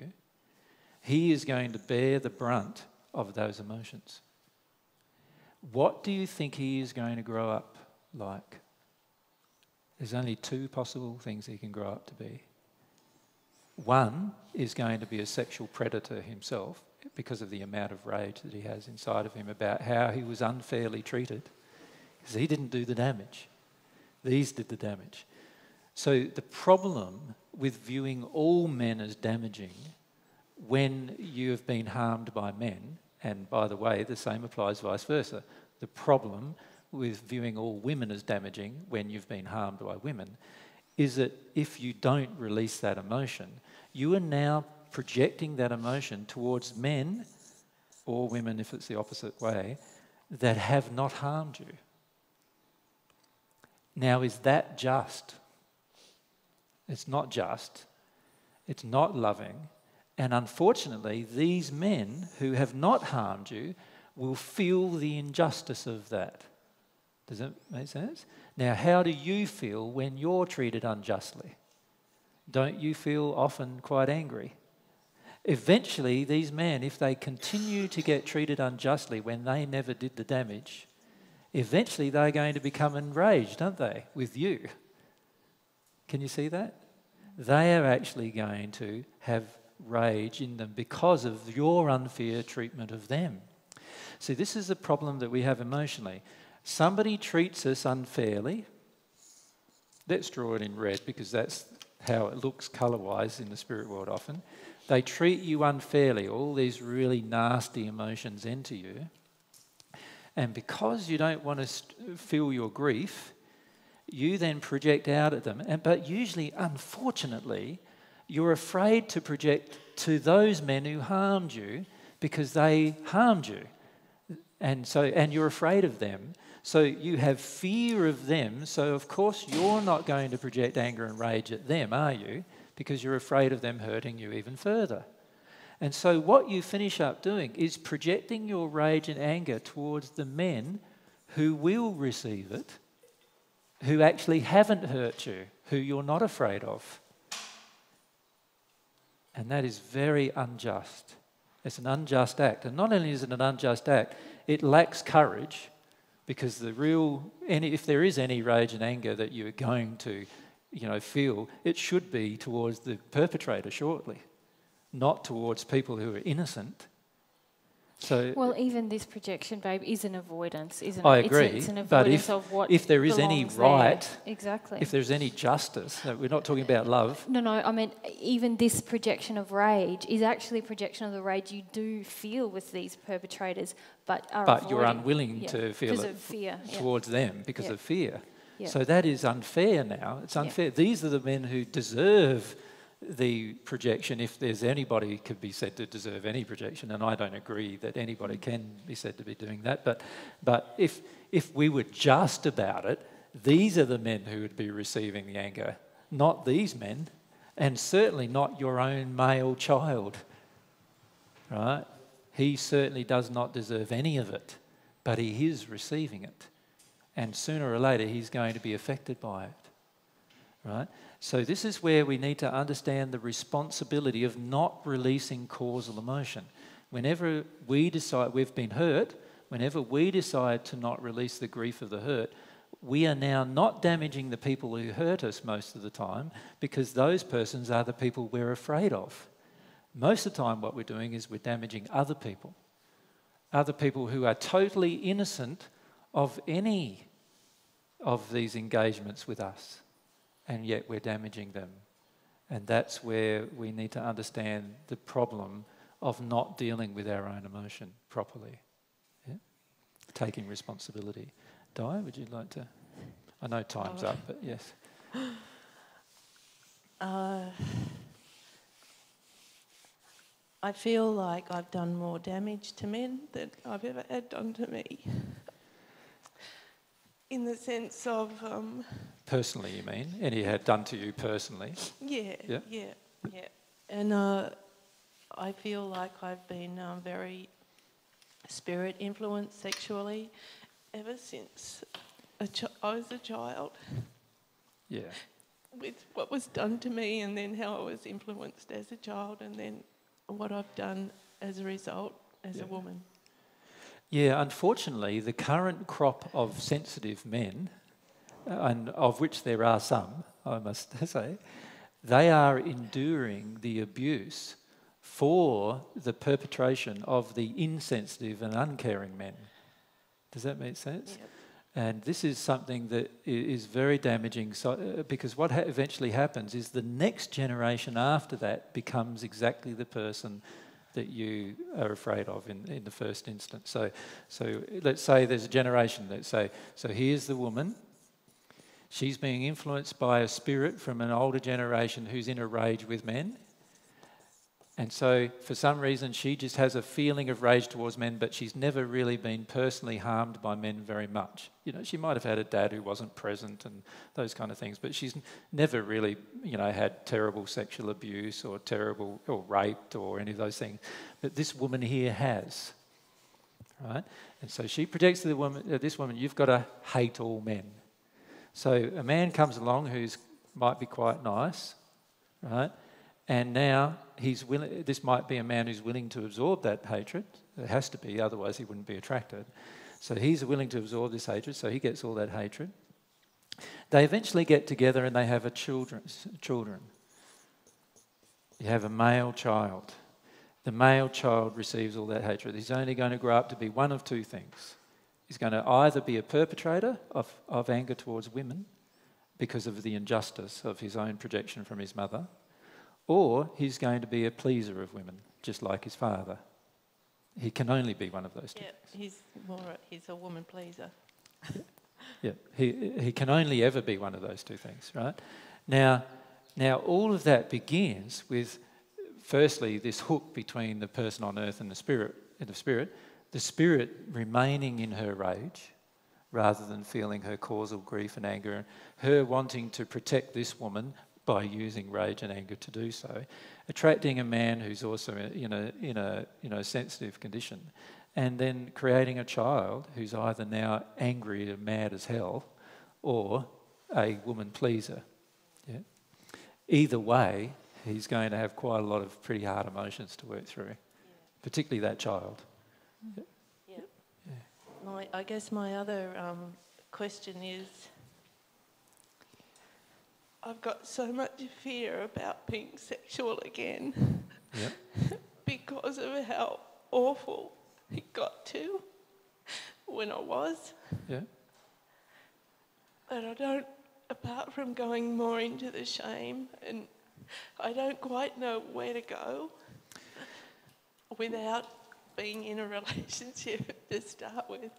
He is going to bear the brunt of those emotions. What do you think he is going to grow up like? There's only two possible things he can grow up to be. One is going to be a sexual predator himself because of the amount of rage that he has inside of him about how he was unfairly treated. Because he didn't do the damage, these did the damage. So the problem with viewing all men as damaging when you have been harmed by men, and by the way, the same applies vice versa. The problem with viewing all women as damaging when you've been harmed by women is that if you don't release that emotion, you are now projecting that emotion towards men or women, if it's the opposite way, that have not harmed you. Now, is that just? It's not just. It's not loving. And unfortunately, these men who have not harmed you will feel the injustice of that. Does that make sense? Now, how do you feel when you're treated unjustly? Don't you feel often quite angry? Eventually, these men, if they continue to get treated unjustly when they never did the damage, eventually they're going to become enraged, aren't they, with you? Can you see that? They are actually going to have rage in them because of your unfair treatment of them. See, this is the problem that we have emotionally somebody treats us unfairly, let's draw it in red because that's how it looks colour wise in the spirit world often. They treat you unfairly, all these really nasty emotions enter you. And because you don't want to feel your grief, you then project out at them. And, but usually, unfortunately, you're afraid to project to those men who harmed you because they harmed you. And so and you're afraid of them. So you have fear of them. So, of course, you're not going to project anger and rage at them, are you? Because you're afraid of them hurting you even further. And so, what you finish up doing is projecting your rage and anger towards the men who will receive it, who actually haven't hurt you, who you're not afraid of. And that is very unjust. It's an unjust act. And not only is it an unjust act, it lacks courage because the real, any, if there is any rage and anger that you're going to, you know, feel, it should be towards the perpetrator shortly, not towards people who are innocent. So well, even this projection, babe, is an avoidance, isn't it? I agree. It's, it's an but avoidance if, of what if there is any right, there. exactly. If there's any justice, we're not talking about love. No, no. I mean, even this projection of rage is actually a projection of the rage you do feel with these perpetrators, but are but avoiding. you're unwilling yeah, to feel it fear, towards yeah. them because yeah. of fear. So that is unfair now. It's unfair. These are the men who deserve the projection, if there's anybody could be said to deserve any projection, and I don't agree that anybody mm. can be said to be doing that, but, but if, if we were just about it, these are the men who would be receiving the anger, not these men, and certainly not your own male child. Right? He certainly does not deserve any of it, but he is receiving it. And sooner or later, he's going to be affected by it. Right? So, this is where we need to understand the responsibility of not releasing causal emotion. Whenever we decide we've been hurt, whenever we decide to not release the grief of the hurt, we are now not damaging the people who hurt us most of the time because those persons are the people we're afraid of. Most of the time, what we're doing is we're damaging other people, other people who are totally innocent of any of these engagements with us, and yet we're damaging them. And that's where we need to understand the problem of not dealing with our own emotion properly, yeah? taking responsibility. Di, would you like to? I know time's oh. up, but yes. Uh, I feel like I've done more damage to men than I've ever had done to me. In the sense of. Um, personally, you mean? Any had done to you personally? Yeah, yeah, yeah. yeah. And uh, I feel like I've been um, very spirit influenced sexually ever since I was a child. Yeah. With what was done to me, and then how I was influenced as a child, and then what I've done as a result as yeah. a woman. Yeah, unfortunately, the current crop of sensitive men, and of which there are some, I must say, they are enduring the abuse for the perpetration of the insensitive and uncaring men. Does that make sense? Yep. And this is something that is very damaging so, uh, because what ha- eventually happens is the next generation after that becomes exactly the person that you are afraid of in, in the first instance. So, so let's say there's a generation, let's say, so here's the woman. She's being influenced by a spirit from an older generation who's in a rage with men. And so, for some reason, she just has a feeling of rage towards men, but she's never really been personally harmed by men very much. You know, she might have had a dad who wasn't present and those kind of things, but she's never really, you know, had terrible sexual abuse or terrible or raped or any of those things. But this woman here has, right? And so she projects to the woman, uh, this woman, you've got to hate all men. So a man comes along who's might be quite nice, right? And now he's willing, this might be a man who's willing to absorb that hatred. It has to be, otherwise, he wouldn't be attracted. So he's willing to absorb this hatred, so he gets all that hatred. They eventually get together and they have a children. children. You have a male child. The male child receives all that hatred. He's only going to grow up to be one of two things. He's going to either be a perpetrator of, of anger towards women because of the injustice of his own projection from his mother, or he's going to be a pleaser of women, just like his father. He can only be one of those two. Yeah, he's more. A, he's a woman pleaser. yeah, yeah. He he can only ever be one of those two things, right? Now, now all of that begins with, firstly, this hook between the person on earth and the spirit. And the spirit, the spirit remaining in her rage, rather than feeling her causal grief and anger, her wanting to protect this woman by using rage and anger to do so, attracting a man who's also in a, in a, in a sensitive condition, and then creating a child who's either now angry and mad as hell or a woman pleaser. Yeah? Either way, he's going to have quite a lot of pretty hard emotions to work through, particularly that child. Yeah. yeah. My, I guess my other um, question is I've got so much fear about being sexual again yep. because of how awful it got to when I was. Yeah. But I don't, apart from going more into the shame, and I don't quite know where to go without being in a relationship to start with.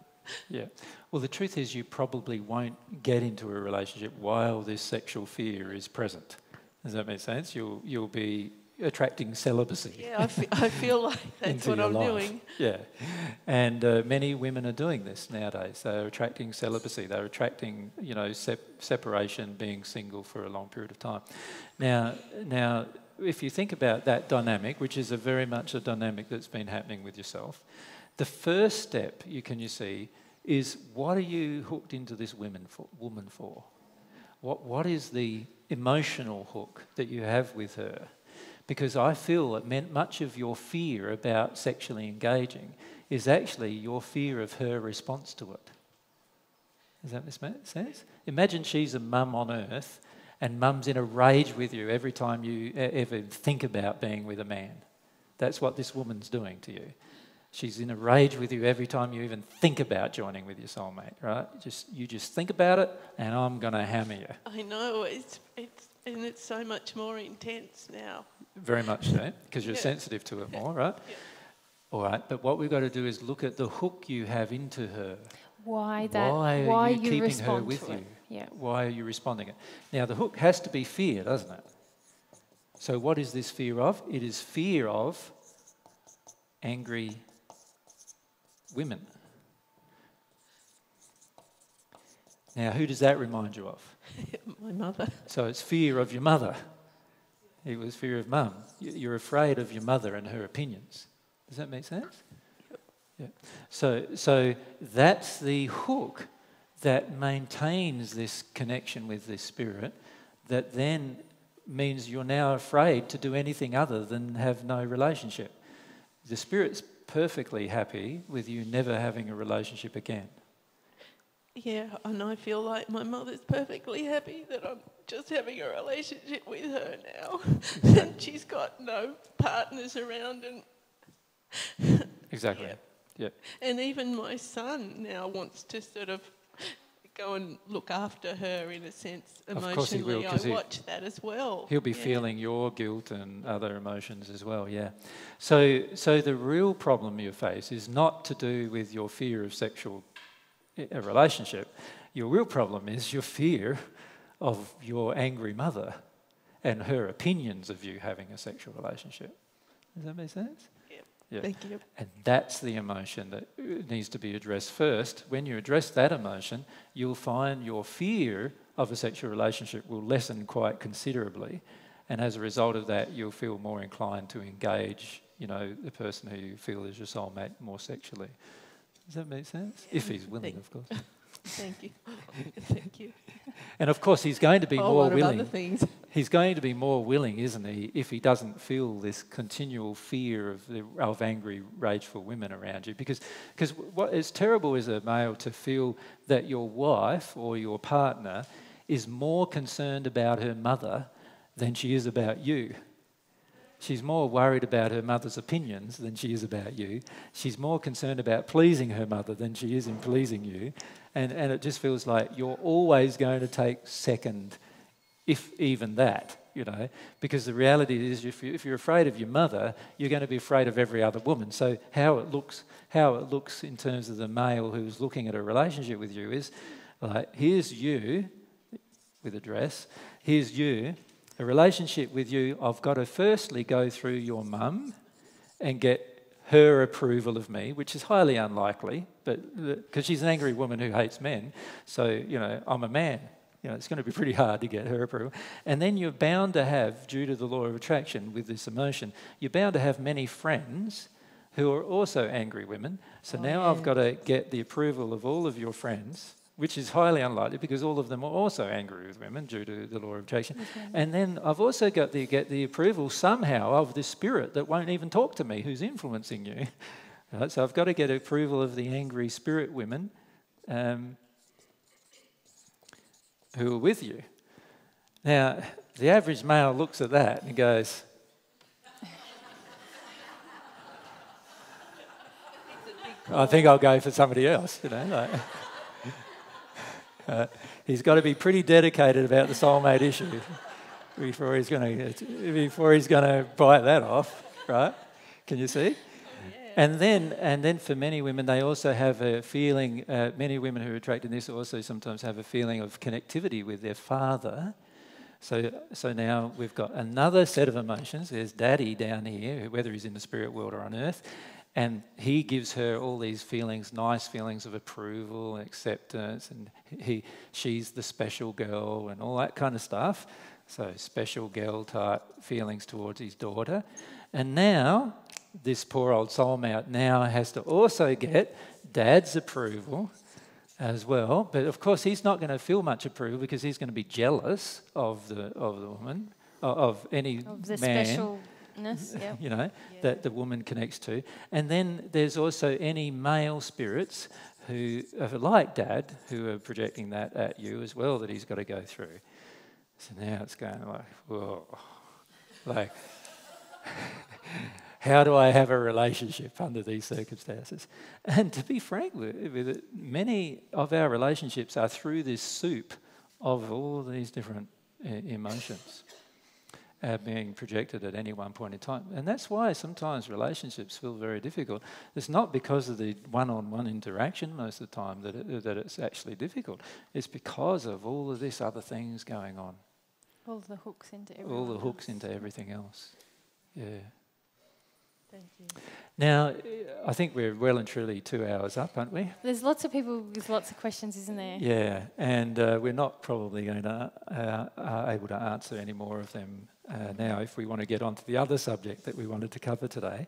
Yeah. Well, the truth is, you probably won't get into a relationship while this sexual fear is present. Does that make sense? You'll you'll be attracting celibacy. Yeah, I, fe- I feel like that's what I'm life. doing. Yeah, and uh, many women are doing this nowadays. They're attracting celibacy. They're attracting, you know, sep- separation, being single for a long period of time. Now, now, if you think about that dynamic, which is a very much a dynamic that's been happening with yourself, the first step, you can you see, is what are you hooked into this woman for? Woman for? What, what is the emotional hook that you have with her? Because I feel that meant much of your fear about sexually engaging is actually your fear of her response to it. Does that make sense? Imagine she's a mum on earth and mum's in a rage with you every time you ever think about being with a man. That's what this woman's doing to you. She's in a rage with you every time you even think about joining with your soulmate, right? Just you just think about it, and I'm going to hammer you. I know it's it's and it's so much more intense now. Very much so, because you're yeah. sensitive to it more, right? Yeah. All right, but what we've got to do is look at the hook you have into her. Why that? Why are you, you keeping her with you? Yeah. Why are you responding it? Now the hook has to be fear, doesn't it? So what is this fear of? It is fear of angry women. Now, who does that remind you of? My mother. So it's fear of your mother. It was fear of mum. You're afraid of your mother and her opinions. Does that make sense? Yep. Yeah. So, so that's the hook that maintains this connection with this spirit that then means you're now afraid to do anything other than have no relationship. The spirit's perfectly happy with you never having a relationship again. Yeah, and I feel like my mother's perfectly happy that I'm just having a relationship with her now. and she's got no partners around and Exactly. Yeah. yeah. And even my son now wants to sort of go and look after her in a sense emotionally. Will, I watch that as well. He'll be yeah. feeling your guilt and other emotions as well. Yeah. So, so the real problem you face is not to do with your fear of sexual eh, a relationship. Your real problem is your fear of your angry mother and her opinions of you having a sexual relationship. Does that make sense? Yeah. Thank you. And that's the emotion that uh, needs to be addressed first. When you address that emotion, you'll find your fear of a sexual relationship will lessen quite considerably. And as a result of that, you'll feel more inclined to engage, you know, the person who you feel is your soulmate more sexually. Does that make sense? If he's willing, of course. Thank you. Thank you. And of course, he's going to be oh, more willing. He's going to be more willing, isn't he, if he doesn't feel this continual fear of, the, of angry, rageful women around you? Because because what is terrible as a male to feel that your wife or your partner is more concerned about her mother than she is about you. She's more worried about her mother's opinions than she is about you. She's more concerned about pleasing her mother than she is in pleasing you. And, and it just feels like you're always going to take second, if even that, you know. Because the reality is, if, you, if you're afraid of your mother, you're going to be afraid of every other woman. So how it looks, how it looks in terms of the male who's looking at a relationship with you is like, here's you with a dress, here's you a relationship with you, I've got to firstly go through your mum and get her approval of me, which is highly unlikely, but because she's an angry woman who hates men, so you know I'm a man. You know it's going to be pretty hard to get her approval. And then you're bound to have, due to the law of attraction with this emotion, you're bound to have many friends who are also angry women. So oh, now yeah. I've got to get the approval of all of your friends which is highly unlikely because all of them are also angry with women due to the law of attraction. Okay. And then I've also got to get the approval somehow of this spirit that won't even talk to me, who's influencing you. Right? So I've got to get approval of the angry spirit women um, who are with you. Now, the average male looks at that and goes, I think I'll go for somebody else, you know. Like. Uh, he's got to be pretty dedicated about the soulmate issue before he's going to before he's going to bite that off, right? Can you see? And then, and then for many women, they also have a feeling. Uh, many women who are attracted to this also sometimes have a feeling of connectivity with their father. So, so now we've got another set of emotions. There's daddy down here, whether he's in the spirit world or on earth, and he gives her all these feelings, nice feelings of approval and acceptance, and he, she's the special girl and all that kind of stuff. So, special girl type feelings towards his daughter. And now, this poor old soulmate now has to also get dad's approval as well. But of course, he's not going to feel much approval because he's going to be jealous of the, of the woman, of any of the man. Yep. you know, yeah. that the woman connects to. And then there's also any male spirits who are like dad, who are projecting that at you as well that he's got to go through. So now it's going like, whoa, like, how do I have a relationship under these circumstances? And to be frank with it, many of our relationships are through this soup of all these different uh, emotions uh, being projected at any one point in time. And that's why sometimes relationships feel very difficult. It's not because of the one on one interaction most of the time that, it, that it's actually difficult, it's because of all of this other things going on. All the hooks into everything. All the hooks into everything else. Yeah. Thank you. Now, I think we're well and truly two hours up, aren't we? There's lots of people with lots of questions, isn't there? Yeah, and uh, we're not probably going to uh, are able to answer any more of them uh, now if we want to get on to the other subject that we wanted to cover today.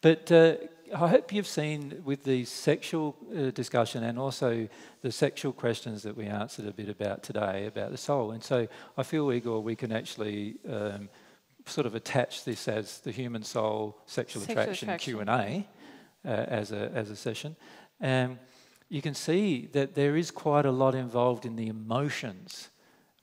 But uh, I hope you've seen with the sexual uh, discussion and also the sexual questions that we answered a bit about today about the soul. And so I feel, Igor, we can actually um, sort of attach this as the human soul sexual, sexual attraction, attraction. Q&A uh, as, a, as a session. Um, you can see that there is quite a lot involved in the emotions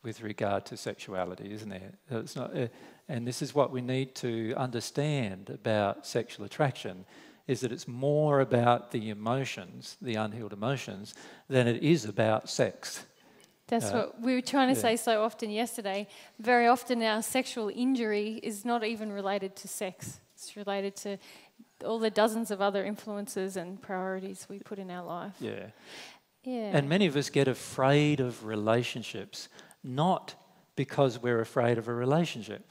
with regard to sexuality, isn't there? It's not, uh, and this is what we need to understand about sexual attraction is that it's more about the emotions, the unhealed emotions, than it is about sex. That's uh, what we were trying to yeah. say so often yesterday. Very often, our sexual injury is not even related to sex, it's related to all the dozens of other influences and priorities we put in our life. Yeah. Yeah. And many of us get afraid of relationships not because we're afraid of a relationship,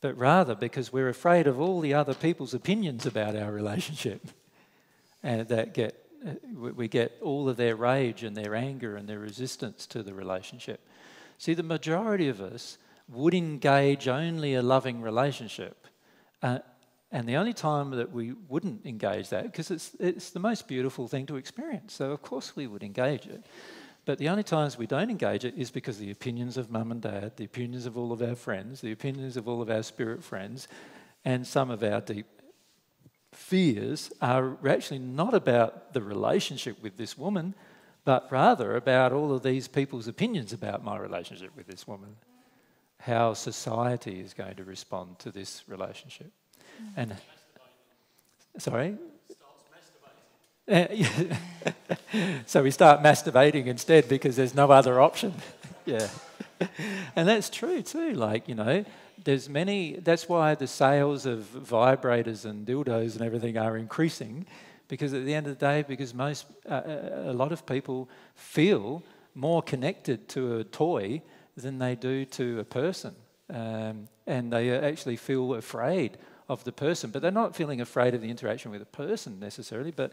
but rather because we're afraid of all the other people's opinions about our relationship. And that get, uh, we get all of their rage and their anger and their resistance to the relationship. See, the majority of us would engage only a loving relationship. Uh, and the only time that we wouldn't engage that, because it's, it's the most beautiful thing to experience, so of course we would engage it. But the only times we don't engage it is because the opinions of mum and dad, the opinions of all of our friends, the opinions of all of our spirit friends, and some of our deep fears are actually not about the relationship with this woman, but rather about all of these people's opinions about my relationship with this woman, how society is going to respond to this relationship. Mm. And sorry, so we start masturbating instead because there's no other option. yeah. And that's true too. Like, you know, there's many, that's why the sales of vibrators and dildos and everything are increasing because at the end of the day, because most, uh, a lot of people feel more connected to a toy than they do to a person. Um, and they actually feel afraid of the person, but they're not feeling afraid of the interaction with a person necessarily, but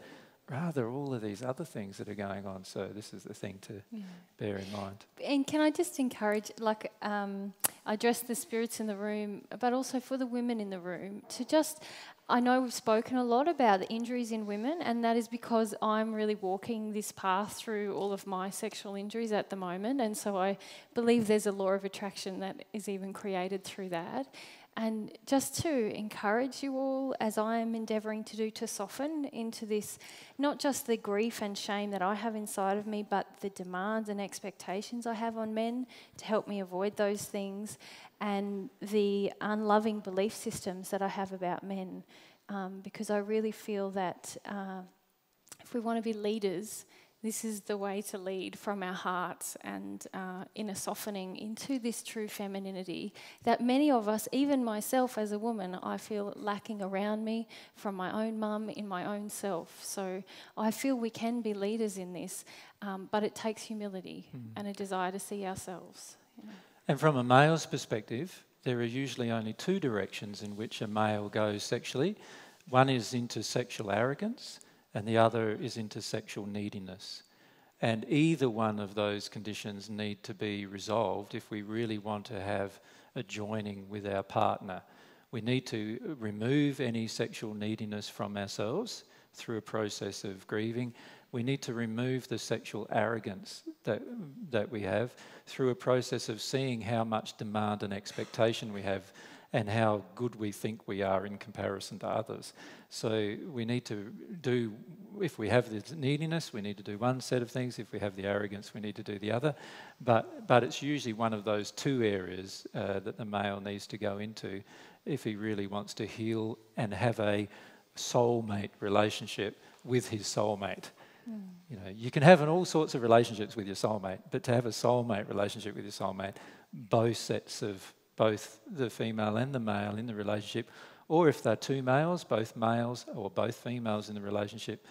rather all of these other things that are going on. So this is the thing to yeah. bear in mind. And can I just encourage, like, um, address the spirits in the room, but also for the women in the room to just. I know we've spoken a lot about the injuries in women, and that is because I'm really walking this path through all of my sexual injuries at the moment. And so I believe there's a law of attraction that is even created through that and just to encourage you all, as I am endeavouring to do, to soften into this not just the grief and shame that I have inside of me, but the demands and expectations I have on men to help me avoid those things, and the unloving belief systems that I have about men. Um, because I really feel that uh, if we want to be leaders, this is the way to lead from our hearts and uh, in a softening into this true femininity that many of us, even myself as a woman, I feel lacking around me from my own mum, in my own self. So I feel we can be leaders in this, um, but it takes humility mm. and a desire to see ourselves. And from a male's perspective, there are usually only two directions in which a male goes sexually. One is into sexual arrogance, and the other is intersexual neediness. And either one of those conditions need to be resolved if we really want to have a joining with our partner. We need to remove any sexual neediness from ourselves through a process of grieving. We need to remove the sexual arrogance that, that we have through a process of seeing how much demand and expectation we have and how good we think we are in comparison to others. So we need to do if we have the neediness, we need to do one set of things. If we have the arrogance, we need to do the other. But, but it's usually one of those two areas uh, that the male needs to go into if he really wants to heal and have a soulmate relationship with his soulmate. Mm. You know, you can have an, all sorts of relationships with your soulmate, but to have a soulmate relationship with your soulmate, both sets of both the female and the male in the relationship, or if they're two males, both males or both females in the relationship,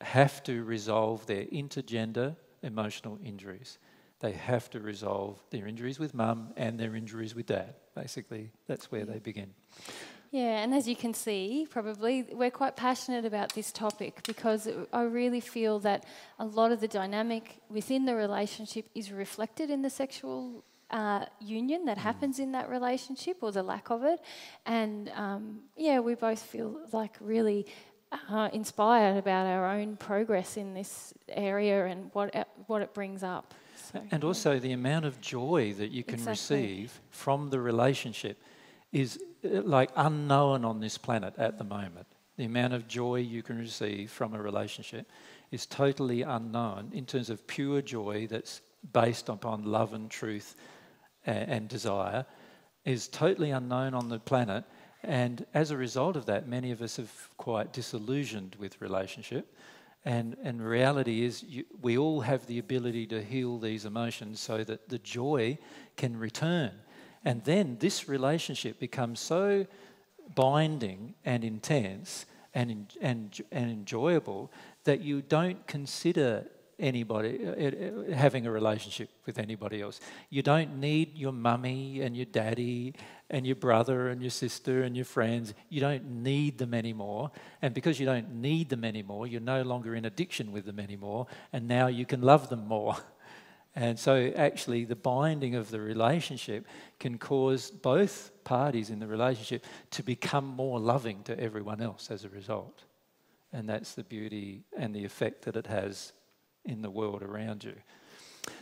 have to resolve their intergender emotional injuries. They have to resolve their injuries with mum and their injuries with dad. Basically, that's where they begin. Yeah, and as you can see, probably we're quite passionate about this topic because I really feel that a lot of the dynamic within the relationship is reflected in the sexual uh, union that mm. happens in that relationship or the lack of it. And um, yeah, we both feel like really uh, inspired about our own progress in this area and what it, what it brings up. So, and also yeah. the amount of joy that you can exactly. receive from the relationship is uh, like unknown on this planet at the moment. The amount of joy you can receive from a relationship is totally unknown in terms of pure joy that's based upon love and truth and, and desire is totally unknown on the planet. And as a result of that, many of us have quite disillusioned with relationship. And, and reality is, you, we all have the ability to heal these emotions so that the joy can return. And then this relationship becomes so binding and intense and, and, and enjoyable that you don't consider anybody, uh, uh, having a relationship with anybody else. You don't need your mummy and your daddy and your brother and your sister and your friends. You don't need them anymore. And because you don't need them anymore, you're no longer in addiction with them anymore. And now you can love them more. And so, actually, the binding of the relationship can cause both parties in the relationship to become more loving to everyone else as a result. And that's the beauty and the effect that it has in the world around you.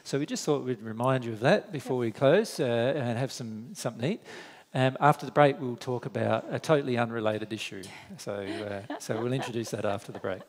So we just thought we'd remind you of that before we close uh, and have some something to eat. Um, after the break, we'll talk about a totally unrelated issue. So, uh, so we'll introduce that after the break.